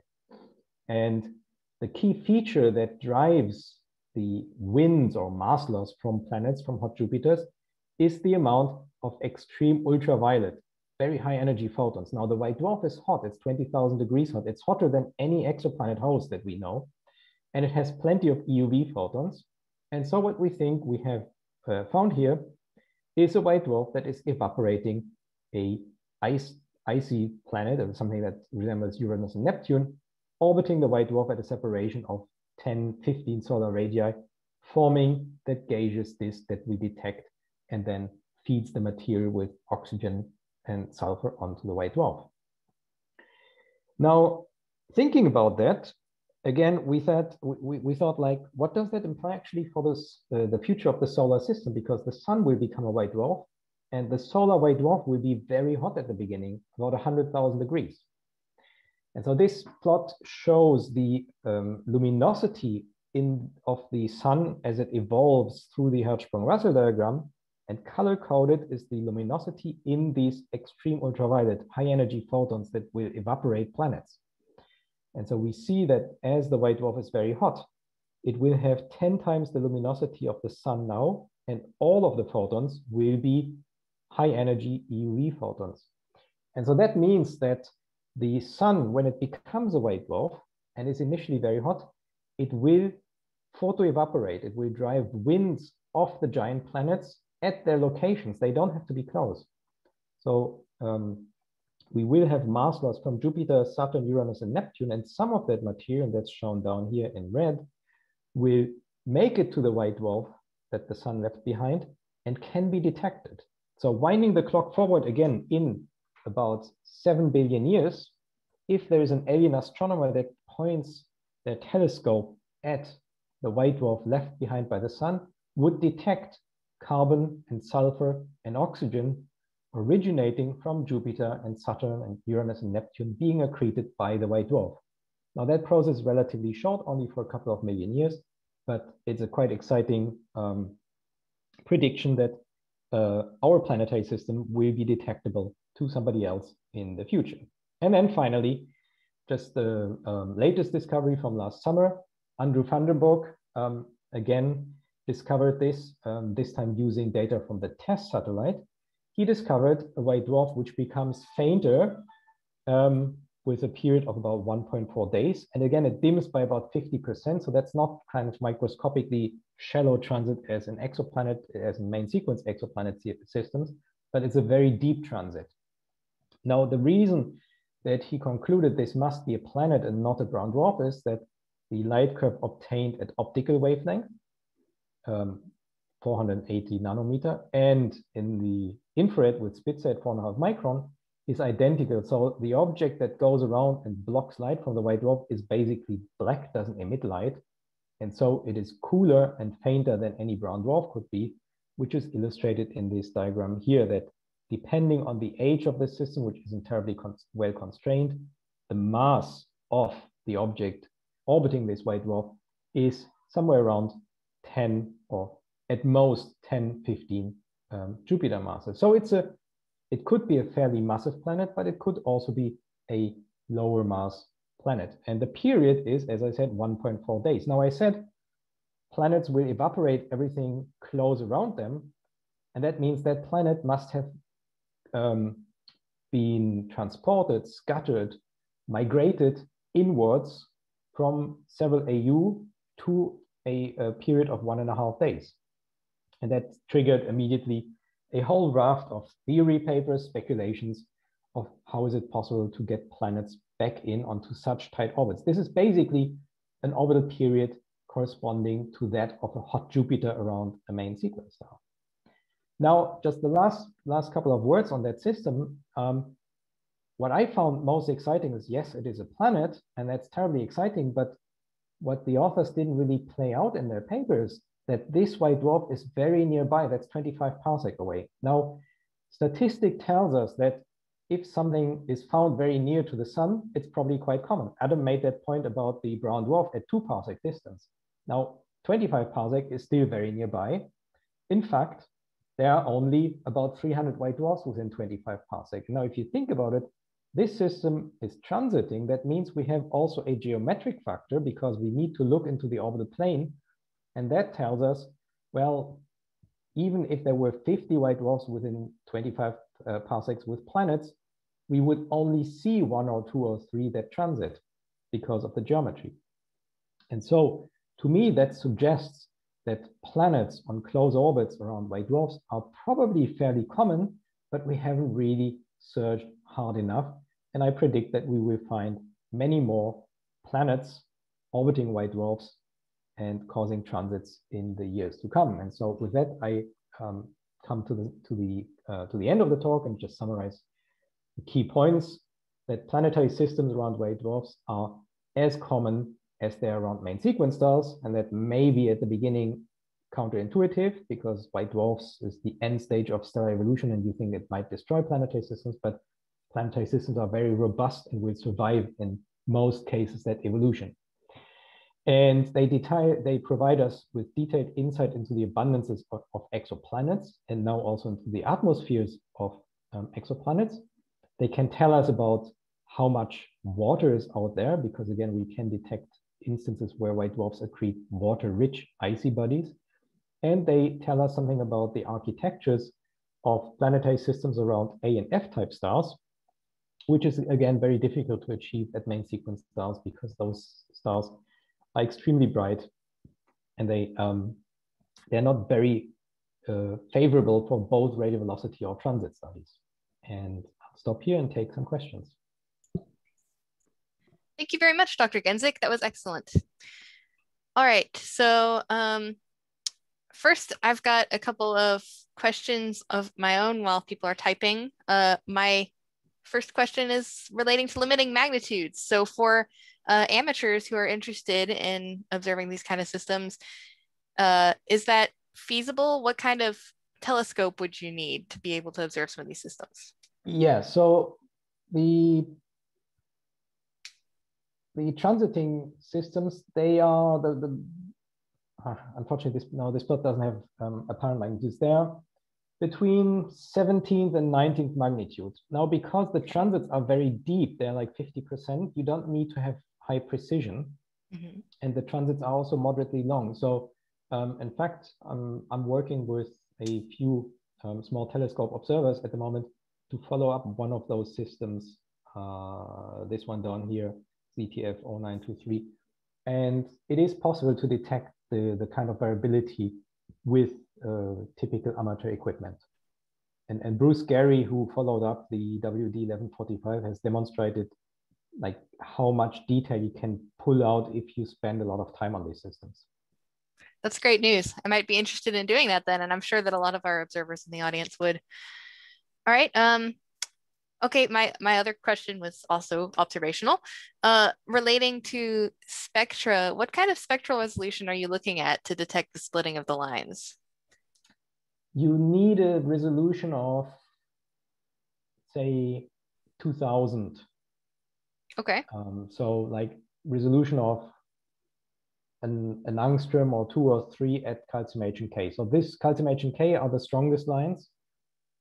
And the key feature that drives the winds or mass loss from planets from hot Jupiters is the amount of extreme ultraviolet, very high energy photons. Now the white dwarf is hot, it's 20,000 degrees hot. It's hotter than any exoplanet host that we know. And it has plenty of EUV photons. And so what we think we have uh, found here is a white dwarf that is evaporating a ice, icy planet or something that resembles Uranus and Neptune, orbiting the white dwarf at a separation of 10, 15 solar radii, forming that gaseous disk that we detect and then feeds the material with oxygen and sulfur onto the white dwarf. Now, thinking about that, again, we thought we, we thought like, what does that imply actually for this uh, the future of the solar system? Because the sun will become a white dwarf, and the solar white dwarf will be very hot at the beginning, about 100,000 degrees. And so this plot shows the um, luminosity in of the sun as it evolves through the Hertzsprung-Russell diagram, and color-coded is the luminosity in these extreme ultraviolet high energy photons that will evaporate planets. And so we see that as the white dwarf is very hot, it will have 10 times the luminosity of the sun now, and all of the photons will be high energy EUV photons. And so that means that the sun, when it becomes a white dwarf and is initially very hot, it will photoevaporate. It will drive winds off the giant planets at their locations. They don't have to be close. So um, we will have mass loss from Jupiter, Saturn, Uranus, and Neptune, and some of that material that's shown down here in red will make it to the white dwarf that the sun left behind and can be detected. So winding the clock forward again in about 7 billion years, if there is an alien astronomer that points their telescope at the white dwarf left behind by the sun, would detect carbon and sulfur and oxygen originating from Jupiter and Saturn and Uranus and Neptune being accreted by the white dwarf. Now that process is relatively short, only for a couple of million years, but it's a quite exciting um, prediction that uh, our planetary system will be detectable to somebody else in the future. And then finally, just the um, latest discovery from last summer, Andrew Vanderburg um, again discovered this, um, this time using data from the TESS satellite he discovered a white dwarf which becomes fainter um, with a period of about 1.4 days. And again, it dims by about 50%. So that's not kind of microscopically shallow transit as an exoplanet, as in main sequence exoplanet systems, but it's a very deep transit. Now, the reason that he concluded this must be a planet and not a brown dwarf is that the light curve obtained at optical wavelength, um, 480 nanometer, and in the infrared with Spitzer at four and a half micron is identical. So the object that goes around and blocks light from the white dwarf is basically black, doesn't emit light. And so it is cooler and fainter than any brown dwarf could be, which is illustrated in this diagram here that depending on the age of the system, which isn't terribly con well constrained, the mass of the object orbiting this white dwarf is somewhere around 10 or at most 10, 15 um, Jupiter masses. So it's a, it could be a fairly massive planet, but it could also be a lower mass planet. And the period is, as I said, 1.4 days. Now I said planets will evaporate everything close around them. And that means that planet must have um, been transported, scattered, migrated inwards from several AU to a, a, period of one and a half days. And that triggered immediately a whole raft of theory papers, speculations of how is it possible to get planets back in onto such tight orbits. This is basically an orbital period corresponding to that of a hot Jupiter around a main sequence star. Now, just the last, last couple of words on that system. Um, what I found most exciting is, yes, it is a planet, and that's terribly exciting, but what the authors didn't really play out in their papers, that this white dwarf is very nearby, that's 25 parsec away. Now, statistic tells us that if something is found very near to the sun, it's probably quite common. Adam made that point about the brown dwarf at two parsec distance. Now, 25 parsec is still very nearby. In fact, there are only about 300 white dwarfs within 25 parsec. Now, if you think about it, this system is transiting. That means we have also a geometric factor because we need to look into the orbital plane. And that tells us, well, even if there were 50 white dwarfs within 25 uh, parsecs with planets, we would only see one or two or three that transit because of the geometry. And so to me, that suggests that planets on close orbits around white dwarfs are probably fairly common, but we haven't really searched hard enough. And I predict that we will find many more planets orbiting white dwarfs and causing transits in the years to come. And so with that, I um, come to the, to, the, uh, to the end of the talk and just summarize the key points that planetary systems around white dwarfs are as common as they are around main sequence stars. And that may be at the beginning counterintuitive because white dwarfs is the end stage of stellar evolution and you think it might destroy planetary systems, but planetary systems are very robust and will survive in most cases that evolution. And they, detail, they provide us with detailed insight into the abundances of, of exoplanets and now also into the atmospheres of um, exoplanets. They can tell us about how much water is out there because again, we can detect instances where white dwarfs accrete water-rich icy bodies. And they tell us something about the architectures of planetary systems around A and F type stars, which is again very difficult to achieve at main sequence stars because those stars are extremely bright and they um, they're not very uh, favorable for both radial velocity or transit studies. And I'll stop here and take some questions. Thank you very much, Dr. Gänsicke. That was excellent. All right, so um, first I've got a couple of questions of my own while people are typing. Uh, my first question is relating to limiting magnitudes. So for uh, amateurs who are interested in observing these kind of systems, uh, is that feasible? What kind of telescope would you need to be able to observe some of these systems? Yeah, so the the transiting systems, they are the, the uh, unfortunately, this, no, this plot doesn't have um, apparent magnitudes there between 17th and 19th magnitude. Now, because the transits are very deep, they're like 50%, you don't need to have high precision. Mm -hmm. And the transits are also moderately long. So um, in fact, I'm, I'm working with a few um, small telescope observers at the moment to follow up one of those systems, uh, this one down here, ZTF 0923. And it is possible to detect the, the kind of variability with typical amateur equipment. And, and Bruce Gary, who followed up the WD 1145, has demonstrated like how much detail you can pull out if you spend a lot of time on these systems. That's great news. I might be interested in doing that then, and I'm sure that a lot of our observers in the audience would. All right. Um, Okay, my, my other question was also observational. Uh, relating to spectra, what kind of spectral resolution are you looking at to detect the splitting of the lines? You need a resolution of, say, 2000. Okay. Um, so like resolution of an, an angstrom or two or three at calcium K. So this calcium K are the strongest lines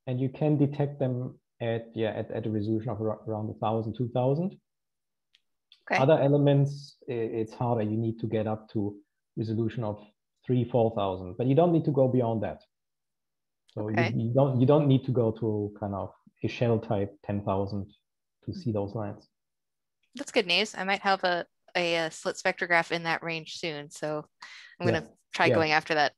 and you can detect them at yeah at, at a resolution of around 1000 2000 okay. other elements it's harder you need to get up to resolution of three, 4,000, but you don't need to go beyond that. So okay. you, you, don't you don't need to go to kind of echelle type 10,000 to see those lines. That's good news. I might have a, a, a slit spectrograph in that range soon. So I'm yeah. going to try yeah. going after that.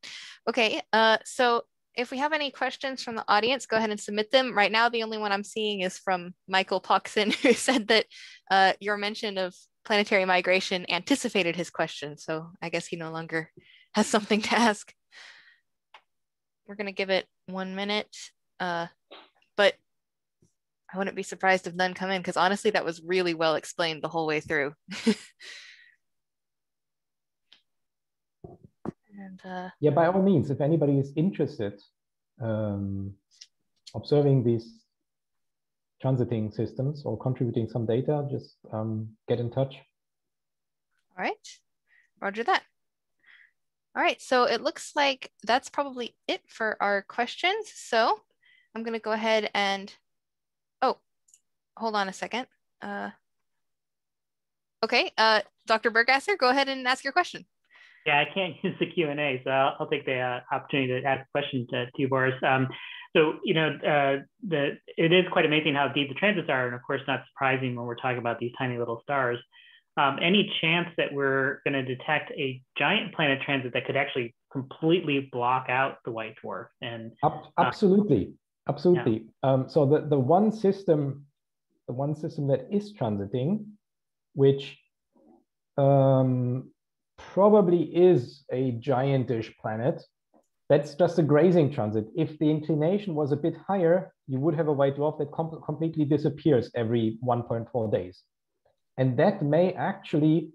Okay. Uh, so if we have any questions from the audience, go ahead and submit them. Right now, the only one I'm seeing is from Michael Poxon, who said that uh, your mention of planetary migration anticipated his question. So I guess he no longer has something to ask. We're going to give it one minute. Uh, but I wouldn't be surprised if none come in because honestly, that was really well explained the whole way through. and uh, yeah, by all means, if anybody is interested, um, observing these transiting systems or contributing some data, just um, get in touch. All right, roger that. All right, so it looks like that's probably it for our questions. So I'm gonna go ahead and, oh, hold on a second. Uh, okay, uh, Dr. Burgasser, go ahead and ask your question. Yeah, I can't use the Q&A, so I'll, I'll take the uh, opportunity to ask a question to, to you, Boris. Um, so, you know, uh, the, it is quite amazing how deep the transits are, and of course, not surprising when we're talking about these tiny little stars. Um, any chance that we're going to detect a giant planet transit that could actually completely block out the white dwarf? And uh, absolutely, absolutely. Yeah. Um, so the the one system, the one system that is transiting, which um, probably is a giantish planet. That's just a grazing transit. If the inclination was a bit higher, you would have a white dwarf that com completely disappears every 1.4 days. And that may actually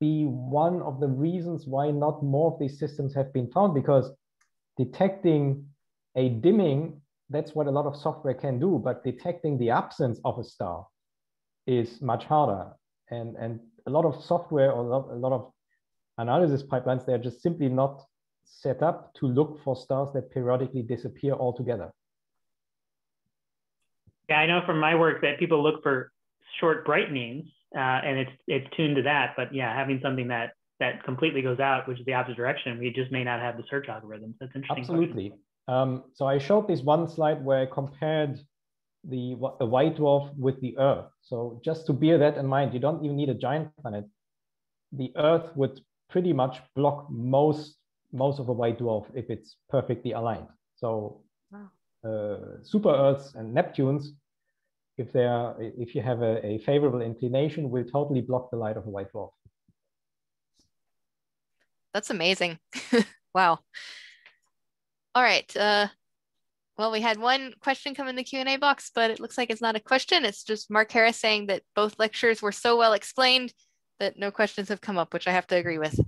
be one of the reasons why not more of these systems have been found because detecting a dimming, that's what a lot of software can do, but detecting the absence of a star is much harder. And, and a lot of software or a lot, a lot of analysis pipelines, they're just simply not set up to look for stars that periodically disappear altogether. Yeah, I know from my work that people look for short brightenings, uh, and it's it's tuned to that. But yeah, having something that that completely goes out, which is the opposite direction, we just may not have the search algorithms. That's interesting. Absolutely. Um, so I showed this one slide where I compared the, the white dwarf with the Earth. So just to bear that in mind, you don't even need a giant planet. The Earth would pretty much block most most of a white dwarf if it's perfectly aligned. So wow. uh, super Earths and Neptunes, if they are if you have a, a, favorable inclination, will totally block the light of a white dwarf. That's amazing. wow. All right. Uh, well, we had one question come in the Q&A box, but it looks like it's not a question. It's just Mark Harris saying that both lectures were so well explained that no questions have come up, which I have to agree with.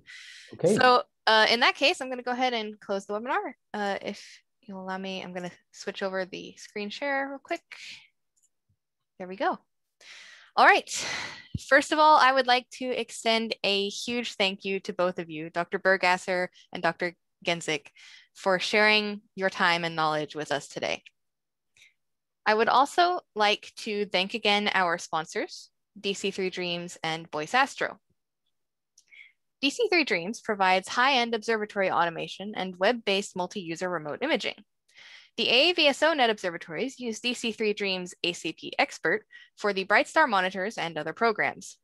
Okay. So uh, in that case, I'm going to go ahead and close the webinar. Uh, if you'll allow me, I'm going to switch over the screen share real quick. There we go. All right. First of all, I would like to extend a huge thank you to both of you, Dr. Burgasser and Dr. Gänsicke, for sharing your time and knowledge with us today. I would also like to thank again our sponsors, DC3 Dreams, and Boyce Astro. DC3 Dreams provides high-end observatory automation and web-based multi-user remote imaging. The AAVSO net observatories use DC3 Dreams ACP Expert for the Bright Star monitors and other programs.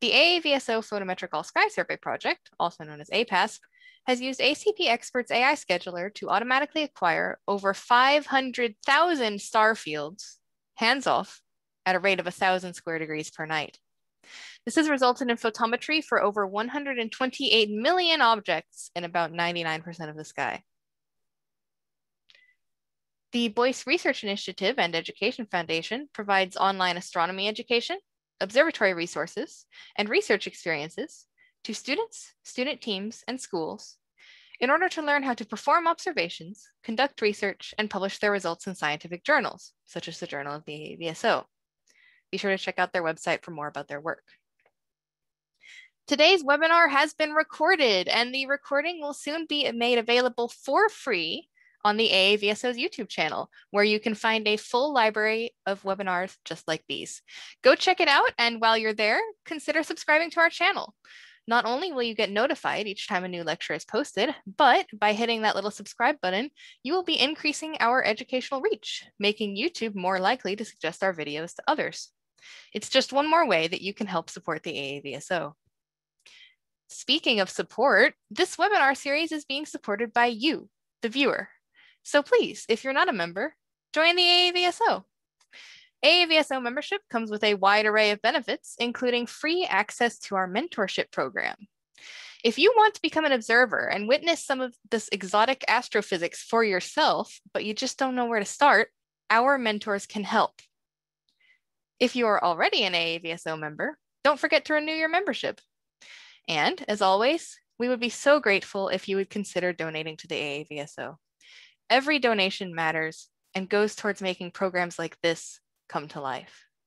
The AAVSO Photometric All Sky Survey project, also known as APASS, has used ACP Expert's AI scheduler to automatically acquire over 500,000 star fields, hands off, at a rate of 1,000 square degrees per night. This has resulted in photometry for over 128 million objects in about 99% of the sky. The Boyce Research Initiative and Education Foundation provides online astronomy education, observatory resources, and research experiences to students, student teams, and schools in order to learn how to perform observations, conduct research, and publish their results in scientific journals, such as the Journal of the AVSO. Be sure to check out their website for more about their work. Today's webinar has been recorded and the recording will soon be made available for free on the AAVSO's YouTube channel, where you can find a full library of webinars just like these. Go check it out, and while you're there, consider subscribing to our channel. Not only will you get notified each time a new lecture is posted, but by hitting that little subscribe button, you will be increasing our educational reach, making YouTube more likely to suggest our videos to others. It's just one more way that you can help support the AAVSO. Speaking of support, this webinar series is being supported by you, the viewer. So please, if you're not a member, join the AAVSO. AAVSO membership comes with a wide array of benefits, including free access to our mentorship program. If you want to become an observer and witness some of this exotic astrophysics for yourself, but you just don't know where to start, our mentors can help. If you are already an AAVSO member, don't forget to renew your membership. And as always, we would be so grateful if you would consider donating to the AAVSO. Every donation matters and goes towards making programs like this come to life.